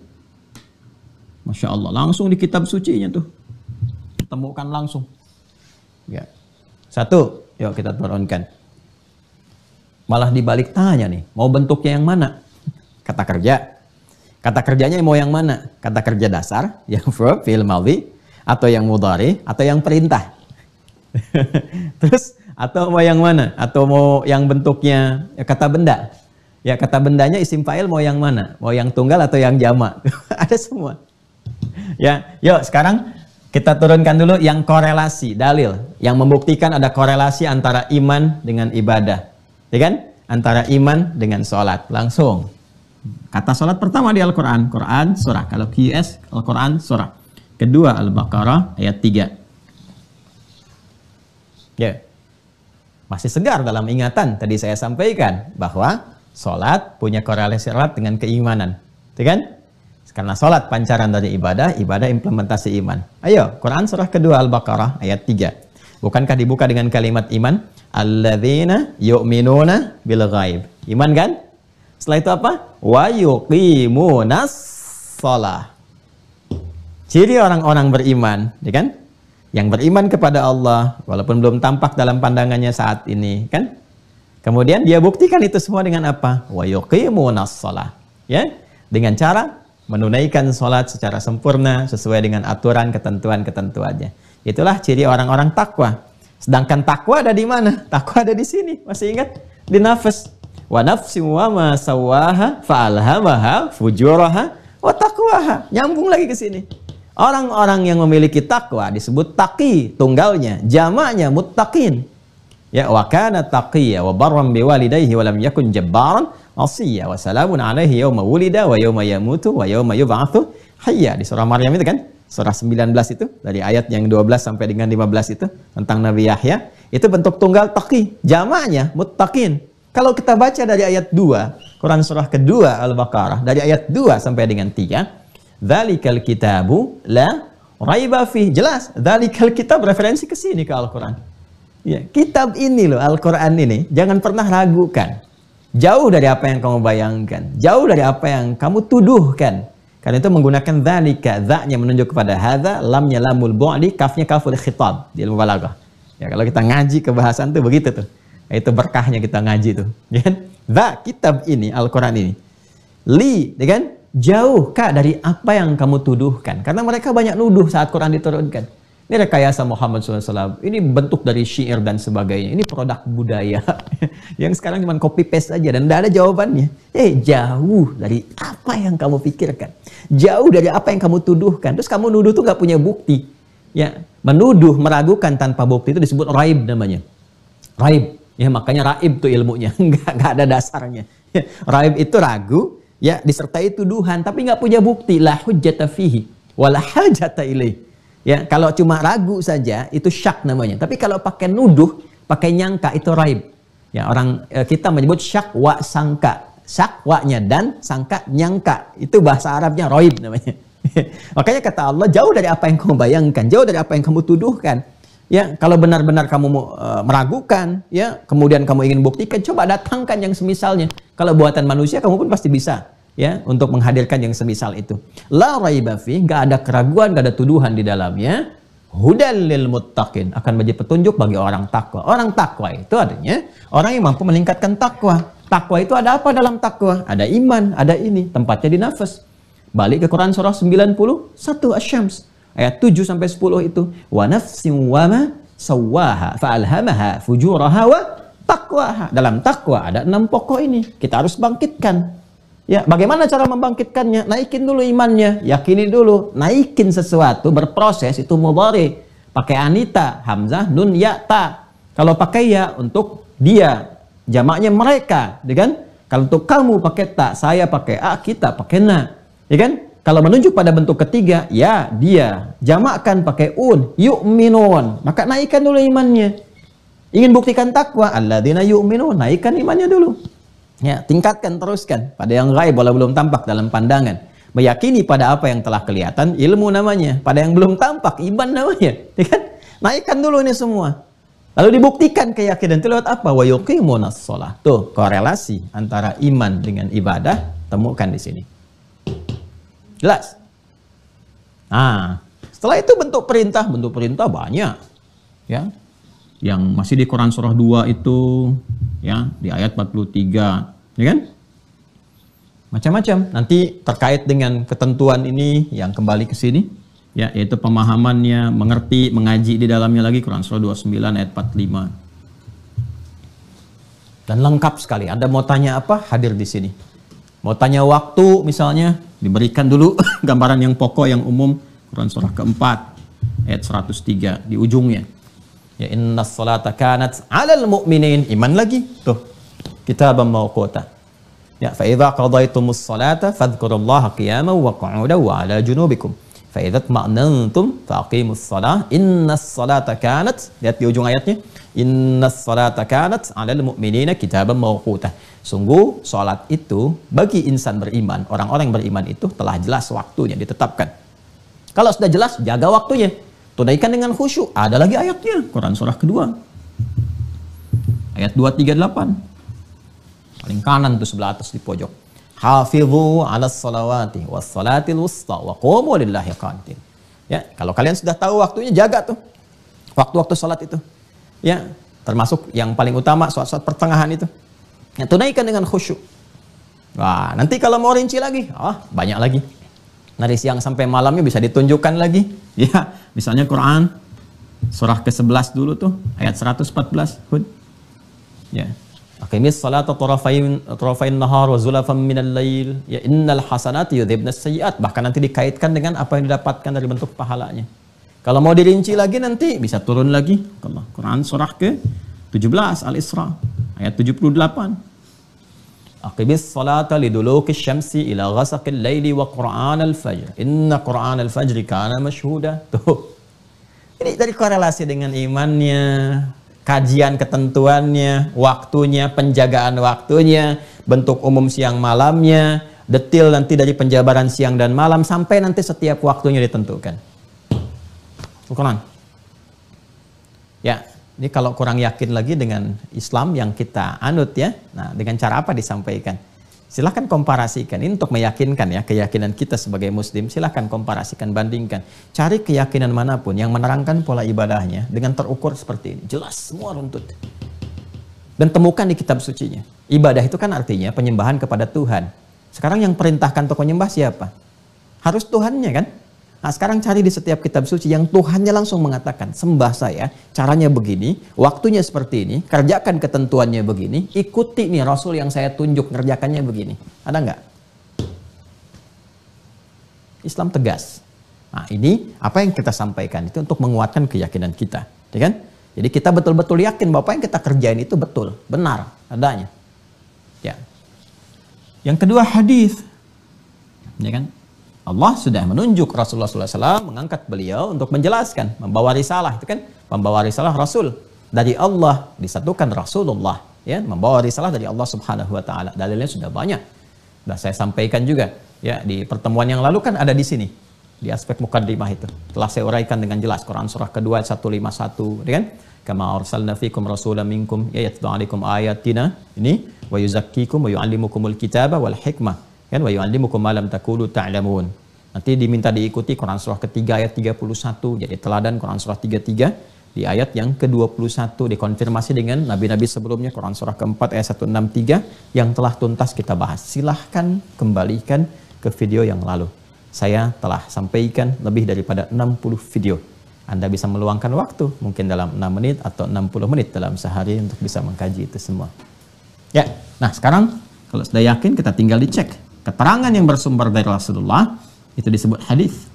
Masya Allah, langsung di kitab sucinya tuh. Temukan langsung. Ya. Satu, yuk kita turunkan. Malah dibalik tanya nih, mau bentuknya yang mana? Kata kerja. Kata kerjanya mau yang mana? Kata kerja dasar, yang verb, fi'il madhi, atau yang mudhari, atau yang perintah. Terus, atau mau yang mana? Atau mau yang bentuknya ya, kata benda? Ya kata bendanya isim fa'il mau yang mana? Mau yang tunggal atau yang jama? Ada semua ya, yuk sekarang kita turunkan dulu yang korelasi, dalil. Yang membuktikan ada korelasi antara iman dengan ibadah. Ya kan? Antara iman dengan sholat. Langsung. Kata sholat pertama di Al-Quran. Quran surah. Kalau QS, Al-Quran surah. Kedua Al-Baqarah ayat 3. Ya. Masih segar dalam ingatan. Tadi saya sampaikan bahwa sholat punya korelasi erat dengan keimanan. Ya kan? Karena sholat pancaran dari ibadah, ibadah implementasi iman. Ayo, Quran surah kedua Al-Baqarah ayat 3. Bukankah dibuka dengan kalimat iman? Alladzina yu'minuna bil ghaib. Iman kan? Setelah itu apa? Wa yuqimunas sholah. Ciri orang-orang beriman, ya kan? Yang beriman kepada Allah, walaupun belum tampak dalam pandangannya saat ini, kan? Kemudian dia buktikan itu semua dengan apa? Wa yuqimunas. Ya? Dengan cara menunaikan sholat secara sempurna sesuai dengan aturan ketentuan-ketentuannya. Itulah ciri orang-orang takwa. Sedangkan takwa ada di mana? Takwa ada di sini. Masih ingat? Di nafas. Wa nafsi wa ma sawaha fa'alhamaha fujuraha wa taqwaha. Nyambung lagi ke sini. Orang-orang yang memiliki takwa disebut taqi tunggalnya, jamaknya muttaqin. Ya wa kana taqiyya wa barran biwalidayhi wa lam yakun jabbaran asiyya wa salamun alaihi yauma wulida wa yauma yamutu wa yauma yub'atsu hayya di surah Maryam itu kan surah 19 itu dari ayat yang 12 sampai dengan 15 itu tentang Nabi Yahya Itu bentuk tunggal taqi. Jamaknya muttaqin. Kalau kita baca dari ayat 2, Quran surah kedua Al-Baqarah, dari ayat 2 sampai dengan 3, Dzalikal kitabu la raiba fi. Jelas, dzalikal kitab referensi ke sini ke Al-Quran. Ya, kitab ini loh, Al-Quran ini, jangan pernah ragukan. Jauh dari apa yang kamu bayangkan. Jauh dari apa yang kamu tuduhkan. Karena itu menggunakan dzalika, dzanya menunjuk kepada hadza, lamnya lamul bu'li, kafnya kaful khitab di ilmu balaghah. Ya, kalau kita ngaji kebahasan tuh begitu tuh. Itu berkahnya kita ngaji tuh. Ya kan? Kitab ini, Al-Quran ini. Li, ya kan? Jauh kak dari apa yang kamu tuduhkan. Karena mereka banyak nuduh saat Quran diturunkan. Ini rekayasa Muhammad SAW. Ini bentuk dari syair dan sebagainya. Ini produk budaya. yang sekarang cuma copy paste aja dan tidak ada jawabannya. Eh, jauh dari apa yang kamu pikirkan. Jauh dari apa yang kamu tuduhkan. Terus kamu nuduh tuh nggak punya bukti. Ya, menuduh, meragukan tanpa bukti itu disebut raib namanya. Raib. Ya, makanya raib tuh ilmunya. nggak, ada dasarnya. Ya, raib itu ragu, ya disertai tuduhan, tapi nggak punya bukti. La hujjata fihi, wala Ya, kalau cuma ragu saja itu syak namanya. Tapi kalau pakai nuduh, pakai nyangka itu raib. Ya, orang eh, kita menyebut syak wa sangka. Syak wa-nya dan sangka nyangka. Itu bahasa Arabnya raib namanya. Makanya kata Allah jauh dari apa yang kamu bayangkan, jauh dari apa yang kamu tuduhkan. Ya, kalau benar-benar kamu uh, meragukan, ya, kemudian kamu ingin buktikan, coba datangkan yang semisalnya. Kalau buatan manusia kamu pun pasti bisa ya untuk menghadirkan yang semisal itu. La raiba fi, enggak ada keraguan, enggak ada tuduhan di dalamnya. Hudal lil muttaqin akan menjadi petunjuk bagi orang takwa. Orang takwa itu artinya orang yang mampu meningkatkan takwa. Takwa itu ada apa dalam takwa? Ada iman, ada ini, tempatnya di nafas. Balik ke Quran surah 91 Asy-Syams ayat 7 sampai 10 itu. Wa nafsin wa ma sawaha fa'alhamaha fujuraha wa taqwaha. Dalam takwa ada enam pokok ini. Kita harus bangkitkan Ya, bagaimana cara membangkitkannya? Naikin dulu imannya, yakini dulu, naikin sesuatu berproses itu mudhari. Pakai anita, hamzah, nun, ya, ta. Kalau pakai ya untuk dia, jamaknya mereka, ya kan? Kalau untuk kamu pakai tak, saya pakai a, kita pakai na. Ya kan? Kalau menunjuk pada bentuk ketiga, ya, dia. Jamakkan pakai un, yu'minun. Maka naikkan dulu imannya. Ingin buktikan takwa, alladzina yu'minun, naikkan imannya dulu. Ya, tingkatkan teruskan pada yang gaib walau belum tampak dalam pandangan. Meyakini pada apa yang telah kelihatan, ilmu namanya. Pada yang belum tampak, iman namanya. Ya kan? Naikkan dulu ini semua. Lalu dibuktikan keyakinan itu lewat apa? Wa yuqimunas shalah. Tuh, korelasi antara iman dengan ibadah temukan di sini. Jelas? Nah, setelah itu bentuk perintah, bentuk perintah banyak. Ya. Yang masih di Quran surah 2 itu ya di ayat 43 ya kan? Macam-macam. Nanti terkait dengan ketentuan ini yang kembali ke sini ya yaitu pemahamannya mengerti mengaji di dalamnya lagi Quran surah 29 ayat 45 dan lengkap sekali. Anda mau tanya apa? Hadir di sini. Mau tanya waktu misalnya diberikan dulu gambaran yang pokok yang umum Quran surah keempat ayat 103 di ujungnya Ya inna salata kanat 'alal mu'minin iman lagi tuh kitaban mawquta. Ya fa idza qadaytumus salata fadhkurullaha qiyaman wa qu'udan wa 'ala junubikum. Fa idza tma'nantum faqimus salah innas salata kanat lihat di ujung ayatnya innas salata kanat 'alal mu'minina kitaban mawquta. Sungguh salat itu bagi insan beriman, orang-orang beriman itu telah jelas waktunya ditetapkan. Kalau sudah jelas, jaga waktunya. Tunaikan dengan khusyuk. Ada lagi ayatnya. Quran surah kedua. Ayat 238. Paling kanan tuh sebelah atas di pojok. Hafidhu ala salawati was salatil wusta wa qumu lillahi qanitin. Ya, kalau kalian sudah tahu waktunya jaga tuh. Waktu-waktu salat itu. Ya, termasuk yang paling utama saat-saat pertengahan itu. Ya, tunaikan dengan khusyuk. Wah, nanti kalau mau rinci lagi, ah, banyak lagi. Dari siang sampai malamnya bisa ditunjukkan lagi. Ya, misalnya Quran surah ke-11 dulu tuh ayat 114 Hud. Ya. Aqimis salata tarafain tarafain nahar wa zulafan minal lail. Ya innal hasanati yudhibna sayyiat. Bahkan nanti dikaitkan dengan apa yang didapatkan dari bentuk pahalanya. Kalau mau dirinci lagi nanti bisa turun lagi. Quran surah ke 17 Al-Isra ayat 78. Aqibis salata liduluki syamsi ila ghasaqil laili wa Qur'an al-fajr. Inna Qur'an al-fajr kana mashhuda. Tuh. Ini dari korelasi dengan imannya. kajian ketentuannya, waktunya, penjagaan waktunya, bentuk umum siang malamnya, detil nanti dari penjabaran siang dan malam sampai nanti setiap waktunya ditentukan. Ukuran. Ya, ini kalau kurang yakin lagi dengan Islam yang kita anut ya, nah dengan cara apa disampaikan? Silahkan komparasikan, ini untuk meyakinkan ya keyakinan kita sebagai muslim, silahkan komparasikan, bandingkan. Cari keyakinan mana pun yang menerangkan pola ibadahnya dengan terukur seperti ini. Jelas, semua runtut. Dan temukan di kitab sucinya. Ibadah itu kan artinya penyembahan kepada Tuhan. Sekarang yang perintahkan untuk menyembah siapa? Harus Tuhannya kan? Nah sekarang cari di setiap kitab suci yang Tuhannya langsung mengatakan, sembah saya, caranya begini, waktunya seperti ini, kerjakan ketentuannya begini, ikuti nih Rasul yang saya tunjuk ngerjakannya begini. Ada nggak? Islam tegas. Nah ini apa yang kita sampaikan itu untuk menguatkan keyakinan kita. Ya kan? Jadi kita betul-betul yakin bahwa apa yang kita kerjain itu betul, benar, adanya. Ya. Yang kedua hadis. Ya kan? Allah sudah menunjuk Rasulullah SAW mengangkat beliau untuk menjelaskan, membawa risalah itu kan, membawa risalah Rasul dari Allah disatukan Rasulullah, ya, membawa risalah dari Allah Subhanahu Wa Taala. Dalilnya sudah banyak, sudah saya sampaikan juga, ya di pertemuan yang lalu kan ada di sini di aspek mukaddimah itu. Telah saya uraikan dengan jelas Quran surah kedua 151 ya kan? Kama arsalna fikum rasulan minkum yatlu alaikum ayatina ini wa yuzakkikum wa yuallimukumul kitaba wal hikmah kan wa yu'allimukum ma lam takulu ta'lamun. Nanti diminta diikuti Quran surah ketiga ayat 31 jadi teladan Quran surah 33 di ayat yang ke-21 dikonfirmasi dengan nabi-nabi sebelumnya Quran surah keempat ayat 163 yang telah tuntas kita bahas. Silahkan kembalikan ke video yang lalu. Saya telah sampaikan lebih daripada 60 video. Anda bisa meluangkan waktu mungkin dalam 6 menit atau 60 menit dalam sehari untuk bisa mengkaji itu semua. Ya, nah sekarang kalau sudah yakin kita tinggal dicek keterangan yang bersumber dari Rasulullah itu disebut hadis.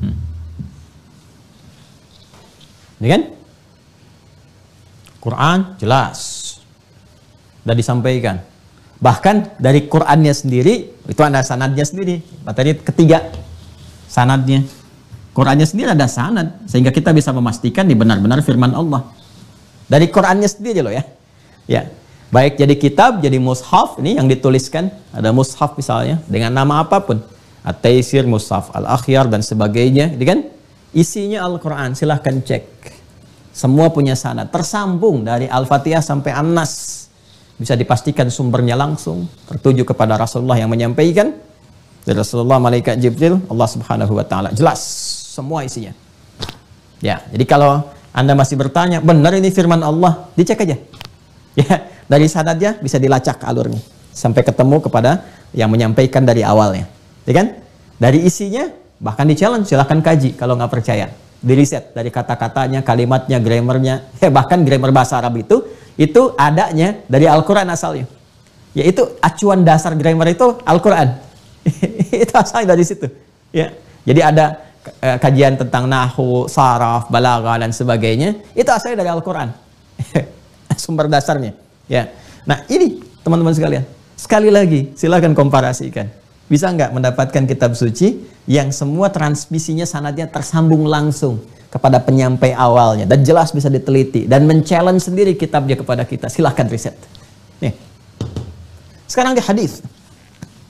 Hmm. Ini kan? Quran jelas. Sudah disampaikan. Bahkan dari Qurannya sendiri, itu ada sanadnya sendiri. Materi ketiga, sanadnya. Qurannya sendiri ada sanad. Sehingga kita bisa memastikan ini benar-benar firman Allah. Dari Qurannya sendiri loh ya. Ya, Baik jadi kitab, jadi mushaf ini yang dituliskan ada mushaf misalnya dengan nama apa pun. At-Taisir, Mushaf Al-Akhyar dan sebagainya, ini kan isinya Al-Qur'an. Silahkan cek. Semua punya sanad, tersambung dari Al-Fatihah sampai An-Nas. Bisa dipastikan sumbernya langsung tertuju kepada Rasulullah yang menyampaikan dari Rasulullah malaikat Jibril, Allah Subhanahu wa taala. Jelas semua isinya. Ya, jadi kalau Anda masih bertanya, benar ini firman Allah, dicek aja. Ya, dari sanadnya bisa dilacak alurnya sampai ketemu kepada yang menyampaikan dari awalnya. Ya kan? Dari isinya bahkan di challenge silahkan kaji kalau nggak percaya. Di riset dari kata-katanya, kalimatnya, grammarnya, ya bahkan grammar bahasa Arab itu itu adanya dari Al-Qur'an asalnya. Yaitu acuan dasar grammar itu Al-Qur'an. itu asalnya dari situ. Ya. Jadi ada eh, kajian tentang nahu, saraf, balaghah dan sebagainya, itu asalnya dari Al-Qur'an. Sumber dasarnya. Ya. Nah ini teman-teman sekalian. Sekali lagi silahkan komparasikan. Bisa nggak mendapatkan kitab suci yang semua transmisinya sanadnya tersambung langsung kepada penyampai awalnya dan jelas bisa diteliti dan men-challenge sendiri kitabnya kepada kita. Silahkan riset. Nih. Sekarang di hadis.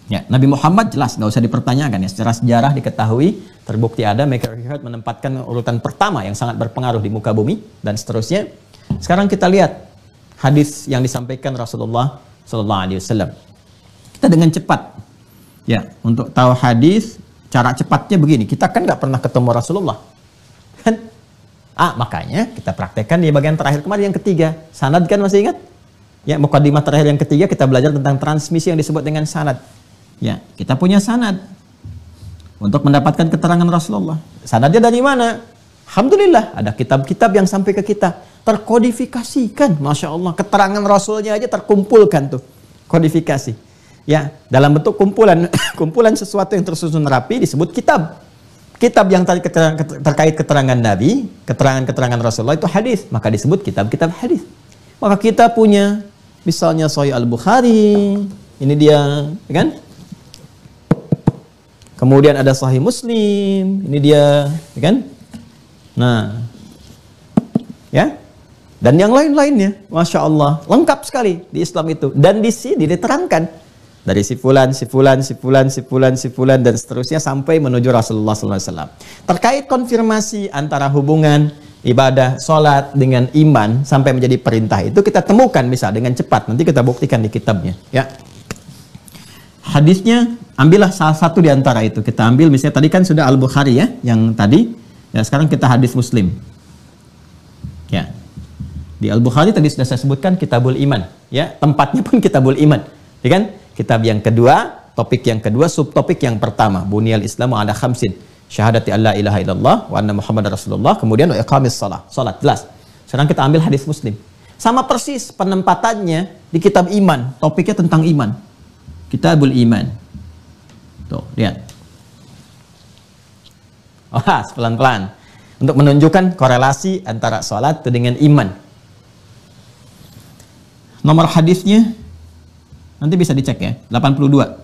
Ya, Nabi Muhammad jelas nggak usah dipertanyakan ya. Secara sejarah diketahui terbukti ada Heard menempatkan urutan pertama yang sangat berpengaruh di muka bumi dan seterusnya. Sekarang kita lihat hadis yang disampaikan Rasulullah Sallallahu Alaihi Wasallam. Kita dengan cepat, ya, untuk tahu hadis, cara cepatnya begini. Kita kan nggak pernah ketemu Rasulullah, kan? Ah, makanya kita praktekkan di bagian terakhir kemarin yang ketiga. Sanad kan masih ingat? Ya, mukadimah terakhir yang ketiga kita belajar tentang transmisi yang disebut dengan sanad. Ya, kita punya sanad untuk mendapatkan keterangan Rasulullah. Sanadnya dari mana? Alhamdulillah ada kitab-kitab yang sampai ke kita terkodifikasikan, masya Allah. Keterangan Rasulnya aja terkumpulkan tuh, kodifikasi. Ya, dalam bentuk kumpulan, kumpulan sesuatu yang tersusun rapi disebut kitab. Kitab yang terkait keterangan Nabi, keterangan-keterangan Rasulullah itu hadis, maka disebut kitab-kitab hadis. Maka kita punya misalnya Sahih Al-Bukhari, ini dia, kan? Kemudian ada Sahih Muslim, ini dia, kan? Nah, Ya. Dan yang lain-lainnya, Masya Allah, lengkap sekali di Islam itu. Dan di sini diterangkan dari si fulan, si fulan, si fulan, si fulan, si fulan, dan seterusnya sampai menuju Rasulullah SAW. Terkait konfirmasi antara hubungan ibadah, sholat dengan iman sampai menjadi perintah itu kita temukan bisa dengan cepat. Nanti kita buktikan di kitabnya. Ya. Hadisnya ambillah salah satu di antara itu. Kita ambil misalnya tadi kan sudah Al Bukhari ya, yang tadi. Ya sekarang kita hadis Muslim. Ya. Di Al Bukhari tadi sudah saya sebutkan Kitabul Iman. Ya, tempatnya pun Kitabul Iman. Ya kan? Kitab yang kedua, topik yang kedua, subtopik yang pertama, Bunyal Islamu ada khamsin. Syahadati alla ilaha illallah wa anna Muhammad Rasulullah, kemudian wa iqamis salat. Salat jelas. Sekarang kita ambil hadis Muslim. Sama persis penempatannya di kitab iman, topiknya tentang iman. Kitabul Iman. Tuh, lihat. Wah, pelan-pelan. Untuk menunjukkan korelasi antara sholat dengan iman. Nomor hadisnya nanti bisa dicek ya, 82.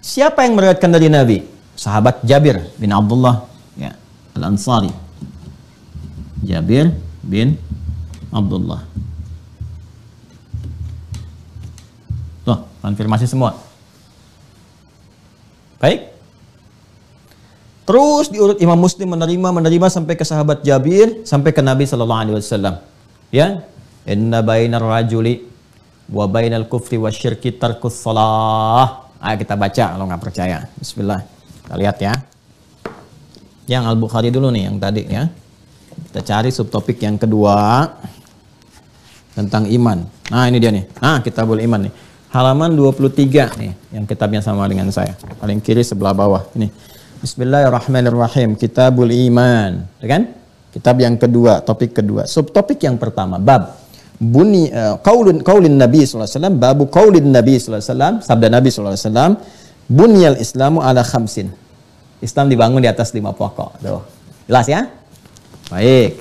Siapa yang meriwayatkan dari Nabi? Sahabat Jabir bin Abdullah ya, Al-Ansari. Jabir bin Abdullah. Tuh, konfirmasi semua. Baik. Terus diurut Imam Muslim menerima menerima sampai ke sahabat Jabir sampai ke Nabi sallallahu alaihi wasallam. Ya. Inna bainar rajuli wa bainal kufri wasyirki tarkus salah. Ayo kita baca kalau nggak percaya. Bismillah. Kita lihat ya. Yang Al-Bukhari dulu nih yang tadi ya. Kita cari subtopik yang kedua tentang iman. Nah, ini dia nih. Nah, kita boleh iman nih. Halaman 23 nih, yang kitabnya sama dengan saya. Paling kiri sebelah bawah. Ini. Bismillahirrahmanirrahim. Kitabul Iman. Ya kan? Kitab yang kedua, topik kedua. Subtopik yang pertama, bab bunyi uh, qaulun qaulin Nabi sallallahu alaihi wasallam, babu qaulin Nabi sallallahu alaihi wasallam, sabda Nabi sallallahu alaihi wasallam, bunyal Islamu ala khamsin. Islam dibangun di atas lima pokok. Tuh. Jelas ya? Baik.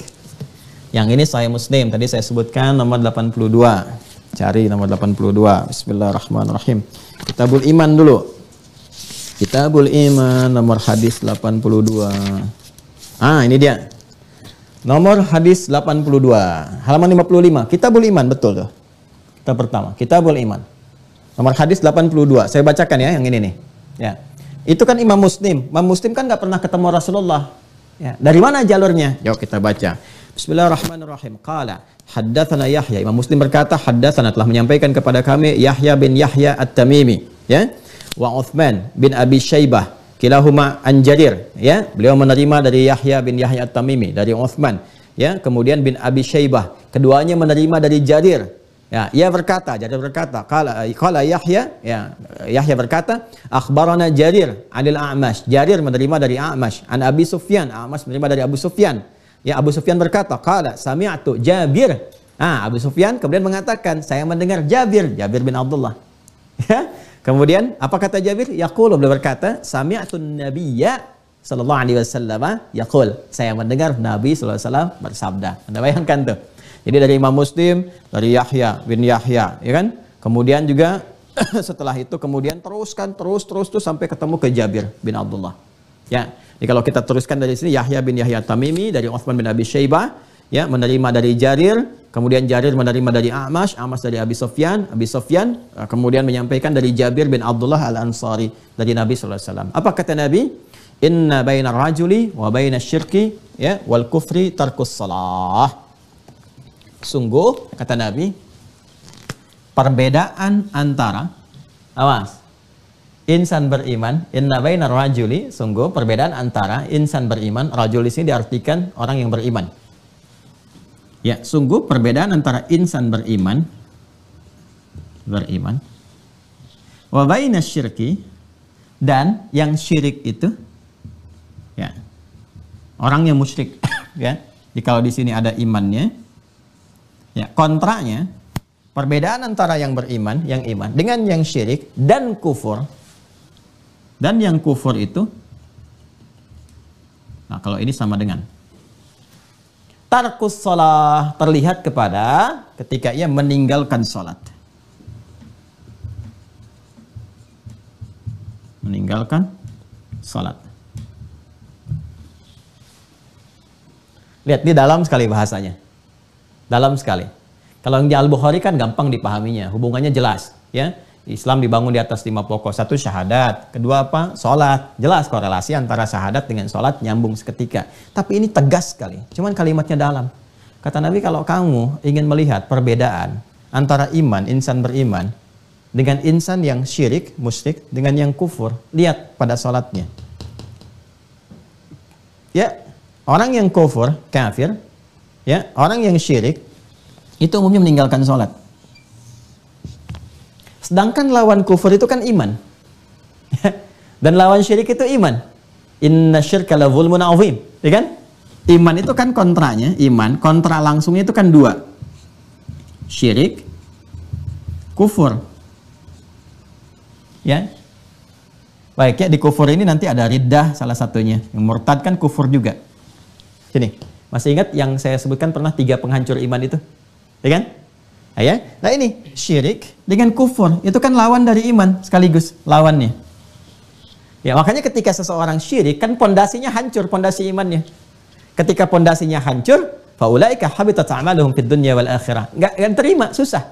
Yang ini saya Muslim, tadi saya sebutkan nomor 82. Cari nomor 82. Bismillahirrahmanirrahim. Kitabul Iman dulu. Kitabul Iman nomor hadis 82. Ah, ini dia. Nomor hadis 82. Halaman 55. Kitabul Iman betul tuh. Kita pertama, Kitabul Iman. Nomor hadis 82. Saya bacakan ya yang ini nih. Ya. Itu kan Imam Muslim. Imam Muslim kan nggak pernah ketemu Rasulullah. Ya. Dari mana jalurnya? Yuk kita baca. Bismillahirrahmanirrahim. Qala haddatsana Yahya. Imam Muslim berkata haddatsana telah menyampaikan kepada kami Yahya bin Yahya At-Tamimi, ya. Wa Uthman bin Abi Syaibah kilahuma an Jarir, ya. Beliau menerima dari Yahya bin Yahya At-Tamimi, dari Uthman, ya. Kemudian bin Abi Syaibah. Keduanya menerima dari Jarir. Ya, ia berkata, Jarir berkata, qala qala Yahya, ya, Yahya berkata, akhbarana Jarir anil A'mash. Jarir menerima dari A'mash, an Abi Sufyan, A'mash menerima dari Abu Sufyan. Ya Abu Sufyan berkata, "Qala sami'tu Jabir." Ah, Abu Sufyan kemudian mengatakan, "Saya mendengar Jabir, Jabir bin Abdullah." Ya. Kemudian apa kata Jabir? Yaqulu beliau berkata, "Sami'tu Nabiyya sallallahu alaihi wasallam yaqul." Saya mendengar Nabi sallallahu alaihi wasallam bersabda. Anda bayangkan tuh. Jadi dari Imam Muslim, dari Yahya bin Yahya, ya kan? Kemudian juga setelah itu kemudian teruskan terus terus tuh sampai ketemu ke Jabir bin Abdullah. Ya. Jadi kalau kita teruskan dari sini Yahya bin Yahya Tamimi dari Uthman bin Abi Syaibah ya menerima dari Jarir, kemudian Jarir menerima dari A'mash, A'mash dari Abi Sofyan, Abi Sofyan uh, kemudian menyampaikan dari Jabir bin Abdullah Al-Ansari dari Nabi wasallam. Apa kata Nabi? Inna bainar rajuli wa bainas syirki ya wal kufri tarkus salah. Sungguh kata Nabi perbedaan antara awas insan beriman, inna bainar rajuli, sungguh perbedaan antara insan beriman, rajul di sini diartikan orang yang beriman. Ya, sungguh perbedaan antara insan beriman, beriman, wa baina syirki, dan yang syirik itu, ya, orang yang musyrik, ya. Jadi kalau di sini ada imannya, ya, kontraknya, perbedaan antara yang beriman, yang iman, dengan yang syirik dan kufur, dan yang kufur itu, nah kalau ini sama dengan tarkus sholat terlihat kepada ketika ia meninggalkan sholat. Meninggalkan sholat. Lihat, ini dalam sekali bahasanya. Dalam sekali. Kalau yang di Al-Bukhari kan gampang dipahaminya, hubungannya jelas. ya Islam dibangun di atas lima pokok. Satu syahadat, kedua apa? Sholat. Jelas korelasi antara syahadat dengan sholat nyambung seketika. Tapi ini tegas sekali. Cuman kalimatnya dalam. Kata Nabi kalau kamu ingin melihat perbedaan antara iman, insan beriman, dengan insan yang syirik, musyrik, dengan yang kufur, lihat pada sholatnya. Ya, orang yang kufur, kafir, ya, orang yang syirik, itu umumnya meninggalkan sholat. Sedangkan lawan kufur itu kan iman. Dan lawan syirik itu iman. Inna syirka la zulmun azim. Ya kan? Iman itu kan kontranya, iman. Kontra langsungnya itu kan dua. Syirik, kufur. Ya. Baik ya, di kufur ini nanti ada riddah salah satunya. Yang murtad kan kufur juga. Sini, masih ingat yang saya sebutkan pernah tiga penghancur iman itu? Ya kan? Nah, ya. Nah ini syirik dengan kufur itu kan lawan dari iman sekaligus lawannya. Ya makanya ketika seseorang syirik kan pondasinya hancur pondasi imannya. Ketika pondasinya hancur, faulaika habitat a'maluhum fid dunya wal akhirah. Enggak enggak terima, susah.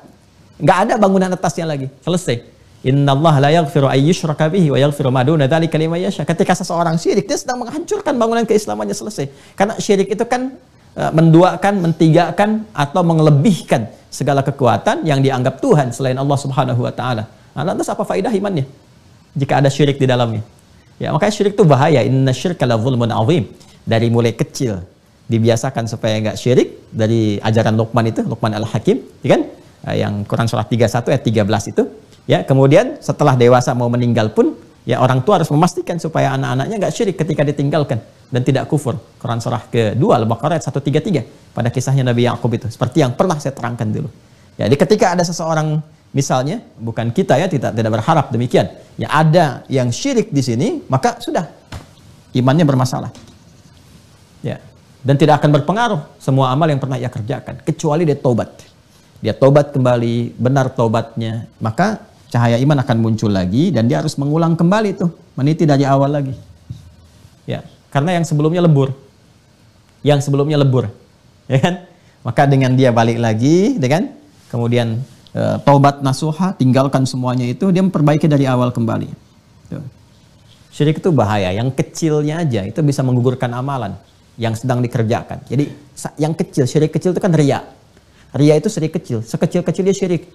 Enggak ada bangunan atasnya lagi. Selesai. Inna Allah la yaghfiru ay yushraka bihi wa yaghfiru ma duna dzalika liman yasha. Ketika seseorang syirik, dia sedang menghancurkan bangunan keislamannya selesai. Karena syirik itu kan uh, menduakan, mentigakan atau mengelebihkan segala kekuatan yang dianggap Tuhan selain Allah Subhanahu wa taala. Nah, lantas apa faidah imannya? Jika ada syirik di dalamnya. Ya, makanya syirik itu bahaya. Inna syirka la zulmun azim. Dari mulai kecil dibiasakan supaya enggak syirik dari ajaran Luqman itu, Luqman Al-Hakim, ya kan? Yang Quran surah 31 ayat 13 itu. Ya, kemudian setelah dewasa mau meninggal pun ya orang tua harus memastikan supaya anak-anaknya enggak syirik ketika ditinggalkan dan tidak kufur. Quran surah kedua Al-Baqarah ayat 133 pada kisahnya Nabi Yakub itu seperti yang pernah saya terangkan dulu. Jadi ketika ada seseorang misalnya bukan kita ya tidak tidak berharap demikian. Ya ada yang syirik di sini maka sudah imannya bermasalah. Ya. Dan tidak akan berpengaruh semua amal yang pernah ia kerjakan kecuali dia tobat. Dia tobat kembali, benar tobatnya, maka cahaya iman akan muncul lagi dan dia harus mengulang kembali tuh, meniti dari awal lagi. Ya, karena yang sebelumnya lebur. Yang sebelumnya lebur ya kan? Maka dengan dia balik lagi, ya kan? Kemudian e, taubat nasuha, tinggalkan semuanya itu, dia memperbaiki dari awal kembali. Tuh. Syirik itu bahaya, yang kecilnya aja itu bisa menggugurkan amalan yang sedang dikerjakan. Jadi yang kecil, syirik kecil itu kan ria. Ria itu syirik kecil, sekecil-kecilnya syirik.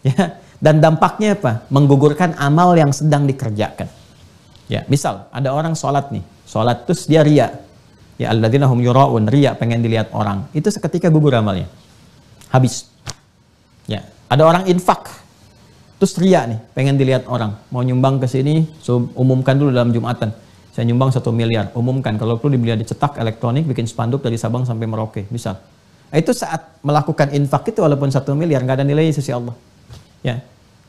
Ya, dan dampaknya apa? Menggugurkan amal yang sedang dikerjakan. Ya, misal ada orang sholat nih, sholat terus dia ria, ya alladzina hum yuraun riya pengen dilihat orang. Itu seketika gugur amalnya. Habis. Ya ada orang infak. Terus ria nih pengen dilihat orang. Mau nyumbang ke sini umumkan dulu dalam jumatan. Saya nyumbang satu miliar. Umumkan kalau perlu dibeli dicetak elektronik bikin spanduk dari Sabang sampai Merauke nah, itu saat melakukan infak itu walaupun satu miliar nggak ada nilainya sisi Allah ya.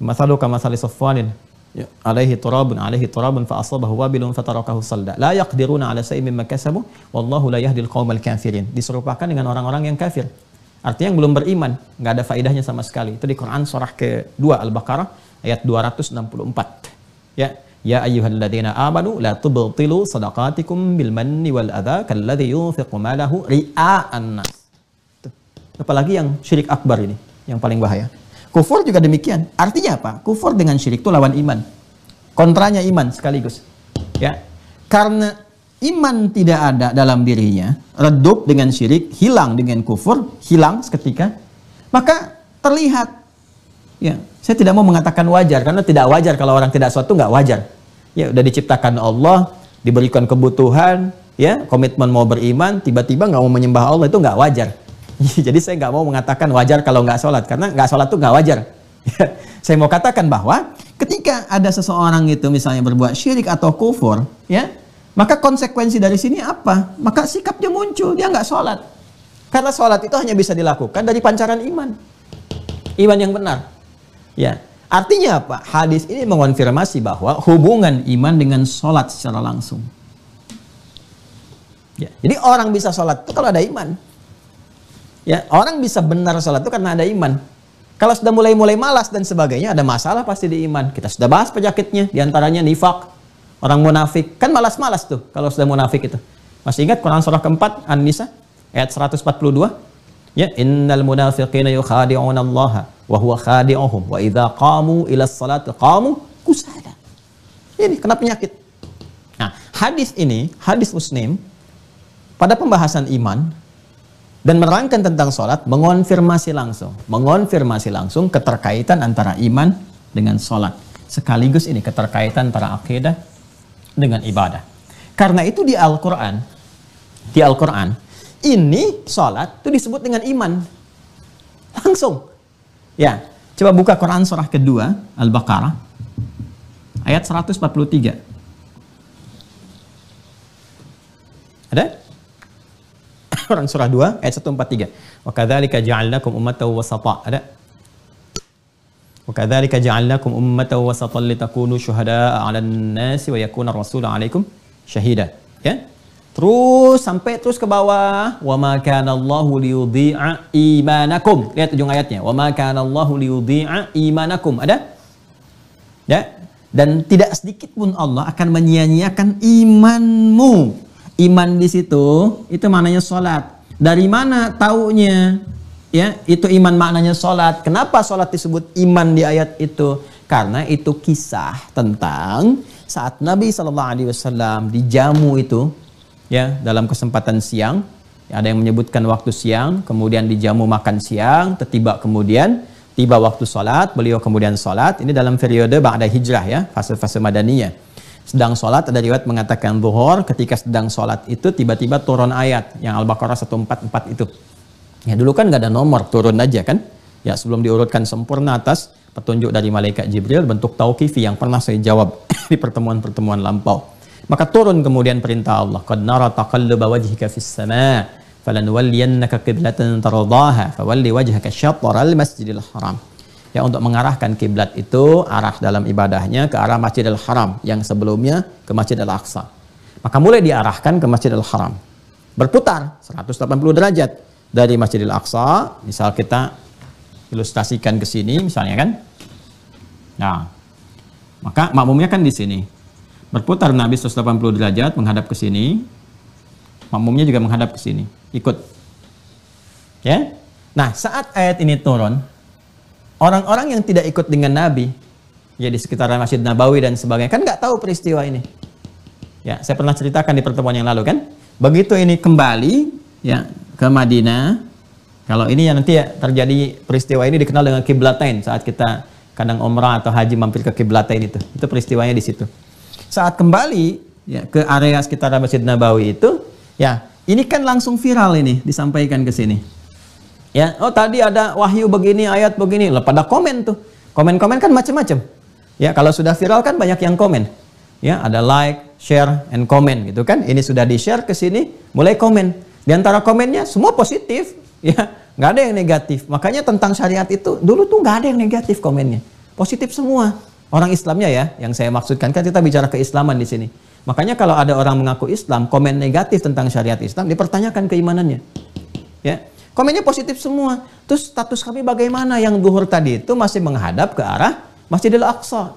Masalu kama safwanin Ya, alaihi turabun alaihi turabun fa asabahu wabilun fatarakahu salda. La yaqdiruna ala shay'in mimma kasabu wallahu la yahdil qaumal kafirin. Diserupakan dengan orang-orang yang kafir. Artinya yang belum beriman nggak ada faedahnya sama sekali. Itu di Quran surah ke-2 Al-Baqarah ayat 264 ya. Ya ayyuhalladzina amanu la tubtilu sadaqatikum bil manni wal adha kalladzi yunfiqu malahu ria'an nas. Apalagi yang syirik akbar ini yang paling bahaya Kufur juga demikian. Artinya apa? Kufur dengan syirik itu lawan iman. Kontranya iman sekaligus. Ya. Karena iman tidak ada dalam dirinya, redup dengan syirik, hilang dengan kufur, hilang seketika, maka terlihat ya, saya tidak mau mengatakan wajar karena tidak wajar kalau orang tidak suatu nggak wajar. Ya, udah diciptakan Allah, diberikan kebutuhan, ya, komitmen mau beriman, tiba-tiba nggak mau menyembah Allah itu nggak wajar. Jadi saya nggak mau mengatakan wajar kalau nggak sholat karena nggak sholat tuh nggak wajar. saya mau katakan bahwa ketika ada seseorang itu misalnya berbuat syirik atau kufur, ya, maka konsekuensi dari sini apa? Maka sikapnya muncul, dia nggak sholat. Karena sholat itu hanya bisa dilakukan dari pancaran iman. Iman yang benar. Ya, Artinya apa? Hadis ini mengonfirmasi bahwa hubungan iman dengan sholat secara langsung. Ya. Jadi orang bisa sholat itu kalau ada iman. Ya, orang bisa benar sholat itu karena ada iman. Kalau sudah mulai-mulai malas dan sebagainya, ada masalah pasti di iman. Kita sudah bahas penyakitnya, di antaranya nifak, orang munafik. Kan malas-malas tuh kalau sudah munafik itu. Masih ingat Quran surah keempat, An-Nisa? Ayat 142. Ya, innal munafiqina yukhadi'una Allah wa huwa khadi'uhum wa idza qamu ila salati qamu kusala. Ini kena penyakit. Nah, hadis ini, hadis Muslim pada pembahasan iman dan menerangkan tentang sholat mengonfirmasi langsung, mengonfirmasi langsung keterkaitan antara iman dengan sholat. Sekaligus ini keterkaitan para akidah dengan ibadah. Karena itu di Al-Quran, di Al-Quran, ini sholat itu disebut dengan iman. Langsung. Ya, coba buka Quran surah kedua, Al-Baqarah, ayat 143. Ada? Quran surah 2 ayat 143. Wa kadzalika ja'alnakum ummatan wasata. Ada? Wa kadzalika ja'alnakum ummatan wasatan litakunu syuhada'a 'alan nasi wa yakuna rasulu 'alaikum syahida. Ya? Terus sampai terus ke bawah. Wa ma kana Allahu liyudhi'a imanakum. Lihat ujung ayatnya. Wa ma kana Allahu liyudhi'a imanakum. Ada? Ya. Dan tidak sedikit pun Allah akan menyia-nyiakan imanmu. Iman di situ itu maknanya salat. Dari mana taunya? Ya, itu iman maknanya salat. Kenapa salat disebut iman di ayat itu? Karena itu kisah tentang saat Nabi Shallallahu Alaihi Wasallam dijamu itu ya dalam kesempatan siang ada yang menyebutkan waktu siang kemudian dijamu makan siang tiba kemudian tiba waktu sholat beliau kemudian sholat ini dalam periode ba'da hijrah ya fase-fase madaniyah sedang sholat ada riwayat mengatakan zuhur ketika sedang sholat itu tiba-tiba turun ayat yang Al-Baqarah 144 itu ya dulu kan nggak ada nomor turun aja kan ya sebelum diurutkan sempurna atas petunjuk dari malaikat Jibril bentuk tauqifi yang pernah saya jawab di pertemuan-pertemuan lampau maka turun kemudian perintah Allah. Qad nara taqalluba wajhika fis sama' falanuwalliyannaka qiblatan tardaha fawalli wajhaka syatral masjidil haram. Ya untuk mengarahkan kiblat itu arah dalam ibadahnya ke arah Masjidil Haram yang sebelumnya ke Masjidil Aqsa. Maka mulai diarahkan ke Masjidil Haram. Berputar 180 derajat dari Masjidil Aqsa, misal kita ilustrasikan ke sini misalnya kan. Nah, maka makmumnya kan di sini. Berputar Nabi 180 derajat menghadap ke sini. Makmumnya juga menghadap ke sini. Ikut. Ya. Nah, saat ayat ini turun, orang-orang yang tidak ikut dengan Nabi, ya di sekitaran Masjid Nabawi dan sebagainya, kan nggak tahu peristiwa ini. Ya, saya pernah ceritakan di pertemuan yang lalu kan. Begitu ini kembali ya ke Madinah, kalau ini yang nanti ya terjadi peristiwa ini dikenal dengan kiblatain saat kita kadang umrah atau haji mampir ke kiblatain itu. Itu peristiwanya di situ saat kembali ya ke area sekitar Masjid Nabawi itu, ya ini kan langsung viral ini disampaikan ke sini. Ya, oh tadi ada wahyu begini, ayat begini, lah pada komen tuh. Komen-komen kan macam-macam. Ya, kalau sudah viral kan banyak yang komen. Ya, ada like, share, and comment gitu kan. Ini sudah di-share ke sini, mulai komen. Di antara komennya semua positif, ya, nggak ada yang negatif. Makanya tentang syariat itu dulu tuh nggak ada yang negatif komennya, positif semua orang Islamnya ya, yang saya maksudkan kan kita bicara keislaman di sini. Makanya kalau ada orang mengaku Islam, komen negatif tentang syariat Islam, dipertanyakan keimanannya. Ya, komennya positif semua. Terus status kami bagaimana yang duhur tadi itu masih menghadap ke arah Masjidil Aqsa.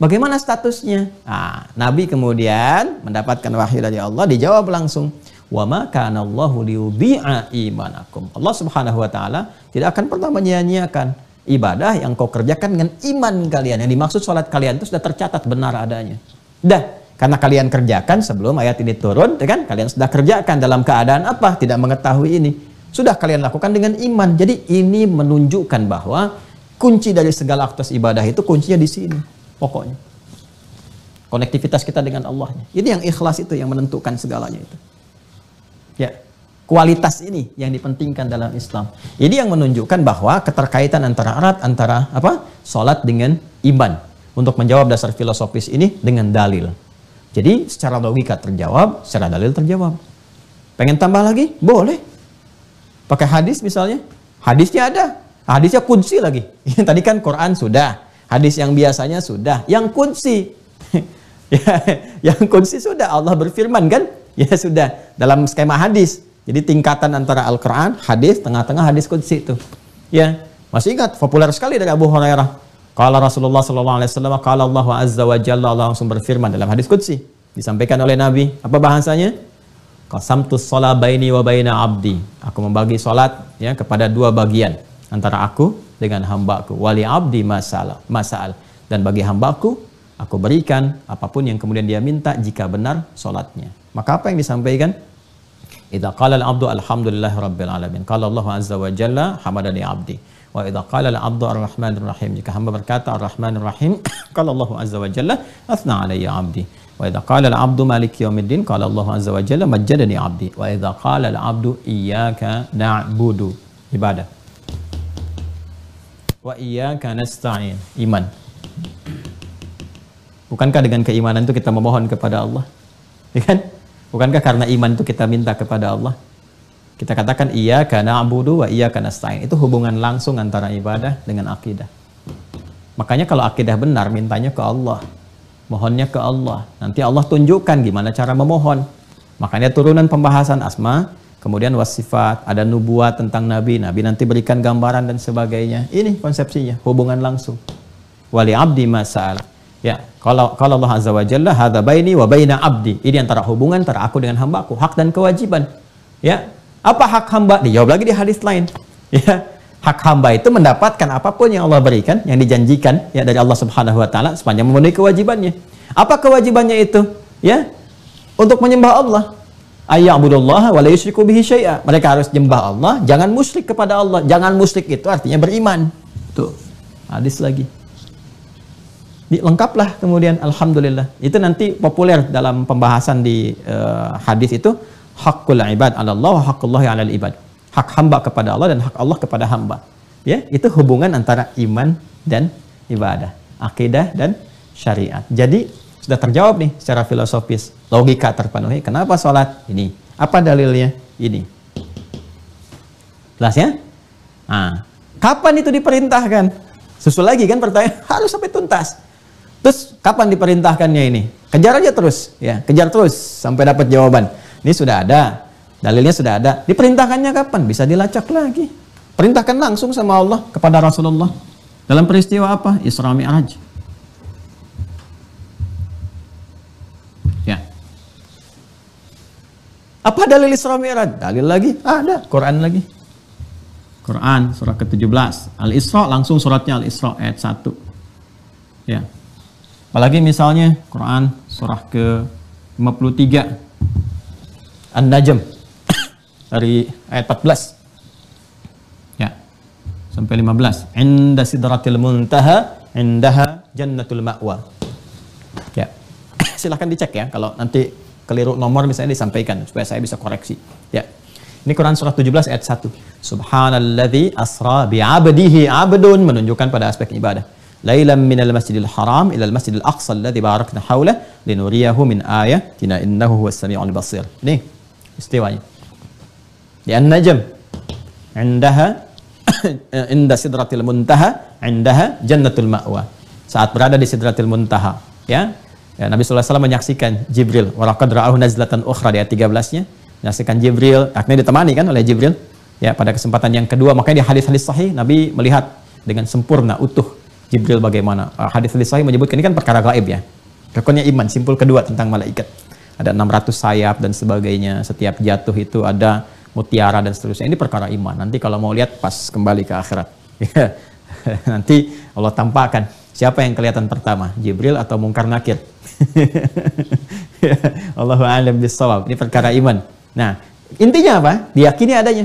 Bagaimana statusnya? Nah, Nabi kemudian mendapatkan wahyu dari Allah, dijawab langsung. Wa ma kana Allahu liyudhi'a imanakum. Allah Subhanahu wa taala tidak akan pernah menyia-nyiakan ibadah yang kau kerjakan dengan iman kalian. Yang dimaksud sholat kalian itu sudah tercatat benar adanya. Dah, karena kalian kerjakan sebelum ayat ini turun, ya kan? Kalian sudah kerjakan dalam keadaan apa? Tidak mengetahui ini. Sudah kalian lakukan dengan iman. Jadi ini menunjukkan bahwa kunci dari segala aktivitas ibadah itu kuncinya di sini. Pokoknya. Konektivitas kita dengan Allahnya. Ini yang ikhlas itu yang menentukan segalanya itu. Ya. Kualitas ini yang dipentingkan dalam Islam. Ini yang menunjukkan bahwa keterkaitan antara erat antara apa? Salat dengan iman. Untuk menjawab dasar filosofis ini dengan dalil. Jadi secara logika terjawab, secara dalil terjawab. Pengen tambah lagi? Boleh. Pakai hadis misalnya. Hadisnya ada. Hadisnya kunci lagi. Tadi kan Quran sudah. Hadis yang biasanya sudah. Yang kunci. ya, yang kunci sudah. Allah berfirman kan? Ya sudah. Dalam skema hadis. Jadi tingkatan antara Al-Quran, hadis, tengah-tengah hadis kudsi itu. Ya, masih ingat populer sekali dari Abu Hurairah. Kalau Rasulullah Sallallahu Alaihi kalau Allah Azza wa Jalla Allah langsung berfirman dalam hadis kudsi disampaikan oleh Nabi. Apa bahasanya? Qasamtu shalah baini wa baina abdi. Aku membagi salat ya kepada dua bagian antara aku dengan hambaku. Wali abdi masalah masal dan bagi hambaku aku berikan apa pun yang kemudian dia minta jika benar salatnya. Maka apa yang disampaikan? Idza qala al-'abdu alhamdulillah rabbil alamin. Qala Allah azza wa jalla hamadani 'abdi. Wa idza qala al-'abdu ar-rahmanir rahim. Jika hamba berkata ar-rahmanir rahim, qala Allah azza wa jalla athna 'alayya 'abdi. Wa idza qala al-'abdu maliki yaumiddin, qala Allah azza wa jalla majjadani 'abdi. Wa idza qala al-'abdu iyyaka na'budu. Ibadah. Wa iyyaka nasta'in. Iman. Bukankah dengan keimanan itu kita memohon kepada Allah? Ya kan? Bukankah karena iman itu kita minta kepada Allah? Kita katakan iya karena abudu wa iya karena stain. Itu hubungan langsung antara ibadah dengan akidah. Makanya kalau akidah benar mintanya ke Allah. Mohonnya ke Allah. Nanti Allah tunjukkan gimana cara memohon. Makanya turunan pembahasan asma, kemudian wasifat, ada nubuat tentang nabi, nabi nanti berikan gambaran dan sebagainya. Ini konsepsinya, hubungan langsung. Wali abdi masal. Ya, kalau kalau Allah Azza wa Jalla hadza baini wa baina abdi. Ini antara hubungan antara aku dengan hambaku, hak dan kewajiban. Ya. Apa hak hamba? Dijawab lagi di hadis lain. Ya. Hak hamba itu mendapatkan apa pun yang Allah berikan, yang dijanjikan ya dari Allah Subhanahu wa taala sepanjang memenuhi kewajibannya. Apa kewajibannya itu? Ya. Untuk menyembah Allah. Ayya'budullaha wa la yusyriku bihi syai'a. Mereka harus menyembah Allah, jangan musyrik kepada Allah. Jangan musyrik itu artinya beriman. Tuh. Hadis lagi lengkaplah kemudian alhamdulillah itu nanti populer dalam pembahasan di uh, hadis itu hakul ibad ala Allah wa hakullah ala ibad hak hamba kepada Allah dan hak Allah kepada hamba. Ya itu hubungan antara iman dan ibadah akidah dan syariat. Jadi sudah terjawab nih secara filosofis logika terpenuhi kenapa sholat ini? Apa dalilnya? Ini. Jelas ya? Nah, kapan itu diperintahkan? Susul lagi kan pertanyaan harus sampai tuntas. Terus kapan diperintahkannya ini? Kejar aja terus, ya, kejar terus sampai dapat jawaban. Ini sudah ada, dalilnya sudah ada. Diperintahkannya kapan? Bisa dilacak lagi. Perintahkan langsung sama Allah kepada Rasulullah. Dalam peristiwa apa? Isra Mi'raj. Ya. Apa dalil Isra Mi'raj? Dalil lagi? Ada. Quran lagi. Quran surah ke-17. Al-Isra langsung suratnya Al-Isra ayat 1. Ya. Apalagi misalnya Quran surah ke-53 An-Najm dari ayat 14 ya. Sampai 15 inda sidratil muntaha indaha jannatul ma'wa. Ya. Silahkan dicek ya kalau nanti keliru nomor misalnya disampaikan supaya saya bisa koreksi. Ya. Ini Quran surah 17 ayat 1 subhanalladzi asra bi'abdihi abdun menunjukkan pada aspek ibadah. Lailan minal masjidil haram ila al masjidil aqsa alladhi barakna hawla linuriyahu min ayatina innahu huwas samiul basir. Ini istiwanya. Di An-Najm indaha inda sidratil muntaha indaha jannatul ma'wa. Saat berada di sidratil muntaha, ya. ya Nabi SAW menyaksikan Jibril. Walaqad ra'ahu nazlatan ukhra di ayat 13-nya. Menyaksikan Jibril, akhirnya ditemani kan oleh Jibril. Ya, pada kesempatan yang kedua, makanya di hadis-hadis sahih Nabi melihat dengan sempurna utuh Jibril bagaimana. Uh, hadis hadis sahih menyebutkan ini kan perkara gaib ya. Rukunnya iman, simpul kedua tentang malaikat. Ada 600 sayap dan sebagainya. Setiap jatuh itu ada mutiara dan seterusnya. Ini perkara iman. Nanti kalau mau lihat pas kembali ke akhirat. Nanti Allah tampakkan siapa yang kelihatan pertama, Jibril atau Mungkar Nakir. Allahu a'lam bissawab. Ini perkara iman. Nah, intinya apa? Diyakini adanya.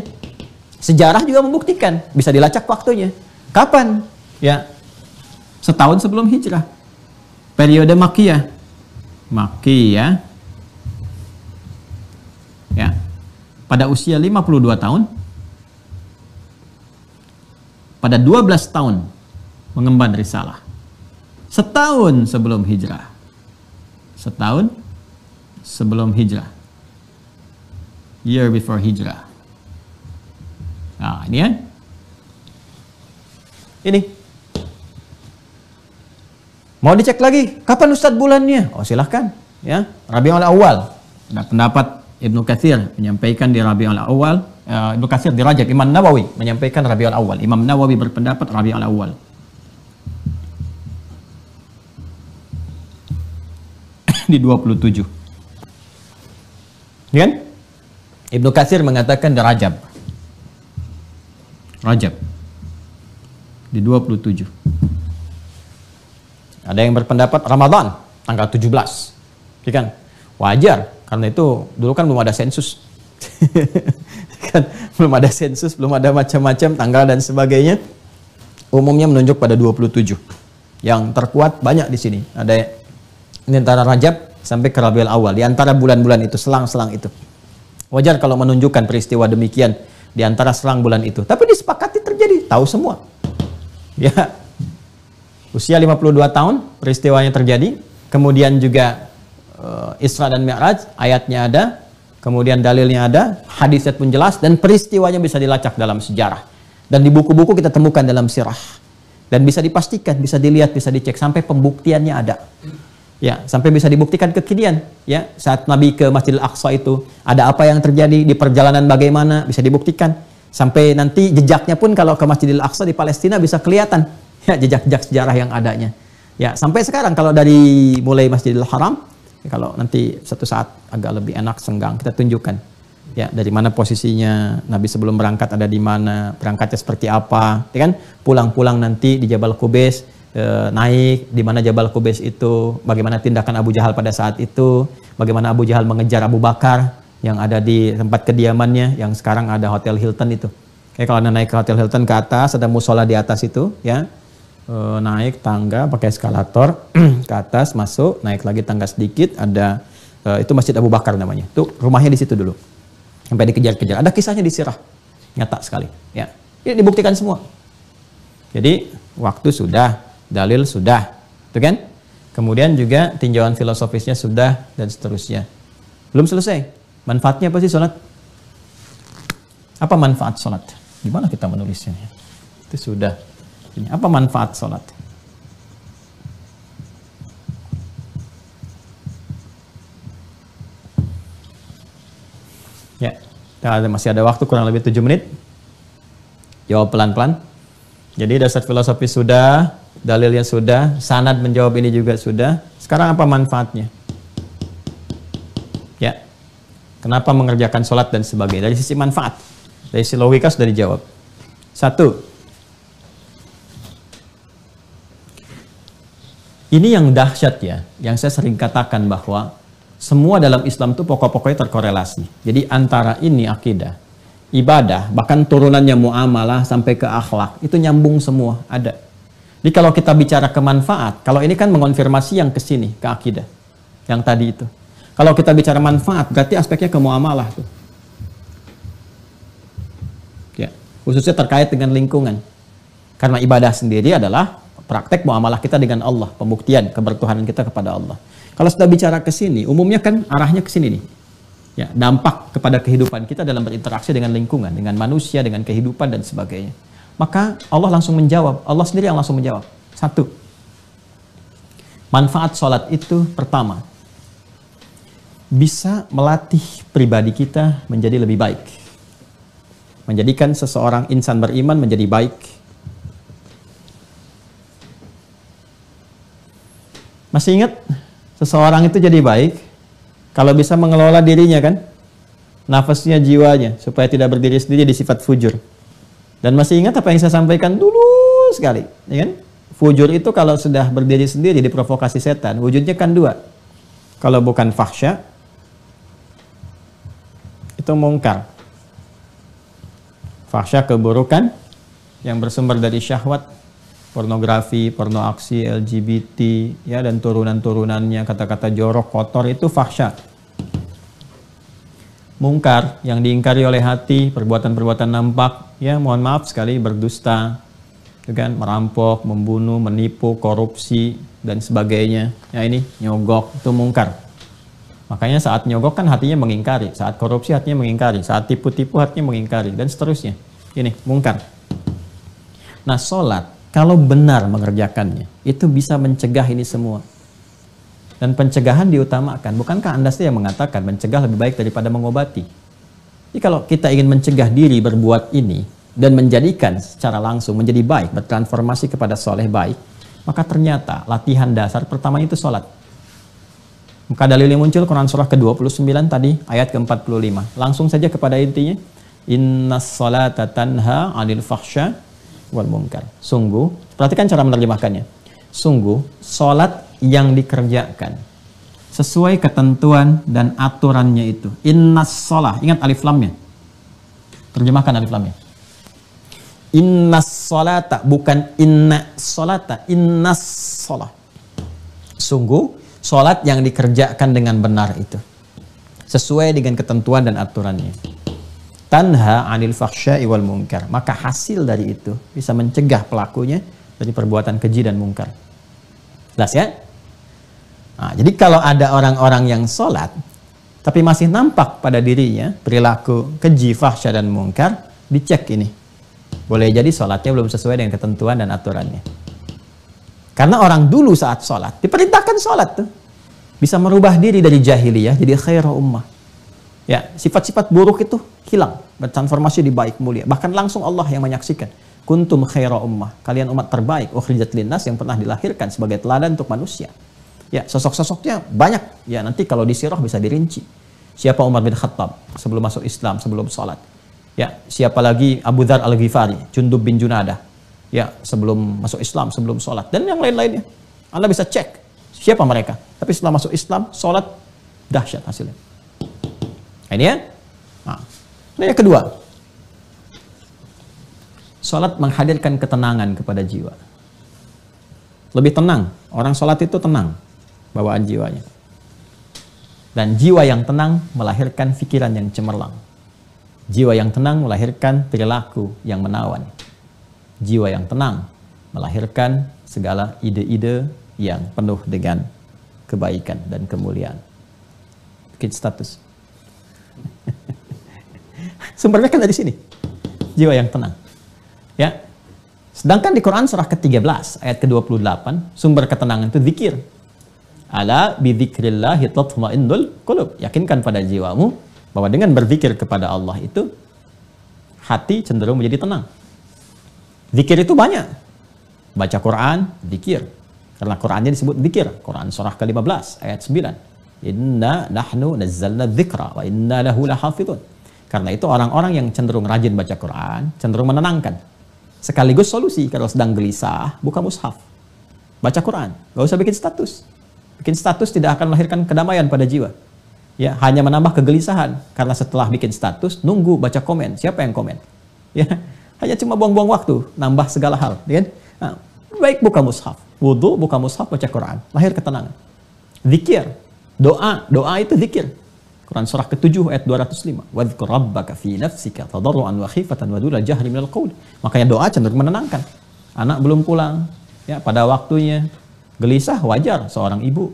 Sejarah juga membuktikan, bisa dilacak waktunya. Kapan? Ya, setahun sebelum hijrah. Periode Makiyah. Makiyah. Ya. Pada usia 52 tahun. Pada 12 tahun mengemban risalah. Setahun sebelum hijrah. Setahun sebelum hijrah. Year before hijrah. Nah, ini ya. Ini Mau dicek lagi, kapan Ustadz bulannya? Oh silahkan. Ya, Rabiul Awal. Ada pendapat Ibnu Katsir menyampaikan di Rabiul Awal. Uh, Ibnu Katsir di Rajab Imam Nawawi menyampaikan Rabiul Awal. Imam Nawawi berpendapat Rabiul Awal. di 27. Ya kan? Ibnu Katsir mengatakan di Rajab. Rajab. Di 27. Ada yang berpendapat Ramadan tanggal 17. Ya kan? Wajar karena itu dulu kan belum ada sensus. kan belum ada sensus, belum ada macam-macam tanggal dan sebagainya. Umumnya menunjuk pada 27. Yang terkuat banyak di sini. Ada ini antara Rajab sampai ke Rabiul Awal. Di antara bulan-bulan itu, selang-selang itu. Wajar kalau menunjukkan peristiwa demikian di antara selang bulan itu. Tapi disepakati terjadi, tahu semua. Ya, usia 52 tahun peristiwanya terjadi. Kemudian juga Isra dan Mi'raj, ayatnya ada. Kemudian dalilnya ada, hadisnya pun jelas. Dan peristiwanya bisa dilacak dalam sejarah. Dan di buku-buku kita temukan dalam sirah. Dan bisa dipastikan, bisa dilihat, bisa dicek. Sampai pembuktiannya ada. Ya, sampai bisa dibuktikan kekinian. Ya, saat Nabi ke Masjidil Aqsa itu ada apa yang terjadi di perjalanan bagaimana bisa dibuktikan. Sampai nanti jejaknya pun kalau ke Masjidil Aqsa di Palestina bisa kelihatan ya jejak-jejak sejarah yang adanya. Ya, sampai sekarang kalau dari mulai Masjidil Haram ya, kalau nanti satu saat agak lebih enak senggang kita tunjukkan. Ya dari mana posisinya Nabi sebelum berangkat ada di mana berangkatnya seperti apa ya kan? Pulang-pulang nanti di Jabal Qubais e, naik di mana Jabal Qubais itu, bagaimana tindakan Abu Jahal pada saat itu, bagaimana Abu Jahal mengejar Abu Bakar yang ada di tempat kediamannya yang sekarang ada Hotel Hilton itu. Oke, kalau anda naik ke Hotel Hilton ke atas ada musola di atas itu, ya e, naik tangga pakai eskalator ke atas masuk, naik lagi tangga sedikit ada e, itu Masjid Abu Bakar namanya. Tuh rumahnya di situ dulu. Sampai dikejar-kejar. Ada kisahnya di Sirah. Nyata sekali, ya. Ini dibuktikan semua. Jadi waktu sudah dalil sudah, itu kan? Kemudian juga tinjauan filosofisnya sudah dan seterusnya. Belum selesai. Manfaatnya apa sih sholat? Apa manfaat sholat? Gimana kita menulisnya? Itu sudah. Ini apa manfaat sholat? Ya, kita masih ada waktu kurang lebih 7 menit. Jawab pelan-pelan. Jadi dasar filosofi sudah, dalilnya sudah, sanad menjawab ini juga sudah. Sekarang apa manfaatnya? Ya, kenapa mengerjakan sholat dan sebagainya? Dari sisi manfaat, dari sisi logika sudah dijawab. Satu, ini yang dahsyat ya, yang saya sering katakan bahwa semua dalam Islam itu pokok-pokoknya terkorelasi. Jadi antara ini akidah, ibadah, bahkan turunannya muamalah sampai ke akhlak, itu nyambung semua, ada. Jadi kalau kita bicara kemanfaat, kalau ini kan mengonfirmasi yang ke sini, ke akidah. Yang tadi itu. Kalau kita bicara manfaat, berarti aspeknya ke muamalah tuh. Ya, khususnya terkait dengan lingkungan. Karena ibadah sendiri adalah praktek muamalah kita dengan Allah, pembuktian kebertuhanan kita kepada Allah. Kalau sudah bicara ke sini, umumnya kan arahnya ke sini nih. Ya, dampak kepada kehidupan kita dalam berinteraksi dengan lingkungan, dengan manusia, dengan kehidupan dan sebagainya. Maka Allah langsung menjawab. Allah sendiri yang langsung menjawab. Satu. Manfaat sholat itu pertama. Bisa melatih pribadi kita menjadi lebih baik. Menjadikan seseorang insan beriman menjadi baik. Masih ingat? Seseorang itu jadi baik kalau bisa mengelola dirinya kan? Nafasnya, jiwanya, supaya tidak berdiri sendiri di sifat fujur. Dan masih ingat apa yang saya sampaikan dulu sekali, ya kan? Fujur itu kalau sudah berdiri sendiri diprovokasi setan, wujudnya kan dua. Kalau bukan fahsya, itu mungkar. Fahsya keburukan yang bersumber dari syahwat, pornografi, porno aksi, LGBT, ya dan turunan-turunannya, kata-kata jorok, kotor itu fahsya mungkar yang diingkari oleh hati, perbuatan-perbuatan nampak, ya mohon maaf sekali berdusta, ya kan, merampok, membunuh, menipu, korupsi dan sebagainya. Ya ini nyogok itu mungkar. Makanya saat nyogok kan hatinya mengingkari, saat korupsi hatinya mengingkari, saat tipu-tipu hatinya mengingkari dan seterusnya. Ini mungkar. Nah, sholat kalau benar mengerjakannya itu bisa mencegah ini semua dan pencegahan diutamakan. Bukankah Anda sih yang mengatakan mencegah lebih baik daripada mengobati? Jadi kalau kita ingin mencegah diri berbuat ini dan menjadikan secara langsung menjadi baik, bertransformasi kepada soleh baik, maka ternyata latihan dasar pertama itu sholat. Maka dalilnya muncul Quran surah ke-29 tadi ayat ke-45. Langsung saja kepada intinya. Inna salata tanha 'anil wal munkar. Sungguh, perhatikan cara menerjemahkannya. Sungguh, salat yang dikerjakan sesuai ketentuan dan aturannya itu. Inna salah, ingat alif lamnya. Terjemahkan alif lamnya. Inna salata bukan inna salata, inna salah. Sungguh Sholat yang dikerjakan dengan benar itu. Sesuai dengan ketentuan dan aturannya. Tanha anil faksya wal mungkar. Maka hasil dari itu bisa mencegah pelakunya dari perbuatan keji dan mungkar. Jelas ya? Nah, jadi kalau ada orang-orang yang sholat, tapi masih nampak pada dirinya perilaku keji, fahsya, dan mungkar, dicek ini. Boleh jadi sholatnya belum sesuai dengan ketentuan dan aturannya. Karena orang dulu saat sholat, diperintahkan sholat tuh. Bisa merubah diri dari jahiliyah jadi khairah ummah. Ya, sifat-sifat buruk itu hilang, bertransformasi di baik mulia. Bahkan langsung Allah yang menyaksikan. Kuntum khairah ummah. Kalian umat terbaik, ukhrijat linnas yang pernah dilahirkan sebagai teladan untuk manusia. Ya, sosok-sosoknya banyak. Ya, nanti kalau di sirah bisa dirinci. Siapa Umar bin Khattab sebelum masuk Islam, sebelum sholat. Ya, siapa lagi Abu Dhar al-Ghifari, Jundub bin Junadah, ya sebelum masuk Islam, sebelum sholat dan yang lain-lainnya. Anda bisa cek siapa mereka. Tapi setelah masuk Islam, sholat dahsyat hasilnya. Ini ya. Nah, yang kedua. Sholat menghadirkan ketenangan kepada jiwa. Lebih tenang. Orang sholat itu tenang bawaan jiwanya. Dan jiwa yang tenang melahirkan pikiran yang cemerlang. Jiwa yang tenang melahirkan perilaku yang menawan jiwa yang tenang melahirkan segala ide-ide yang penuh dengan kebaikan dan kemuliaan. Bikin status. Sumbernya kan dari sini. Jiwa yang tenang. Ya. Sedangkan di Quran surah ke-13 ayat ke-28 sumber ketenangan itu zikir. Ala bidzikrillahi tatma'innul qulub. Yakinkan pada jiwamu bahwa dengan berzikir kepada Allah itu hati cenderung menjadi tenang. Zikir itu banyak. Baca Quran, zikir. Karena Qurannya disebut zikir. Quran surah ke-15 ayat 9. Inna nahnu nazzalna dzikra wa inna lahu lahafidun. Karena itu orang-orang yang cenderung rajin baca Quran, cenderung menenangkan. Sekaligus solusi kalau sedang gelisah, buka mushaf. Baca Quran, gak usah bikin status. Bikin status tidak akan melahirkan kedamaian pada jiwa. Ya, hanya menambah kegelisahan karena setelah bikin status nunggu baca komen. Siapa yang komen? Ya, hanya cuma buang-buang waktu, nambah segala hal. Ya kan? Nah, baik buka mushaf. Wudhu, buka mushaf, baca Quran. Lahir ketenangan. Zikir. Doa. Doa itu zikir. Quran surah ke-7 ayat 205. Wadhkur rabbaka fi nafsika tadarruan wa khifatan wa dula jahri minal qawl. Makanya doa cenderung menenangkan. Anak belum pulang. Ya, pada waktunya. Gelisah wajar seorang ibu.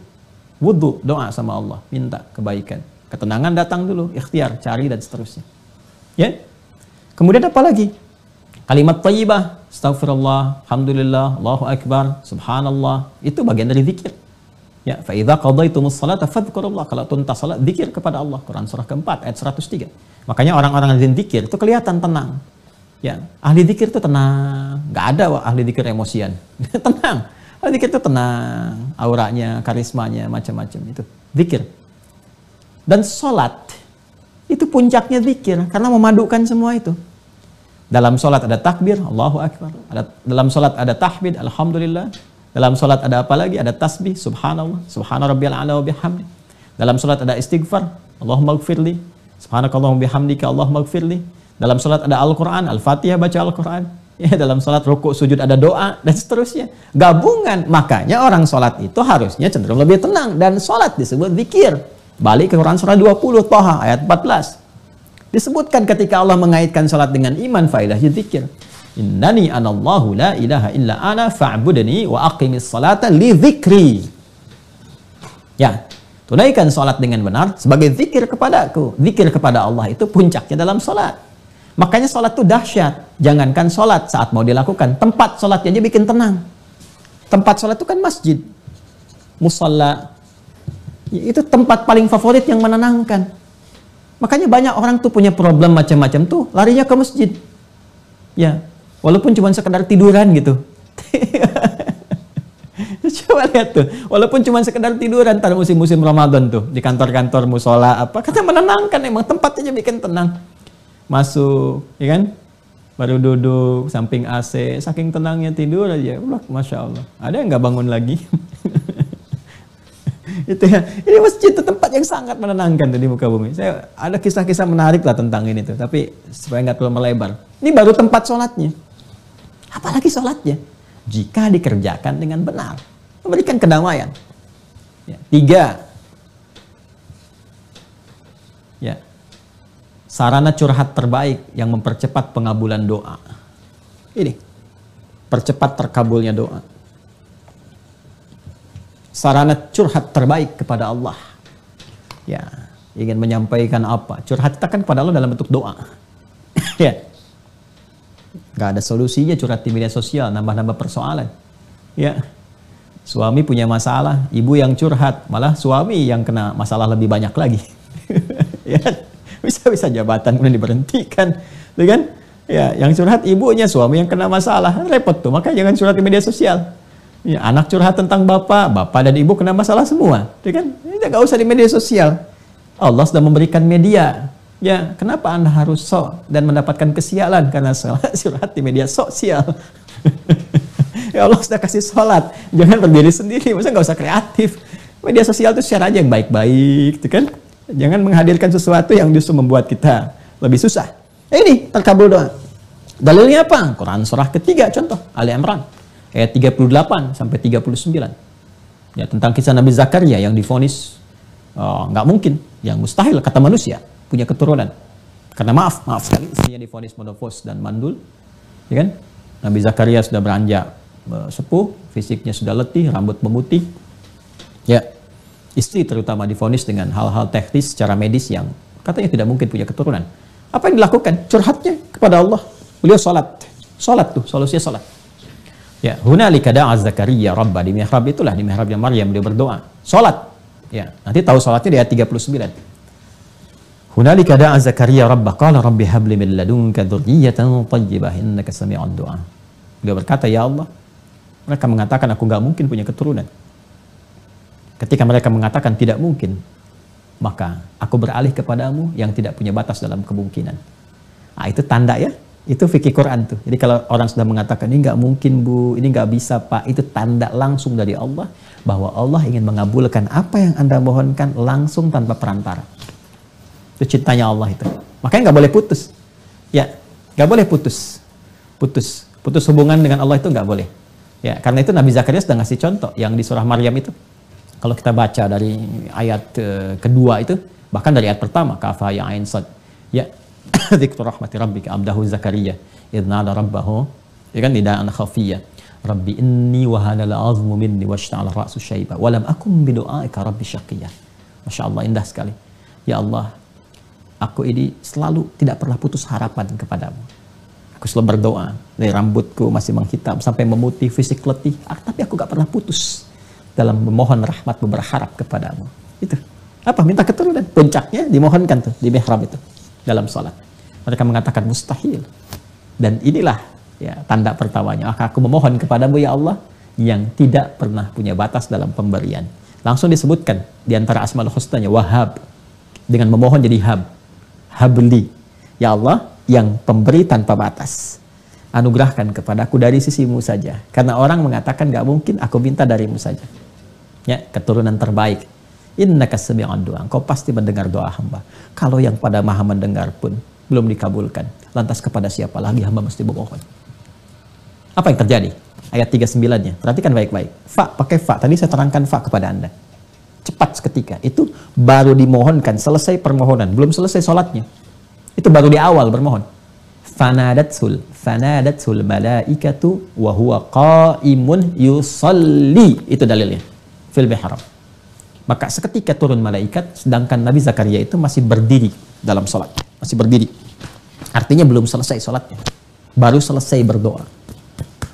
Wudhu, doa sama Allah. Minta kebaikan. Ketenangan datang dulu. Ikhtiar, cari dan seterusnya. Ya. Kemudian apa lagi? Kalimat tayyibah, astagfirullah, alhamdulillah, Allahu akbar, subhanallah, itu bagian dari zikir. Ya, fa idza qadaytumus salata fadhkurullah. Kalau tuntas salat, zikir kepada Allah. Quran surah keempat ayat 103. Makanya orang-orang yang zikir itu kelihatan tenang. Ya, ahli zikir itu tenang. Gak ada wah, ahli zikir emosian. tenang. Ahli zikir itu tenang. Auranya, karismanya, macam-macam itu. Zikir. Dan sholat itu puncaknya zikir karena memadukan semua itu. Dalam sholat ada takbir, Allahu Akbar. Ada, dalam sholat ada tahmid, Alhamdulillah. Dalam sholat ada apa lagi? Ada tasbih, Subhanallah. Subhana rabbiyal ala wa bihamdi. Dalam sholat ada istighfar, Allahumma gfirli. Subhanakallahumma bihamdika, Allahumma gfirli. Dalam sholat ada Al-Quran, Al-Fatihah baca Al-Quran. Ya, dalam sholat ruku sujud ada doa dan seterusnya. Gabungan. Makanya orang sholat itu harusnya cenderung lebih tenang. Dan sholat disebut zikir. Balik ke Quran surah 20, Toha ayat 14. Disebutkan ketika Allah mengaitkan salat dengan iman faidah zikir. Innani anallahu la ilaha illa ana fa'budni wa aqimis salata li dzikri. Ya, tunaikan salat dengan benar sebagai zikir kepadaku. Zikir kepada Allah itu puncaknya dalam salat. Makanya salat itu dahsyat. Jangankan salat saat mau dilakukan, tempat salatnya aja bikin tenang. Tempat salat itu kan masjid. Musalla. Itu tempat paling favorit yang menenangkan. Makanya banyak orang tuh punya problem macam-macam tuh larinya ke masjid. Ya, walaupun cuma sekedar tiduran gitu. Coba lihat tuh, walaupun cuma sekedar tiduran tar musim-musim Ramadan tuh di kantor-kantor musola apa, kata menenangkan emang tempatnya bikin tenang. Masuk, ya kan? Baru duduk samping AC, saking tenangnya tidur aja, Allah, masya Allah. Ada yang nggak bangun lagi? itu ya, ini masjid itu tempat yang sangat menenangkan tuh di muka bumi. Saya ada kisah-kisah menarik lah tentang ini tuh, tapi supaya nggak terlalu melebar. Ini baru tempat sholatnya, apalagi sholatnya jika dikerjakan dengan benar, memberikan kedamaian. Ya. Tiga, ya, sarana curhat terbaik yang mempercepat pengabulan doa. Ini, percepat terkabulnya doa. Sarana curhat terbaik kepada Allah. Ya, ingin menyampaikan apa? Curhat kita kan kepada Allah dalam bentuk doa. ya, Gak ada solusinya curhat di media sosial, nambah-nambah persoalan. Ya, suami punya masalah, ibu yang curhat, malah suami yang kena masalah lebih banyak lagi. ya, bisa-bisa jabatan kemudian diberhentikan, tuh kan? Ya, yang curhat ibunya, suami yang kena masalah, repot tuh. Makanya jangan curhat di media sosial. Ya, anak curhat tentang bapak, bapak dan ibu kena masalah semua, tuh kan? Ini usah di media sosial. Allah sudah memberikan media Ya, kenapa Anda harus sok dan mendapatkan kesialan karena sholat curhat di media sosial? ya Allah sudah kasih sholat, jangan berdiri sendiri, masa nggak usah kreatif. Media sosial itu share aja yang baik-baik, gitu kan? Jangan menghadirkan sesuatu yang justru membuat kita lebih susah. Eh, ini terkabul doa. Dalilnya apa? Quran surah ketiga contoh, Ali Imran ayat 38 sampai 39. Ya, tentang kisah Nabi Zakaria yang difonis oh, nggak mungkin, yang mustahil kata manusia punya keturunan. Karena maaf, maaf sekali istrinya difonis monofos dan mandul. Ya kan? Nabi Zakaria sudah beranjak uh, sepuh, fisiknya sudah letih, rambut memutih. Ya, istri terutama difonis dengan hal-hal teknis secara medis yang katanya tidak mungkin punya keturunan. Apa yang dilakukan? Curhatnya kepada Allah. Beliau sholat. Sholat tuh, solusinya sholat. Ya, hunalika da'a Zakaria Rabba di mihrab itulah di mihrabnya Maryam beliau berdoa. Sholat. Ya, nanti tahu sholatnya di ayat 39. Hunalika da'a Zakaria rabbah qala rabbi habli min ladunka dzurriyyatan thayyibah innaka sami'ud du'a. Beliau berkata, "Ya Allah, mereka mengatakan aku nggak mungkin punya keturunan." Ketika mereka mengatakan tidak mungkin, maka aku beralih kepadamu yang tidak punya batas dalam kemungkinan. Nah, itu tanda ya, itu fikih Quran tuh. Jadi kalau orang sudah mengatakan ini nggak mungkin bu, ini nggak bisa pak, itu tanda langsung dari Allah bahwa Allah ingin mengabulkan apa yang anda mohonkan langsung tanpa perantara. Itu cintanya Allah itu. Makanya nggak boleh putus. Ya, nggak boleh putus. Putus. Putus hubungan dengan Allah itu nggak boleh. Ya, karena itu Nabi Zakaria sudah ngasih contoh yang di surah Maryam itu. Kalau kita baca dari ayat uh, kedua itu, bahkan dari ayat pertama, kafa ya ain sad. Ya, dzikru rahmati rabbika abdahu Zakaria idna ada rabbahu. Ya kan tidak anak khafiyya. Rabbi inni wahana al-azmu minni washta'ala ra'su syaiba wa lam akum bidu'aika rabbi syaqiyya. Masya Allah indah sekali. Ya Allah, aku ini selalu tidak pernah putus harapan kepadamu. Aku selalu berdoa, dari rambutku masih menghitam sampai memutih, fisik letih, ah, tapi aku gak pernah putus dalam memohon rahmat berharap kepadamu. Itu. Apa? Minta keturunan. Puncaknya dimohonkan tuh di mihrab itu dalam sholat. Mereka mengatakan mustahil. Dan inilah ya tanda pertamanya. Maka aku memohon kepadamu ya Allah yang tidak pernah punya batas dalam pemberian. Langsung disebutkan di antara asmaul husnanya Wahab dengan memohon jadi Hab habli. Ya Allah, yang pemberi tanpa batas. Anugerahkan kepadaku dari sisimu saja. Karena orang mengatakan gak mungkin, aku minta darimu saja. Ya, keturunan terbaik. Inna kasemi'an doa. Engkau pasti mendengar doa hamba. Kalau yang pada maha mendengar pun belum dikabulkan. Lantas kepada siapa lagi hamba mesti memohon. Apa yang terjadi? Ayat 39-nya. Perhatikan baik-baik. Fa, pakai fa. Tadi saya terangkan fa kepada Anda. Cepat seketika. Itu baru dimohonkan. Selesai permohonan. Belum selesai sholatnya. Itu baru di awal bermohon. Fanadatul fanadatul malaikatu wa huwa qaimun yusalli. Itu dalilnya. Fil haram. Maka seketika turun malaikat sedangkan Nabi Zakaria itu masih berdiri dalam sholat. Masih berdiri. Artinya belum selesai sholatnya. Baru selesai berdoa.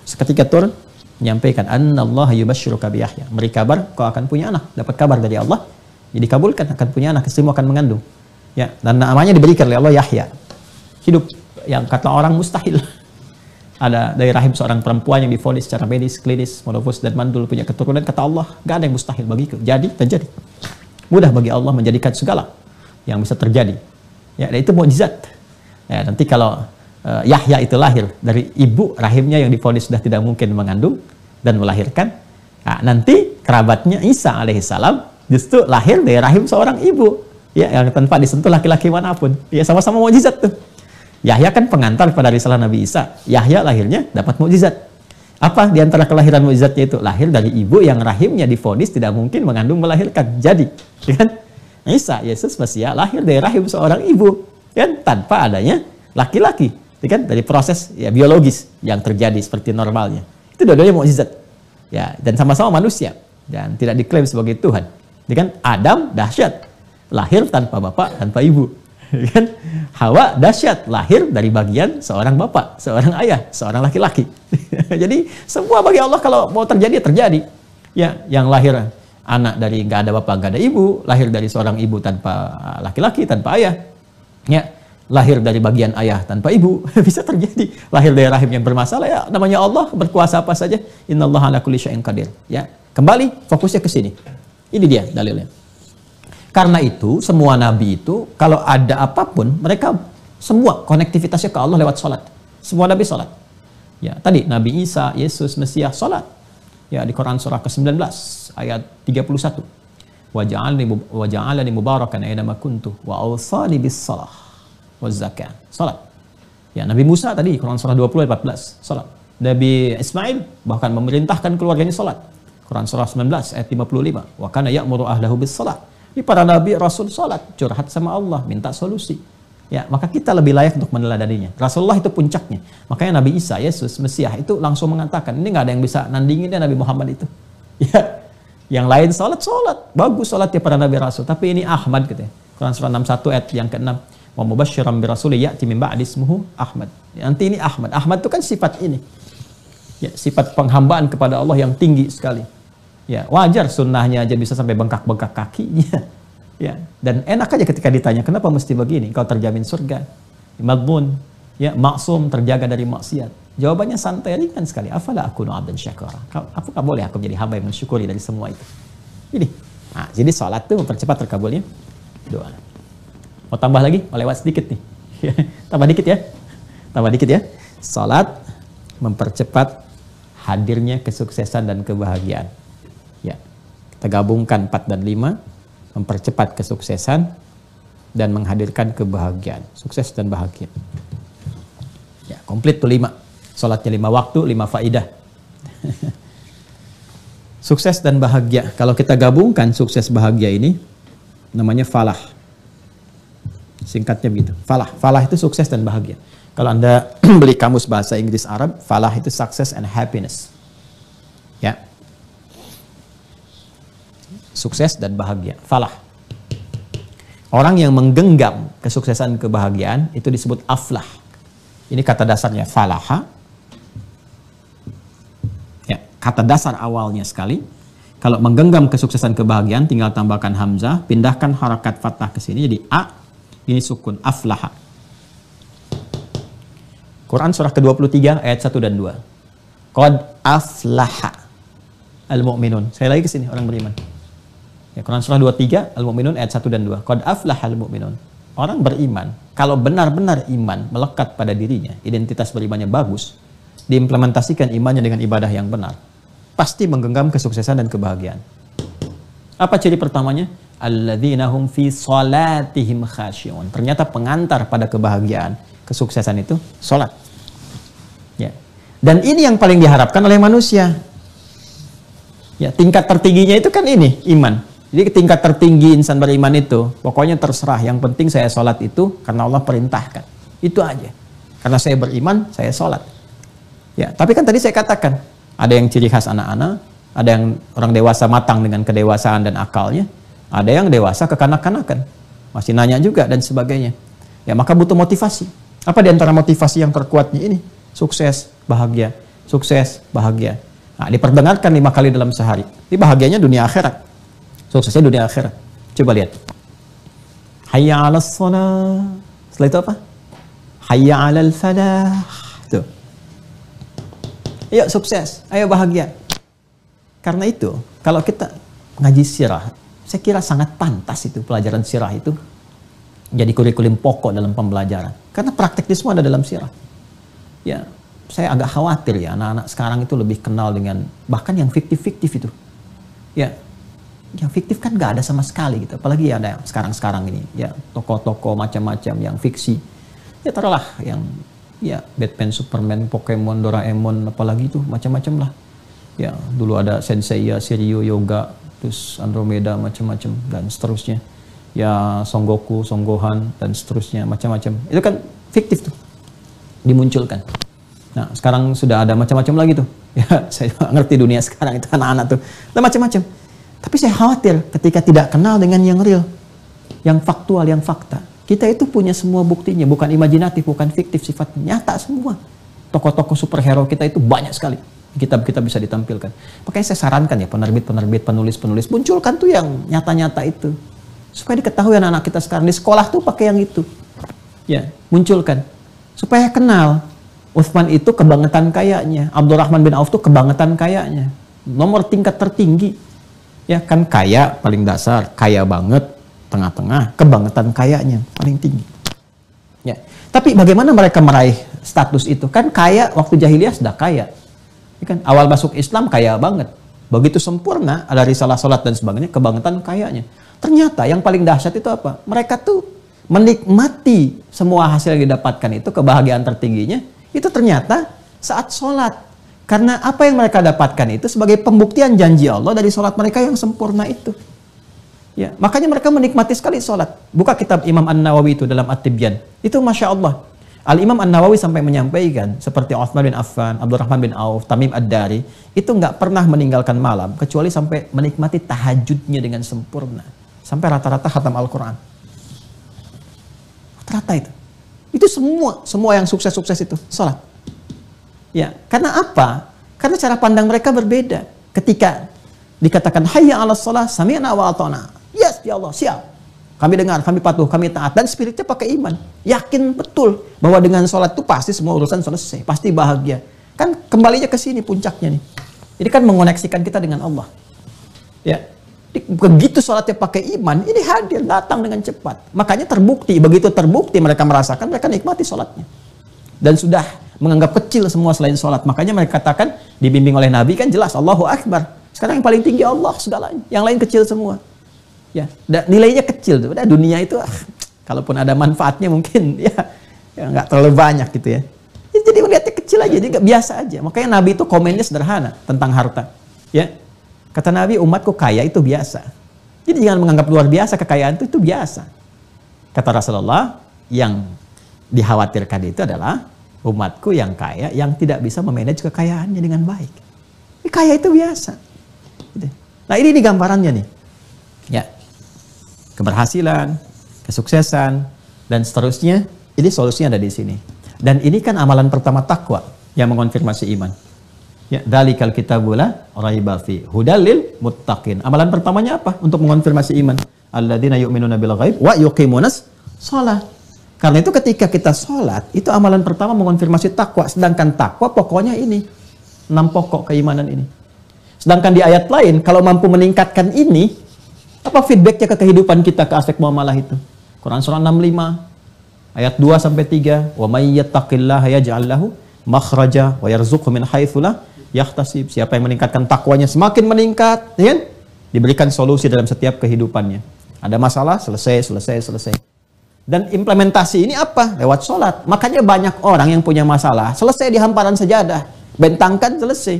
Seketika turun menyampaikan Allah yubashshiruka bi Yahya. Beri kabar kau akan punya anak, dapat kabar dari Allah. Jadi kabulkan akan punya anak, istrimu akan mengandung. Ya, dan namanya diberikan oleh Allah Yahya. Hidup yang kata orang mustahil. ada dari rahim seorang perempuan yang difonis secara medis, klinis, monofus dan mandul punya keturunan kata Allah, gak ada yang mustahil bagiku. Jadi terjadi. Mudah bagi Allah menjadikan segala yang bisa terjadi. Ya, dan itu mukjizat. Ya, nanti kalau uh, Yahya itu lahir dari ibu rahimnya yang difonis sudah tidak mungkin mengandung dan melahirkan, nah, nanti kerabatnya Isa alaihissalam justru lahir dari rahim seorang ibu ya yang tanpa disentuh laki-laki mana pun. Ya sama-sama mukjizat tuh. Yahya kan pengantar pada risalah Nabi Isa. Yahya lahirnya dapat mukjizat. Apa di antara kelahiran mukjizatnya itu? Lahir dari ibu yang rahimnya difonis tidak mungkin mengandung melahirkan. Jadi, ya kan? Isa, Yesus Mesia lahir dari rahim seorang ibu, kan? Tanpa adanya laki-laki, ya kan? Dari proses ya biologis yang terjadi seperti normalnya. Itu dua-duanya mukjizat. Ya, dan sama-sama manusia dan tidak diklaim sebagai Tuhan. Ya kan? Adam dahsyat, lahir tanpa bapak, tanpa ibu. Kan? Hawa dahsyat, lahir dari bagian seorang bapak, seorang ayah, seorang laki-laki. Jadi semua bagi Allah kalau mau terjadi terjadi. Ya, yang lahir anak dari nggak ada bapak, nggak ada ibu, lahir dari seorang ibu tanpa laki-laki, tanpa ayah. Ya, lahir dari bagian ayah tanpa ibu. Bisa terjadi. Lahir dari rahim yang bermasalah ya. Namanya Allah berkuasa apa saja. Innallaha ala kulli syai'in qadir. Ya. Kembali fokusnya ke sini. Ini dia dalilnya. Karena itu, semua nabi itu, kalau ada apa pun, mereka semua konektivitasnya ke Allah lewat sholat. Semua nabi sholat. Ya, tadi Nabi Isa, Yesus, Mesias sholat. Ya, di Quran surah ke-19 ayat 31. Wa ja'alani mubarakan aina kuntu wa awsani bis salah wa zakah. Salat. Ya, Nabi Musa tadi Quran surah 20 ayat 14, salat. Nabi Ismail bahkan memerintahkan keluarganya salat. Quran surah 19 ayat 55. Wa kana ya'muru ahlahu bis salat ini para nabi rasul salat, curhat sama Allah, minta solusi. Ya, maka kita lebih layak untuk meneladaninya. Rasulullah itu puncaknya. Makanya Nabi Isa, Yesus, Mesias itu langsung mengatakan, ini nggak ada yang bisa nandingin ya Nabi Muhammad itu. Ya, yang lain sholat, sholat. Bagus sholat ya para Nabi Rasul. Tapi ini Ahmad gitu ya. Quran surah 61 ayat yang ke-6. Wa mubasyiran bi rasuli ya'ti min ba'di ismuhu Ahmad. Nanti ini Ahmad. Ahmad itu kan sifat ini. Ya, sifat penghambaan kepada Allah yang tinggi sekali. Ya, wajar sunnahnya aja bisa sampai bengkak-bengkak kakinya. Ya, dan enak aja ketika ditanya, kenapa mesti begini? Kau terjamin surga. Madmun, ya, maksum, terjaga dari maksiat. Jawabannya santai ringan sekali. Afala aku abdan syakura. Apakah boleh aku menjadi hamba yang mensyukuri dari semua itu? Ini. Nah, jadi sholat itu mempercepat terkabulnya doa. Mau tambah lagi? Mau lewat sedikit nih. tambah dikit ya. Tambah dikit ya. Sholat mempercepat hadirnya kesuksesan dan kebahagiaan. Kita gabungkan 4 dan 5, mempercepat kesuksesan dan menghadirkan kebahagiaan. Sukses dan bahagia. Ya, komplit tuh 5. Salatnya 5 waktu, 5 faidah. sukses dan bahagia. Kalau kita gabungkan sukses bahagia ini, namanya falah. Singkatnya begitu. Falah. Falah itu sukses dan bahagia. Kalau Anda beli kamus bahasa Inggris Arab, falah itu success and happiness. Ya sukses dan bahagia. Falah. Orang yang menggenggam kesuksesan kebahagiaan itu disebut aflah. Ini kata dasarnya falaha. Ya, kata dasar awalnya sekali. Kalau menggenggam kesuksesan kebahagiaan tinggal tambahkan hamzah, pindahkan harakat fathah ke sini jadi a. Ini sukun aflaha. Quran surah ke-23 ayat 1 dan 2. Qad aflaha al-mu'minun. Saya lagi ke sini orang beriman. Ya, Quran surah 23 Al-Mu'minun ayat 1 dan 2. Qad aflahal mu'minun. Orang beriman, kalau benar-benar iman melekat pada dirinya, identitas berimannya bagus, diimplementasikan imannya dengan ibadah yang benar, pasti menggenggam kesuksesan dan kebahagiaan. Apa ciri pertamanya? Alladzina hum fi salatihim khasyi'un. Ternyata pengantar pada kebahagiaan, kesuksesan itu salat. Ya. Dan ini yang paling diharapkan oleh manusia. Ya, tingkat tertingginya itu kan ini, iman. Jadi tingkat tertinggi insan beriman itu, pokoknya terserah. Yang penting saya sholat itu karena Allah perintahkan. Itu aja. Karena saya beriman, saya sholat. Ya, tapi kan tadi saya katakan, ada yang ciri khas anak-anak, ada yang orang dewasa matang dengan kedewasaan dan akalnya, ada yang dewasa kekanak-kanakan, masih nanya juga dan sebagainya. Ya, maka butuh motivasi. Apa di antara motivasi yang terkuatnya ini? Sukses, bahagia, sukses, bahagia. Nah, diperdengarkan lima kali dalam sehari. Ini bahagianya dunia akhirat. Suksesnya dunia akhirat. Coba lihat. Hayya shalah. Setelah itu apa? Hayya 'alal falah. Tuh. Ayo sukses, ayo bahagia. Karena itu, kalau kita ngaji sirah, saya kira sangat pantas itu pelajaran sirah itu jadi kurikulum pokok dalam pembelajaran. Karena praktek semua ada dalam sirah. Ya, saya agak khawatir ya anak-anak sekarang itu lebih kenal dengan bahkan yang fiktif-fiktif itu. Ya, yang fiktif kan nggak ada sama sekali gitu. Apalagi ada yang sekarang-sekarang ini, ya tokoh-tokoh macam-macam yang fiksi. Ya taruhlah yang ya Batman, Superman, Pokemon, Doraemon, apalagi itu macam-macam lah. Ya dulu ada Sensei ya, Shiryu Yoga, terus Andromeda macam-macam dan seterusnya. Ya Son Goku, Son Gohan dan seterusnya macam-macam. Itu kan fiktif tuh dimunculkan. Nah sekarang sudah ada macam-macam lagi tuh. Ya saya ngerti dunia sekarang itu anak-anak tuh. Nah macam-macam. Tapi saya khawatir ketika tidak kenal dengan yang real, yang faktual, yang fakta. Kita itu punya semua buktinya, bukan imajinatif, bukan fiktif, sifat nyata semua. Tokoh-tokoh superhero kita itu banyak sekali. Kitab kita bisa ditampilkan. Makanya saya sarankan ya penerbit-penerbit, penulis-penulis, munculkan tuh yang nyata-nyata itu. Supaya diketahui anak-anak kita sekarang di sekolah tuh pakai yang itu. Ya, munculkan. Supaya kenal. Uthman itu kebangetan kayanya. Abdurrahman bin Auf tuh kebangetan kayanya. Nomor tingkat tertinggi ya kan kaya paling dasar, kaya banget, tengah-tengah, kebangetan kayanya paling tinggi. Ya. Tapi bagaimana mereka meraih status itu? Kan kaya waktu jahiliyah sudah kaya. Ya kan awal masuk Islam kaya banget. Begitu sempurna ada risalah salat dan sebagainya, kebangetan kayanya. Ternyata yang paling dahsyat itu apa? Mereka tuh menikmati semua hasil yang didapatkan itu kebahagiaan tertingginya itu ternyata saat sholat. Karena apa yang mereka dapatkan itu sebagai pembuktian janji Allah dari sholat mereka yang sempurna itu. Ya, makanya mereka menikmati sekali sholat. Buka kitab Imam An-Nawawi itu dalam At-Tibyan. Itu Masya Allah. Al-Imam An-Nawawi sampai menyampaikan seperti Uthman bin Affan, Abdurrahman bin Auf, Tamim Ad-Dari, itu nggak pernah meninggalkan malam kecuali sampai menikmati tahajudnya dengan sempurna. Sampai rata-rata khatam Al-Quran. Rata-rata itu. Itu semua, semua yang sukses-sukses itu, sholat. Ya, karena apa? Karena cara pandang mereka berbeda. Ketika dikatakan hayya 'ala shalah sami'na wa ata'na. Yes, ya Allah, siap. Kami dengar, kami patuh, kami taat dan spiritnya pakai iman. Yakin betul bahwa dengan sholat itu pasti semua urusan selesai, pasti bahagia. Kan kembalinya ke sini puncaknya nih. Jadi kan mengoneksikan kita dengan Allah. Ya. Begitu sholatnya pakai iman, ini hadir, datang dengan cepat. Makanya terbukti, begitu terbukti mereka merasakan, mereka nikmati sholatnya. Dan sudah menganggap kecil semua selain sholat. Makanya mereka katakan, dibimbing oleh Nabi kan jelas, Allahu Akbar. Sekarang yang paling tinggi Allah segalanya. Yang lain kecil semua. Ya, nilainya kecil tuh. dunia itu, ah, kalaupun ada manfaatnya mungkin ya ya nggak terlalu banyak gitu ya. ya jadi melihatnya kecil aja, jadi biasa aja. Makanya Nabi itu komennya sederhana tentang harta. Ya, kata Nabi umatku kaya itu biasa. Jadi jangan menganggap luar biasa kekayaan itu itu biasa. Kata Rasulullah yang dikhawatirkan itu adalah umatku yang kaya yang tidak bisa memanage kekayaannya dengan baik. Ini kaya itu biasa. Gitu. Nah ini, ini gambarannya nih. Ya, keberhasilan, kesuksesan, dan seterusnya. Ini solusinya ada di sini. Dan ini kan amalan pertama takwa yang mengonfirmasi iman. Ya, dalikal kitabula raiba fi hudalil muttaqin. Amalan pertamanya apa? Untuk mengonfirmasi iman. Alladzina yu'minuna bil ghaib wa yuqimunas shalah. Karena itu ketika kita sholat, itu amalan pertama mengonfirmasi takwa. Sedangkan takwa pokoknya ini. Enam pokok keimanan ini. Sedangkan di ayat lain, kalau mampu meningkatkan ini, apa feedbacknya ke kehidupan kita ke aspek muamalah itu? Quran surah 65 ayat 2 sampai 3, "Wa may yattaqillaha yaj'al lahu makhraja wa yarzuqhu min haitsu la yahtasib." Siapa yang meningkatkan takwanya semakin meningkat, ya kan? Diberikan solusi dalam setiap kehidupannya. Ada masalah, selesai, selesai, selesai. Dan implementasi ini apa? Lewat sholat. Makanya banyak orang yang punya masalah, selesai di hamparan sejadah. Bentangkan, selesai.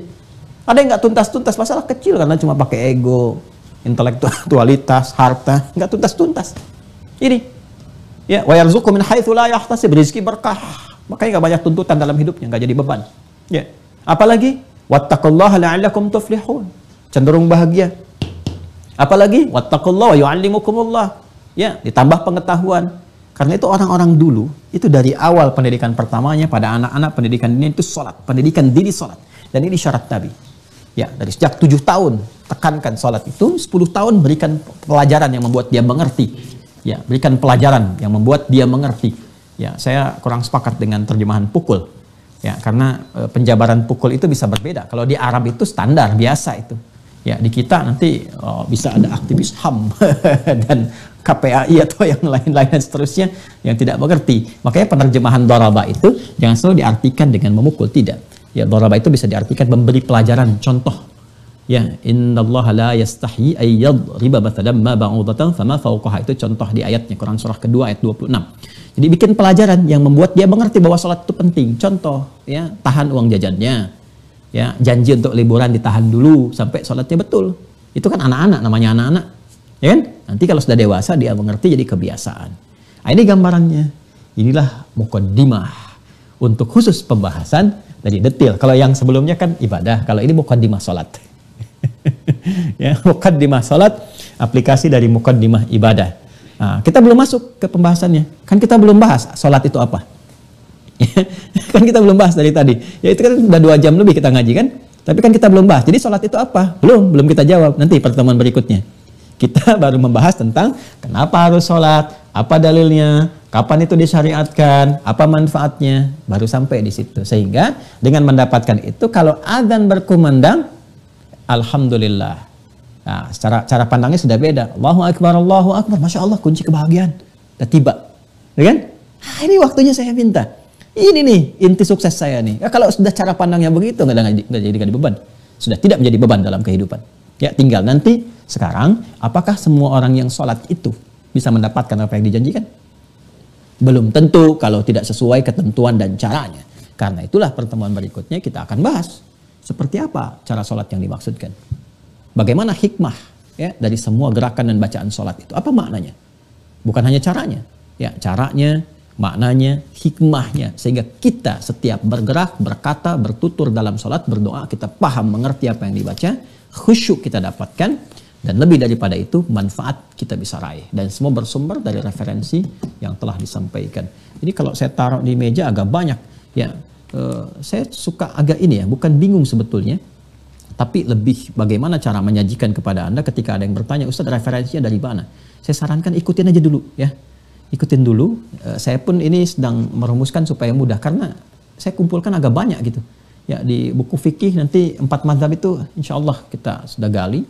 Ada yang nggak tuntas-tuntas, masalah kecil karena cuma pakai ego, intelektualitas, harta, nggak tuntas-tuntas. Ini, ya, wa yarzuqu min haitsu la yahtasib, rezeki berkah. Makanya nggak banyak tuntutan dalam hidupnya, nggak jadi beban. Ya. Apalagi wattaqullaha la'allakum tuflihun. Cenderung bahagia. Apalagi wattaqullaha wa yu'allimukumullah. Ya, ditambah pengetahuan. Karena itu orang-orang dulu, itu dari awal pendidikan pertamanya pada anak-anak pendidikan ini itu sholat. Pendidikan diri sholat. Dan ini syarat Nabi. Ya, dari sejak tujuh tahun tekankan sholat itu, sepuluh tahun berikan pelajaran yang membuat dia mengerti. Ya, berikan pelajaran yang membuat dia mengerti. Ya, saya kurang sepakat dengan terjemahan pukul. Ya, karena eh, penjabaran pukul itu bisa berbeda. Kalau di Arab itu standar biasa itu. Ya, di kita nanti oh, bisa ada aktivis HAM dan KPAI atau yang lain-lain dan seterusnya yang tidak mengerti. Makanya penerjemahan doraba itu jangan selalu diartikan dengan memukul, tidak. Ya, doraba itu bisa diartikan memberi pelajaran, contoh. Ya, innallaha la yastahi ay yadriba mathalan ma ba'udatan fama fawqaha itu contoh di ayatnya Quran surah kedua ayat 26. Jadi bikin pelajaran yang membuat dia mengerti bahwa sholat itu penting. Contoh, ya, tahan uang jajannya. Ya, janji untuk liburan ditahan dulu sampai sholatnya betul. Itu kan anak-anak namanya anak-anak. Ya kan? Nanti kalau sudah dewasa dia mengerti jadi kebiasaan. Nah, ini gambarannya. Inilah mukaddimah untuk khusus pembahasan dari detail. Kalau yang sebelumnya kan ibadah, kalau ini mukaddimah sholat. ya, mukaddimah sholat, aplikasi dari mukaddimah ibadah. Nah, kita belum masuk ke pembahasannya. Kan kita belum bahas sholat itu apa. kan kita belum bahas dari tadi. Ya itu kan sudah dua jam lebih kita ngaji kan. Tapi kan kita belum bahas. Jadi sholat itu apa? Belum, belum kita jawab. Nanti pertemuan berikutnya. Kita baru membahas tentang kenapa harus sholat, apa dalilnya, kapan itu disyariatkan, apa manfaatnya. Baru sampai di situ. Sehingga dengan mendapatkan itu, kalau adzan berkumandang, Alhamdulillah. Nah, secara cara pandangnya sudah beda. Allahu Akbar, Allahu Akbar. Masya Allah, kunci kebahagiaan. Sudah tiba. Ya kan? Ah, ini waktunya saya minta. Ini nih inti sukses saya nih. Ya, kalau sudah cara pandangnya begitu, nggak ada- nggak jadi beban. Sudah tidak menjadi beban dalam kehidupan. Ya, tinggal nanti sekarang, apakah semua orang yang sholat itu bisa mendapatkan apa yang dijanjikan? Belum tentu kalau tidak sesuai ketentuan dan caranya. Karena itulah pertemuan berikutnya kita akan bahas seperti apa cara sholat yang dimaksudkan. Bagaimana hikmah ya dari semua gerakan dan bacaan sholat itu? Apa maknanya? Bukan hanya caranya, ya caranya, maknanya, hikmahnya, sehingga kita setiap bergerak, berkata, bertutur dalam sholat, berdoa, kita paham, mengerti apa yang dibaca, khusyuk kita dapatkan, dan lebih daripada itu manfaat kita bisa raih. Dan semua bersumber dari referensi yang telah disampaikan. Jadi kalau saya taruh di meja agak banyak, ya eh, saya suka agak ini ya, bukan bingung sebetulnya, tapi lebih bagaimana cara menyajikan kepada Anda ketika ada yang bertanya, Ustadz referensinya dari mana? Saya sarankan ikutin aja dulu ya. Ikutin dulu. Eh, saya pun ini sedang merumuskan supaya mudah karena saya kumpulkan agak banyak gitu. Ya di buku fikih nanti empat madhab itu insya Allah kita sudah gali.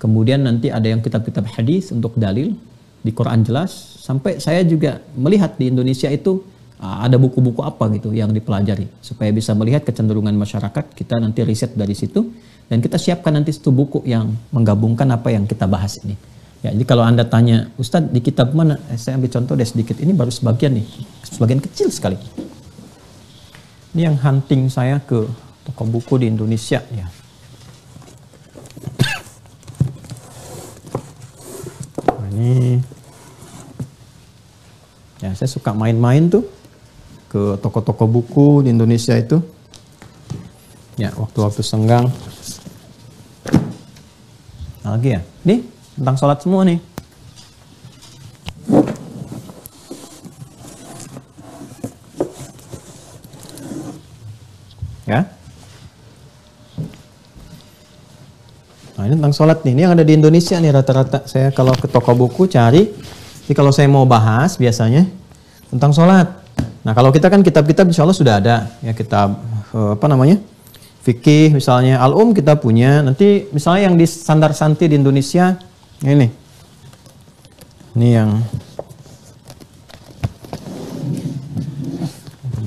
Kemudian nanti ada yang kitab-kitab hadis untuk dalil di Quran jelas. Sampai saya juga melihat di Indonesia itu ada buku-buku apa gitu yang dipelajari supaya bisa melihat kecenderungan masyarakat. Kita nanti riset dari situ dan kita siapkan nanti satu buku yang menggabungkan apa yang kita bahas ini. Ya, jadi kalau anda tanya Ustadz di kitab mana? Eh, saya ambil contoh deh sedikit. Ini baru sebagian nih, sebagian kecil sekali. Ini yang hunting saya ke toko buku di Indonesia ya. Nah, ini ya saya suka main-main tuh ke toko-toko buku di Indonesia itu. Ya waktu-waktu senggang. Nah, lagi ya, nih tentang sholat semua nih. Ya. Nah ini tentang sholat nih, ini yang ada di Indonesia nih rata-rata. Saya kalau ke toko buku cari, jadi kalau saya mau bahas biasanya tentang sholat. Nah kalau kita kan kitab-kitab insya Allah sudah ada ya kitab eh, apa namanya fikih misalnya al-um kita punya. Nanti misalnya yang di standar santi di Indonesia ini, ini yang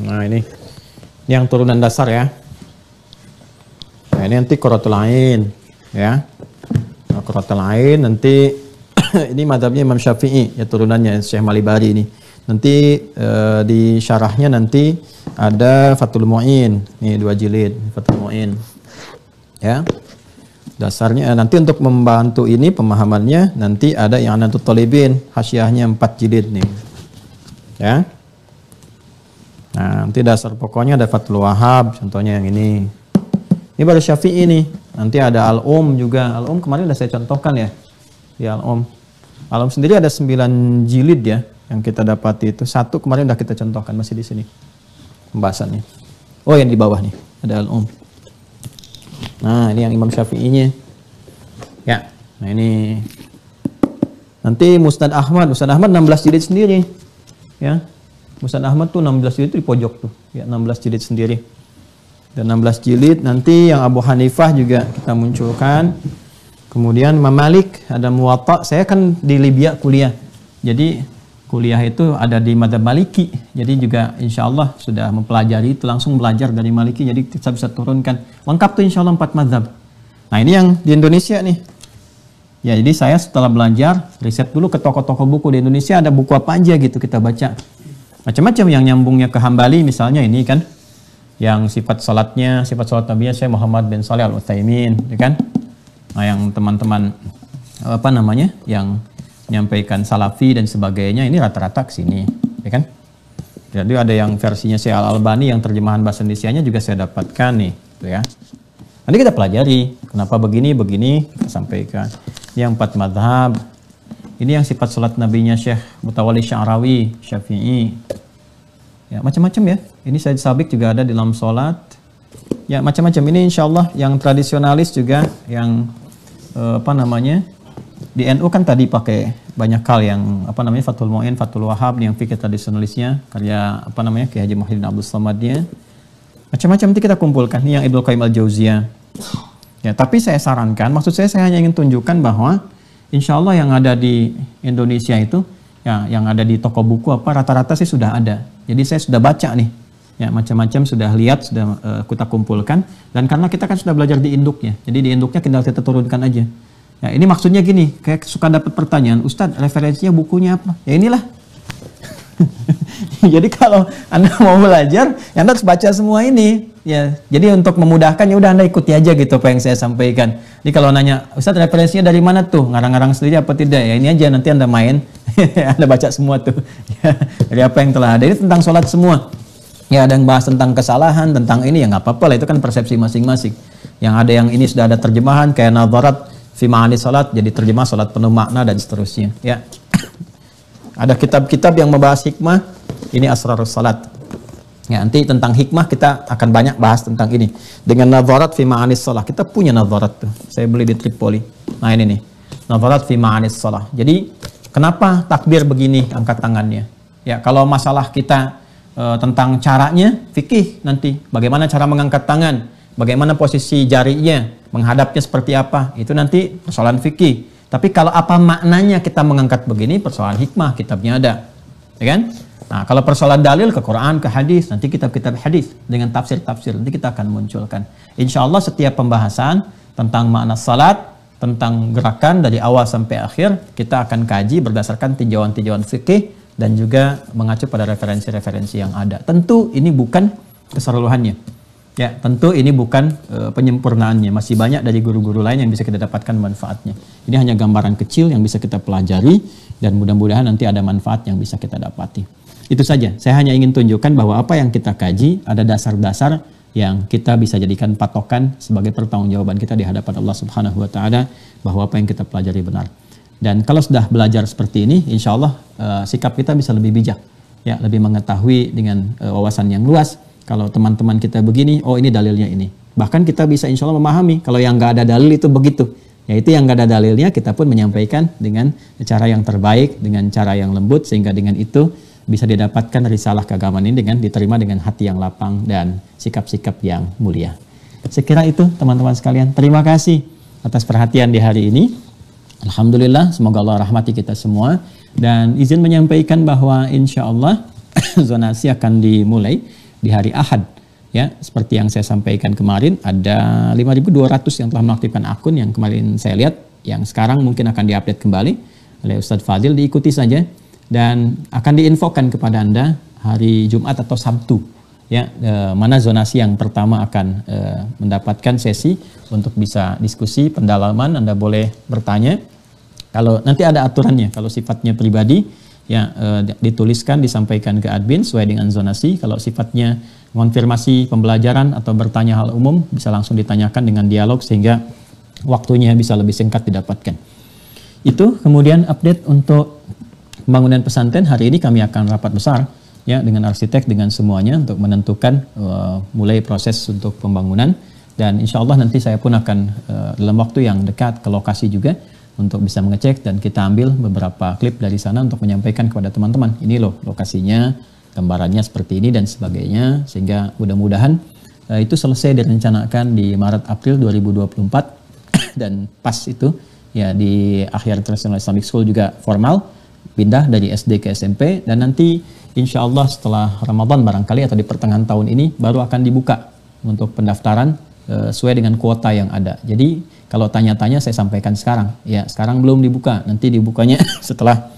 nah ini, ini yang turunan dasar ya. Nah ini nanti korotul lain ya. Nah, korotul lain nanti ini madhabnya Imam Syafi'i ya turunannya Syekh Malibari ini. Nanti eh, di syarahnya nanti ada Fathul Mu'in. Nih dua jilid Fathul Mu'in. Ya. Dasarnya eh, nanti untuk membantu ini pemahamannya nanti ada yang Anatut Talibin hasyiahnya empat jilid nih. Ya. Nah, nanti dasar pokoknya ada Fathul Wahab contohnya yang ini. Ini baru Syafi'i nih. Nanti ada Al-Um juga. Al-Um kemarin udah saya contohkan ya. Di Al-Um. Al-Um sendiri ada 9 jilid ya yang kita dapati itu. Satu kemarin udah kita contohkan masih di sini. Pembahasannya. Oh, yang di bawah nih. Ada Al-Um. Nah, ini yang Imam Syafi'inya. Ya. Nah, ini nanti Musnad Ahmad, Musnad Ahmad 16 jilid sendiri. Ya. Musnad Ahmad tuh 16 jilid tuh di pojok tuh. Ya 16 jilid sendiri. Dan 16 jilid nanti yang Abu Hanifah juga kita munculkan. Kemudian Imam Malik ada Muwatta. Saya kan di Libya kuliah. Jadi kuliah itu ada di Madhab Maliki. Jadi juga insya Allah sudah mempelajari itu langsung belajar dari Maliki. Jadi kita bisa turunkan. Lengkap tuh insya Allah empat madhab. Nah ini yang di Indonesia nih. Ya jadi saya setelah belajar riset dulu ke toko-toko buku di Indonesia ada buku apa aja gitu kita baca. Macam-macam yang nyambungnya ke Hambali misalnya ini kan. Yang sifat salatnya, sifat salat Nabi saya Muhammad bin Saleh Al Utsaimin, ya kan? Nah, yang teman-teman apa namanya? yang menyampaikan salafi dan sebagainya ini rata-rata ke sini, ya kan? Jadi ada yang versinya Syekh Al Albani yang terjemahan bahasa Indonesianya juga saya dapatkan nih, gitu ya. Nanti kita pelajari kenapa begini begini kita sampaikan. Ini yang empat madhab. Ini yang sifat salat nabinya Syekh Mutawalli Sya'rawi, Syafi'i. Ya, macam-macam ya. Ini saya sabik juga ada di dalam salat. Ya, macam-macam. Ini insya Allah yang tradisionalis juga yang eh, apa namanya? Di NU kan tadi pakai banyak hal yang apa namanya Fathul Mu'in, Fathul Wahab yang fikih tradisionalisnya, karya apa namanya Ki Haji Muhyiddin Abdul Samadnya. Macam-macam nanti kita kumpulkan. Ini yang Ibnu Qayyim Al-Jauziyah. Ya, tapi saya sarankan, maksud saya saya hanya ingin tunjukkan bahwa insya Allah yang ada di Indonesia itu, ya, yang ada di toko buku apa rata-rata sih sudah ada. Jadi saya sudah baca nih, ya macam-macam sudah lihat, sudah eh, kita kumpulkan. Dan karena kita kan sudah belajar di induknya, jadi di induknya tinggal kita turunkan aja. Ya, ini maksudnya gini, kayak suka dapat pertanyaan, Ustadz referensinya bukunya apa? Ya inilah. jadi kalau anda mau belajar, ya anda harus baca semua ini. Ya, jadi untuk memudahkan ya udah anda ikuti aja gitu apa yang saya sampaikan. Jadi kalau nanya, Ustaz referensinya dari mana tuh? Ngarang-ngarang sendiri apa tidak? Ya ini aja nanti anda main, anda baca semua tuh. Ya, dari apa yang telah ada. Ini tentang sholat semua. Ya ada yang bahas tentang kesalahan, tentang ini ya nggak apa-apa lah itu kan persepsi masing-masing. Yang ada yang ini sudah ada terjemahan kayak nazarat fi ma'ani salat jadi terjemah salat penuh makna dan seterusnya. Ya. Ada kitab-kitab yang membahas hikmah, ini asrarus salat. Ya, nanti tentang hikmah kita akan banyak bahas tentang ini. Dengan nazarat fi ma'anis salah. Kita punya nazarat tuh. Saya beli di Tripoli. Nah, ini nih. Nazarat fi ma'anis salah. Jadi, kenapa takbir begini angkat tangannya? Ya, kalau masalah kita e, tentang caranya, fikih nanti. Bagaimana cara mengangkat tangan? Bagaimana posisi jarinya? Menghadapnya seperti apa? Itu nanti persoalan fikih. Tapi kalau apa maknanya kita mengangkat begini, persoalan hikmah kitabnya ada. Ya kan? Nah, kalau persoalan dalil ke Quran, ke hadis, nanti kitab-kitab hadis dengan tafsir-tafsir nanti kita akan munculkan. Insya Allah setiap pembahasan tentang makna salat, tentang gerakan dari awal sampai akhir, kita akan kaji berdasarkan tinjauan-tinjauan fikih dan juga mengacu pada referensi-referensi yang ada. Tentu ini bukan keseluruhannya. Ya, tentu ini bukan uh, penyempurnaannya. Masih banyak dari guru-guru lain yang bisa kita dapatkan manfaatnya. Ini hanya gambaran kecil yang bisa kita pelajari dan mudah-mudahan nanti ada manfaat yang bisa kita dapati. Itu saja. Saya hanya ingin tunjukkan bahwa apa yang kita kaji ada dasar-dasar yang kita bisa jadikan patokan sebagai pertanggungjawaban kita di hadapan Allah Subhanahu wa taala bahwa apa yang kita pelajari benar. Dan kalau sudah belajar seperti ini, insya Allah uh, sikap kita bisa lebih bijak, ya, lebih mengetahui dengan uh, wawasan yang luas kalau teman-teman kita begini, oh ini dalilnya ini. Bahkan kita bisa insya Allah memahami kalau yang nggak ada dalil itu begitu. Yaitu yang nggak ada dalilnya kita pun menyampaikan dengan cara yang terbaik, dengan cara yang lembut sehingga dengan itu bisa didapatkan risalah keagamaan ini dengan diterima dengan hati yang lapang dan sikap-sikap yang mulia. Sekira itu teman-teman sekalian. Terima kasih atas perhatian di hari ini. Alhamdulillah, semoga Allah rahmati kita semua. Dan izin menyampaikan bahwa insya Allah zonasi akan dimulai di hari Ahad. Ya, seperti yang saya sampaikan kemarin ada 5.200 yang telah mengaktifkan akun yang kemarin saya lihat yang sekarang mungkin akan diupdate kembali oleh Ustadz Fadil diikuti saja dan akan diinfokan kepada Anda hari Jumat atau Sabtu ya e, mana zonasi yang pertama akan e, mendapatkan sesi untuk bisa diskusi pendalaman Anda boleh bertanya kalau nanti ada aturannya kalau sifatnya pribadi ya uh, dituliskan disampaikan ke admin sesuai dengan zonasi. Kalau sifatnya konfirmasi pembelajaran atau bertanya hal umum bisa langsung ditanyakan dengan dialog sehingga waktunya bisa lebih singkat didapatkan. Itu kemudian update untuk pembangunan pesantren. Hari ini kami akan rapat besar ya dengan arsitek dengan semuanya untuk menentukan uh, mulai proses untuk pembangunan. Dan insya Allah nanti saya pun akan uh, dalam waktu yang dekat ke lokasi juga untuk bisa mengecek dan kita ambil beberapa klip dari sana untuk menyampaikan kepada teman-teman. Ini loh lokasinya gambarannya seperti ini dan sebagainya sehingga mudah-mudahan eh, itu selesai direncanakan di Maret April 2024 dan pas itu ya di akhir International Islamic School juga formal pindah dari SD ke SMP dan nanti insya Allah setelah Ramadan barangkali atau di pertengahan tahun ini baru akan dibuka untuk pendaftaran eh, sesuai dengan kuota yang ada. Jadi kalau tanya-tanya saya sampaikan sekarang, ya sekarang belum dibuka, nanti dibukanya setelah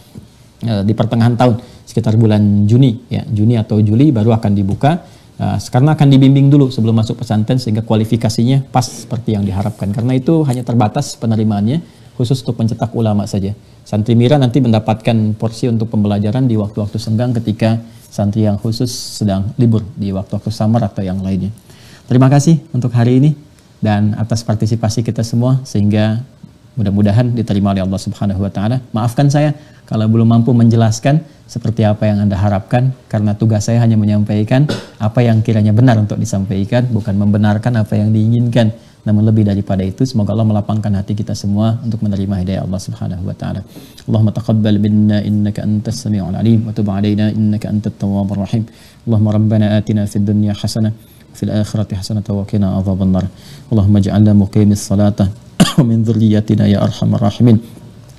eh, di pertengahan tahun sekitar bulan Juni, ya Juni atau Juli baru akan dibuka. Eh, karena akan dibimbing dulu sebelum masuk pesantren sehingga kualifikasinya pas seperti yang diharapkan. Karena itu hanya terbatas penerimaannya khusus untuk pencetak ulama saja. Santri Mira nanti mendapatkan porsi untuk pembelajaran di waktu-waktu senggang ketika santri yang khusus sedang libur di waktu-waktu samar atau yang lainnya. Terima kasih untuk hari ini dan atas partisipasi kita semua sehingga mudah-mudahan diterima oleh Allah Subhanahu wa taala. Maafkan saya kalau belum mampu menjelaskan seperti apa yang Anda harapkan karena tugas saya hanya menyampaikan apa yang kiranya benar untuk disampaikan bukan membenarkan apa yang diinginkan. Namun lebih daripada itu semoga Allah melapangkan hati kita semua untuk menerima hidayah Allah Subhanahu wa taala. Allahumma taqabbal minna innaka antas samiul alim wa tub alaina innaka antat tawwabur rahim. Allahumma rabbana atina fid dunya hasanah وفي الآخرة حسنة وقنا عذاب النار. اللهم اجعلنا مقيم الصلاة. ومن ذريتنا يا أرحم الراحمين.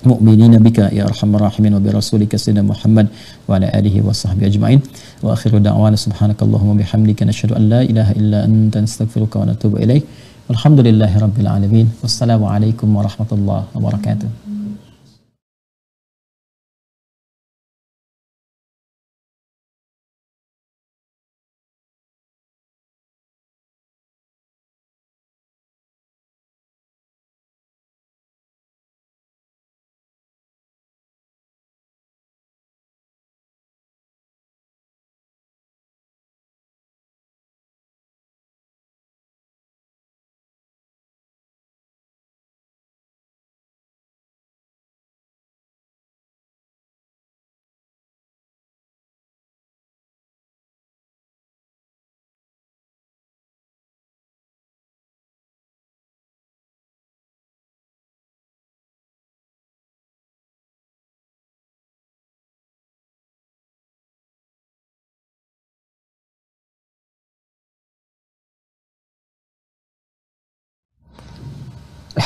مؤمنين بك يا أرحم الراحمين. وبرسولك سيدنا محمد وعلى آله وصحبه أجمعين. وآخر دعوانا سبحانك اللهم وبحمدك نشهد أن لا إله إلا أنت نستغفرك ونتوب إليك. والحمد لله رب العالمين. والسلام عليكم ورحمة الله وبركاته.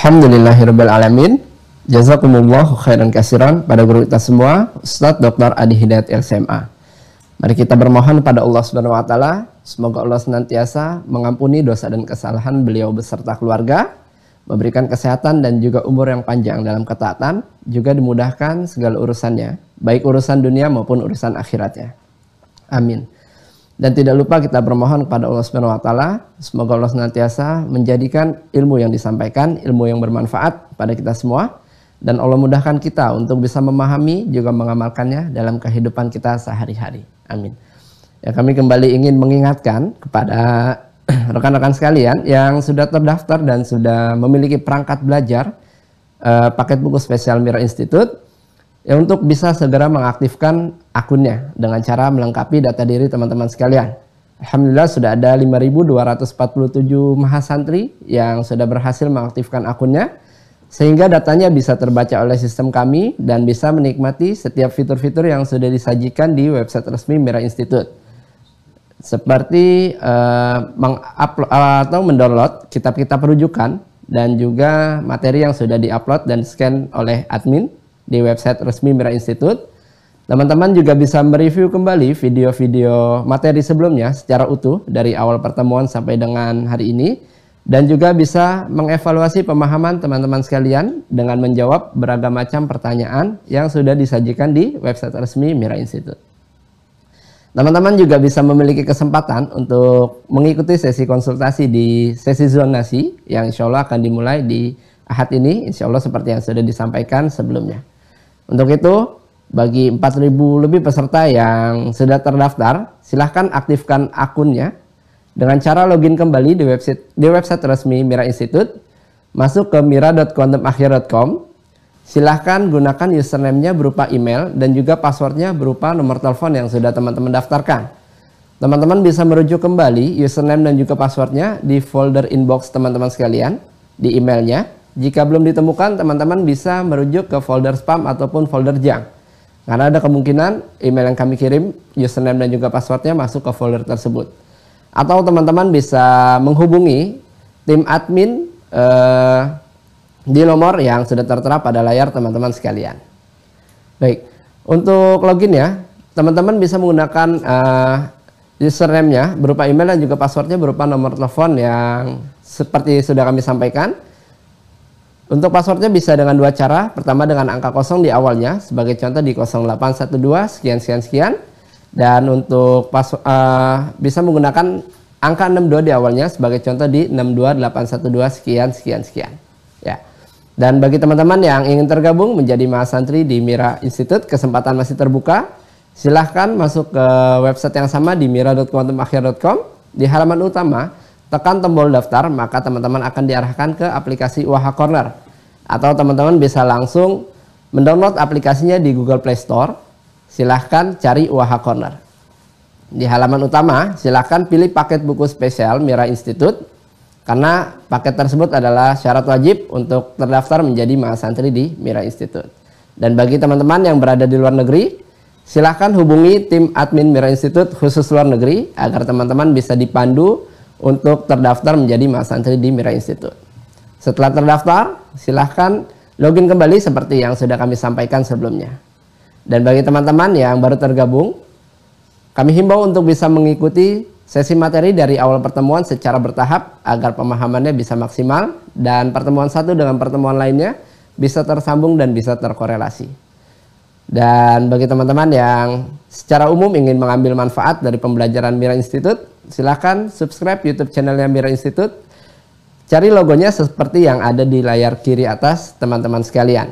Alhamdulillahirabbil alamin. Jazakumullah khairan kasiran pada guru kita semua, Ustadz Dr. Adi Hidayat LCMA. Mari kita bermohon pada Allah Subhanahu wa taala, semoga Allah senantiasa mengampuni dosa dan kesalahan beliau beserta keluarga, memberikan kesehatan dan juga umur yang panjang dalam ketaatan, juga dimudahkan segala urusannya, baik urusan dunia maupun urusan akhiratnya. Amin. Dan tidak lupa kita bermohon kepada Allah Subhanahu wa taala, semoga Allah senantiasa menjadikan ilmu yang disampaikan ilmu yang bermanfaat pada kita semua dan Allah mudahkan kita untuk bisa memahami juga mengamalkannya dalam kehidupan kita sehari-hari. Amin. Ya, kami kembali ingin mengingatkan kepada rekan-rekan sekalian yang sudah terdaftar dan sudah memiliki perangkat belajar eh, paket buku spesial Mira Institute ya untuk bisa segera mengaktifkan akunnya dengan cara melengkapi data diri teman-teman sekalian. Alhamdulillah sudah ada 5.247 mahasantri yang sudah berhasil mengaktifkan akunnya sehingga datanya bisa terbaca oleh sistem kami dan bisa menikmati setiap fitur-fitur yang sudah disajikan di website resmi Mira Institute. Seperti uh, mengupload atau mendownload kitab-kitab rujukan dan juga materi yang sudah diupload dan scan oleh admin di website resmi Mira Institute. Teman-teman juga bisa mereview kembali video-video materi sebelumnya secara utuh dari awal pertemuan sampai dengan hari ini dan juga bisa mengevaluasi pemahaman teman-teman sekalian dengan menjawab beragam macam pertanyaan yang sudah disajikan di website resmi Mira Institute. Teman-teman juga bisa memiliki kesempatan untuk mengikuti sesi konsultasi di sesi zonasi yang insya Allah akan dimulai di ahad ini, insya Allah seperti yang sudah disampaikan sebelumnya. Untuk itu, bagi 4.000 lebih peserta yang sudah terdaftar, silahkan aktifkan akunnya. Dengan cara login kembali di website di website resmi Mira Institute, masuk ke mira.quantumakhir.com, silahkan gunakan username-nya berupa email dan juga passwordnya berupa nomor telepon yang sudah teman-teman daftarkan. Teman-teman bisa merujuk kembali username dan juga passwordnya di folder inbox teman-teman sekalian di emailnya jika belum ditemukan, teman-teman bisa merujuk ke folder spam ataupun folder junk. Karena ada kemungkinan email yang kami kirim, username dan juga passwordnya masuk ke folder tersebut. Atau teman-teman bisa menghubungi tim admin eh, di nomor yang sudah tertera pada layar teman-teman sekalian. Baik, untuk login ya, teman-teman bisa menggunakan uh, username-nya berupa email dan juga passwordnya berupa nomor telepon yang seperti sudah kami sampaikan. Untuk passwordnya bisa dengan dua cara. Pertama dengan angka kosong di awalnya, sebagai contoh di 0812 sekian sekian sekian. Dan untuk pas, uh, bisa menggunakan angka 62 di awalnya, sebagai contoh di 62812 sekian sekian sekian. Ya. Dan bagi teman-teman yang ingin tergabung menjadi mahasantri di Mira Institute, kesempatan masih terbuka. Silahkan masuk ke website yang sama di mira.kuantumakhir.com. Di halaman utama, tekan tombol daftar, maka teman-teman akan diarahkan ke aplikasi Waha Corner. Atau teman-teman bisa langsung mendownload aplikasinya di Google Play Store. Silahkan cari Waha Corner. Di halaman utama, silahkan pilih paket buku spesial Mira Institute. Karena paket tersebut adalah syarat wajib untuk terdaftar menjadi mahasantri di Mira Institute. Dan bagi teman-teman yang berada di luar negeri, silahkan hubungi tim admin Mira Institute khusus luar negeri agar teman-teman bisa dipandu untuk terdaftar menjadi mahasantri di Mira Institute. Setelah terdaftar, silahkan login kembali seperti yang sudah kami sampaikan sebelumnya. Dan bagi teman-teman yang baru tergabung, kami himbau untuk bisa mengikuti sesi materi dari awal pertemuan secara bertahap agar pemahamannya bisa maksimal dan pertemuan satu dengan pertemuan lainnya bisa tersambung dan bisa terkorelasi. Dan bagi teman-teman yang secara umum ingin mengambil manfaat dari pembelajaran Mira Institute, silahkan subscribe YouTube channelnya Mira Institute. Cari logonya seperti yang ada di layar kiri atas teman-teman sekalian.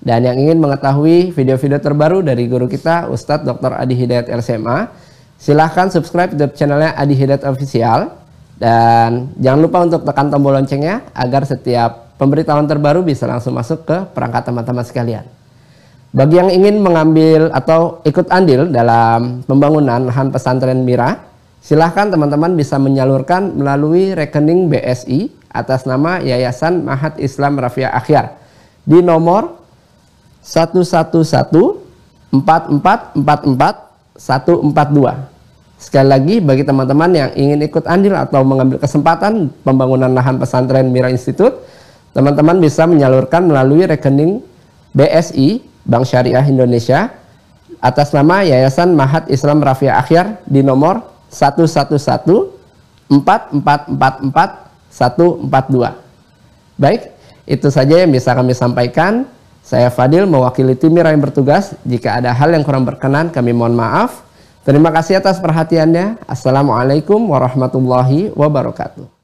Dan yang ingin mengetahui video-video terbaru dari guru kita, Ustadz Dr. Adi Hidayat LCMA, silahkan subscribe YouTube channelnya Adi Hidayat Official. Dan jangan lupa untuk tekan tombol loncengnya agar setiap pemberitahuan terbaru bisa langsung masuk ke perangkat teman-teman sekalian. Bagi yang ingin mengambil atau ikut andil dalam pembangunan lahan pesantren Mira, silahkan teman-teman bisa menyalurkan melalui rekening BSI atas nama Yayasan Mahat Islam Rafia Akhyar. Di nomor 1114444 Sekali lagi bagi teman-teman yang ingin ikut andil atau mengambil kesempatan pembangunan lahan pesantren Mira Institute, teman-teman bisa menyalurkan melalui rekening BSI Bank Syariah Indonesia atas nama Yayasan Mahat Islam Rafia Akhyar di nomor 1114444 Baik, itu saja yang bisa kami sampaikan. Saya Fadil mewakili tim yang bertugas. Jika ada hal yang kurang berkenan, kami mohon maaf. Terima kasih atas perhatiannya. Assalamualaikum warahmatullahi wabarakatuh.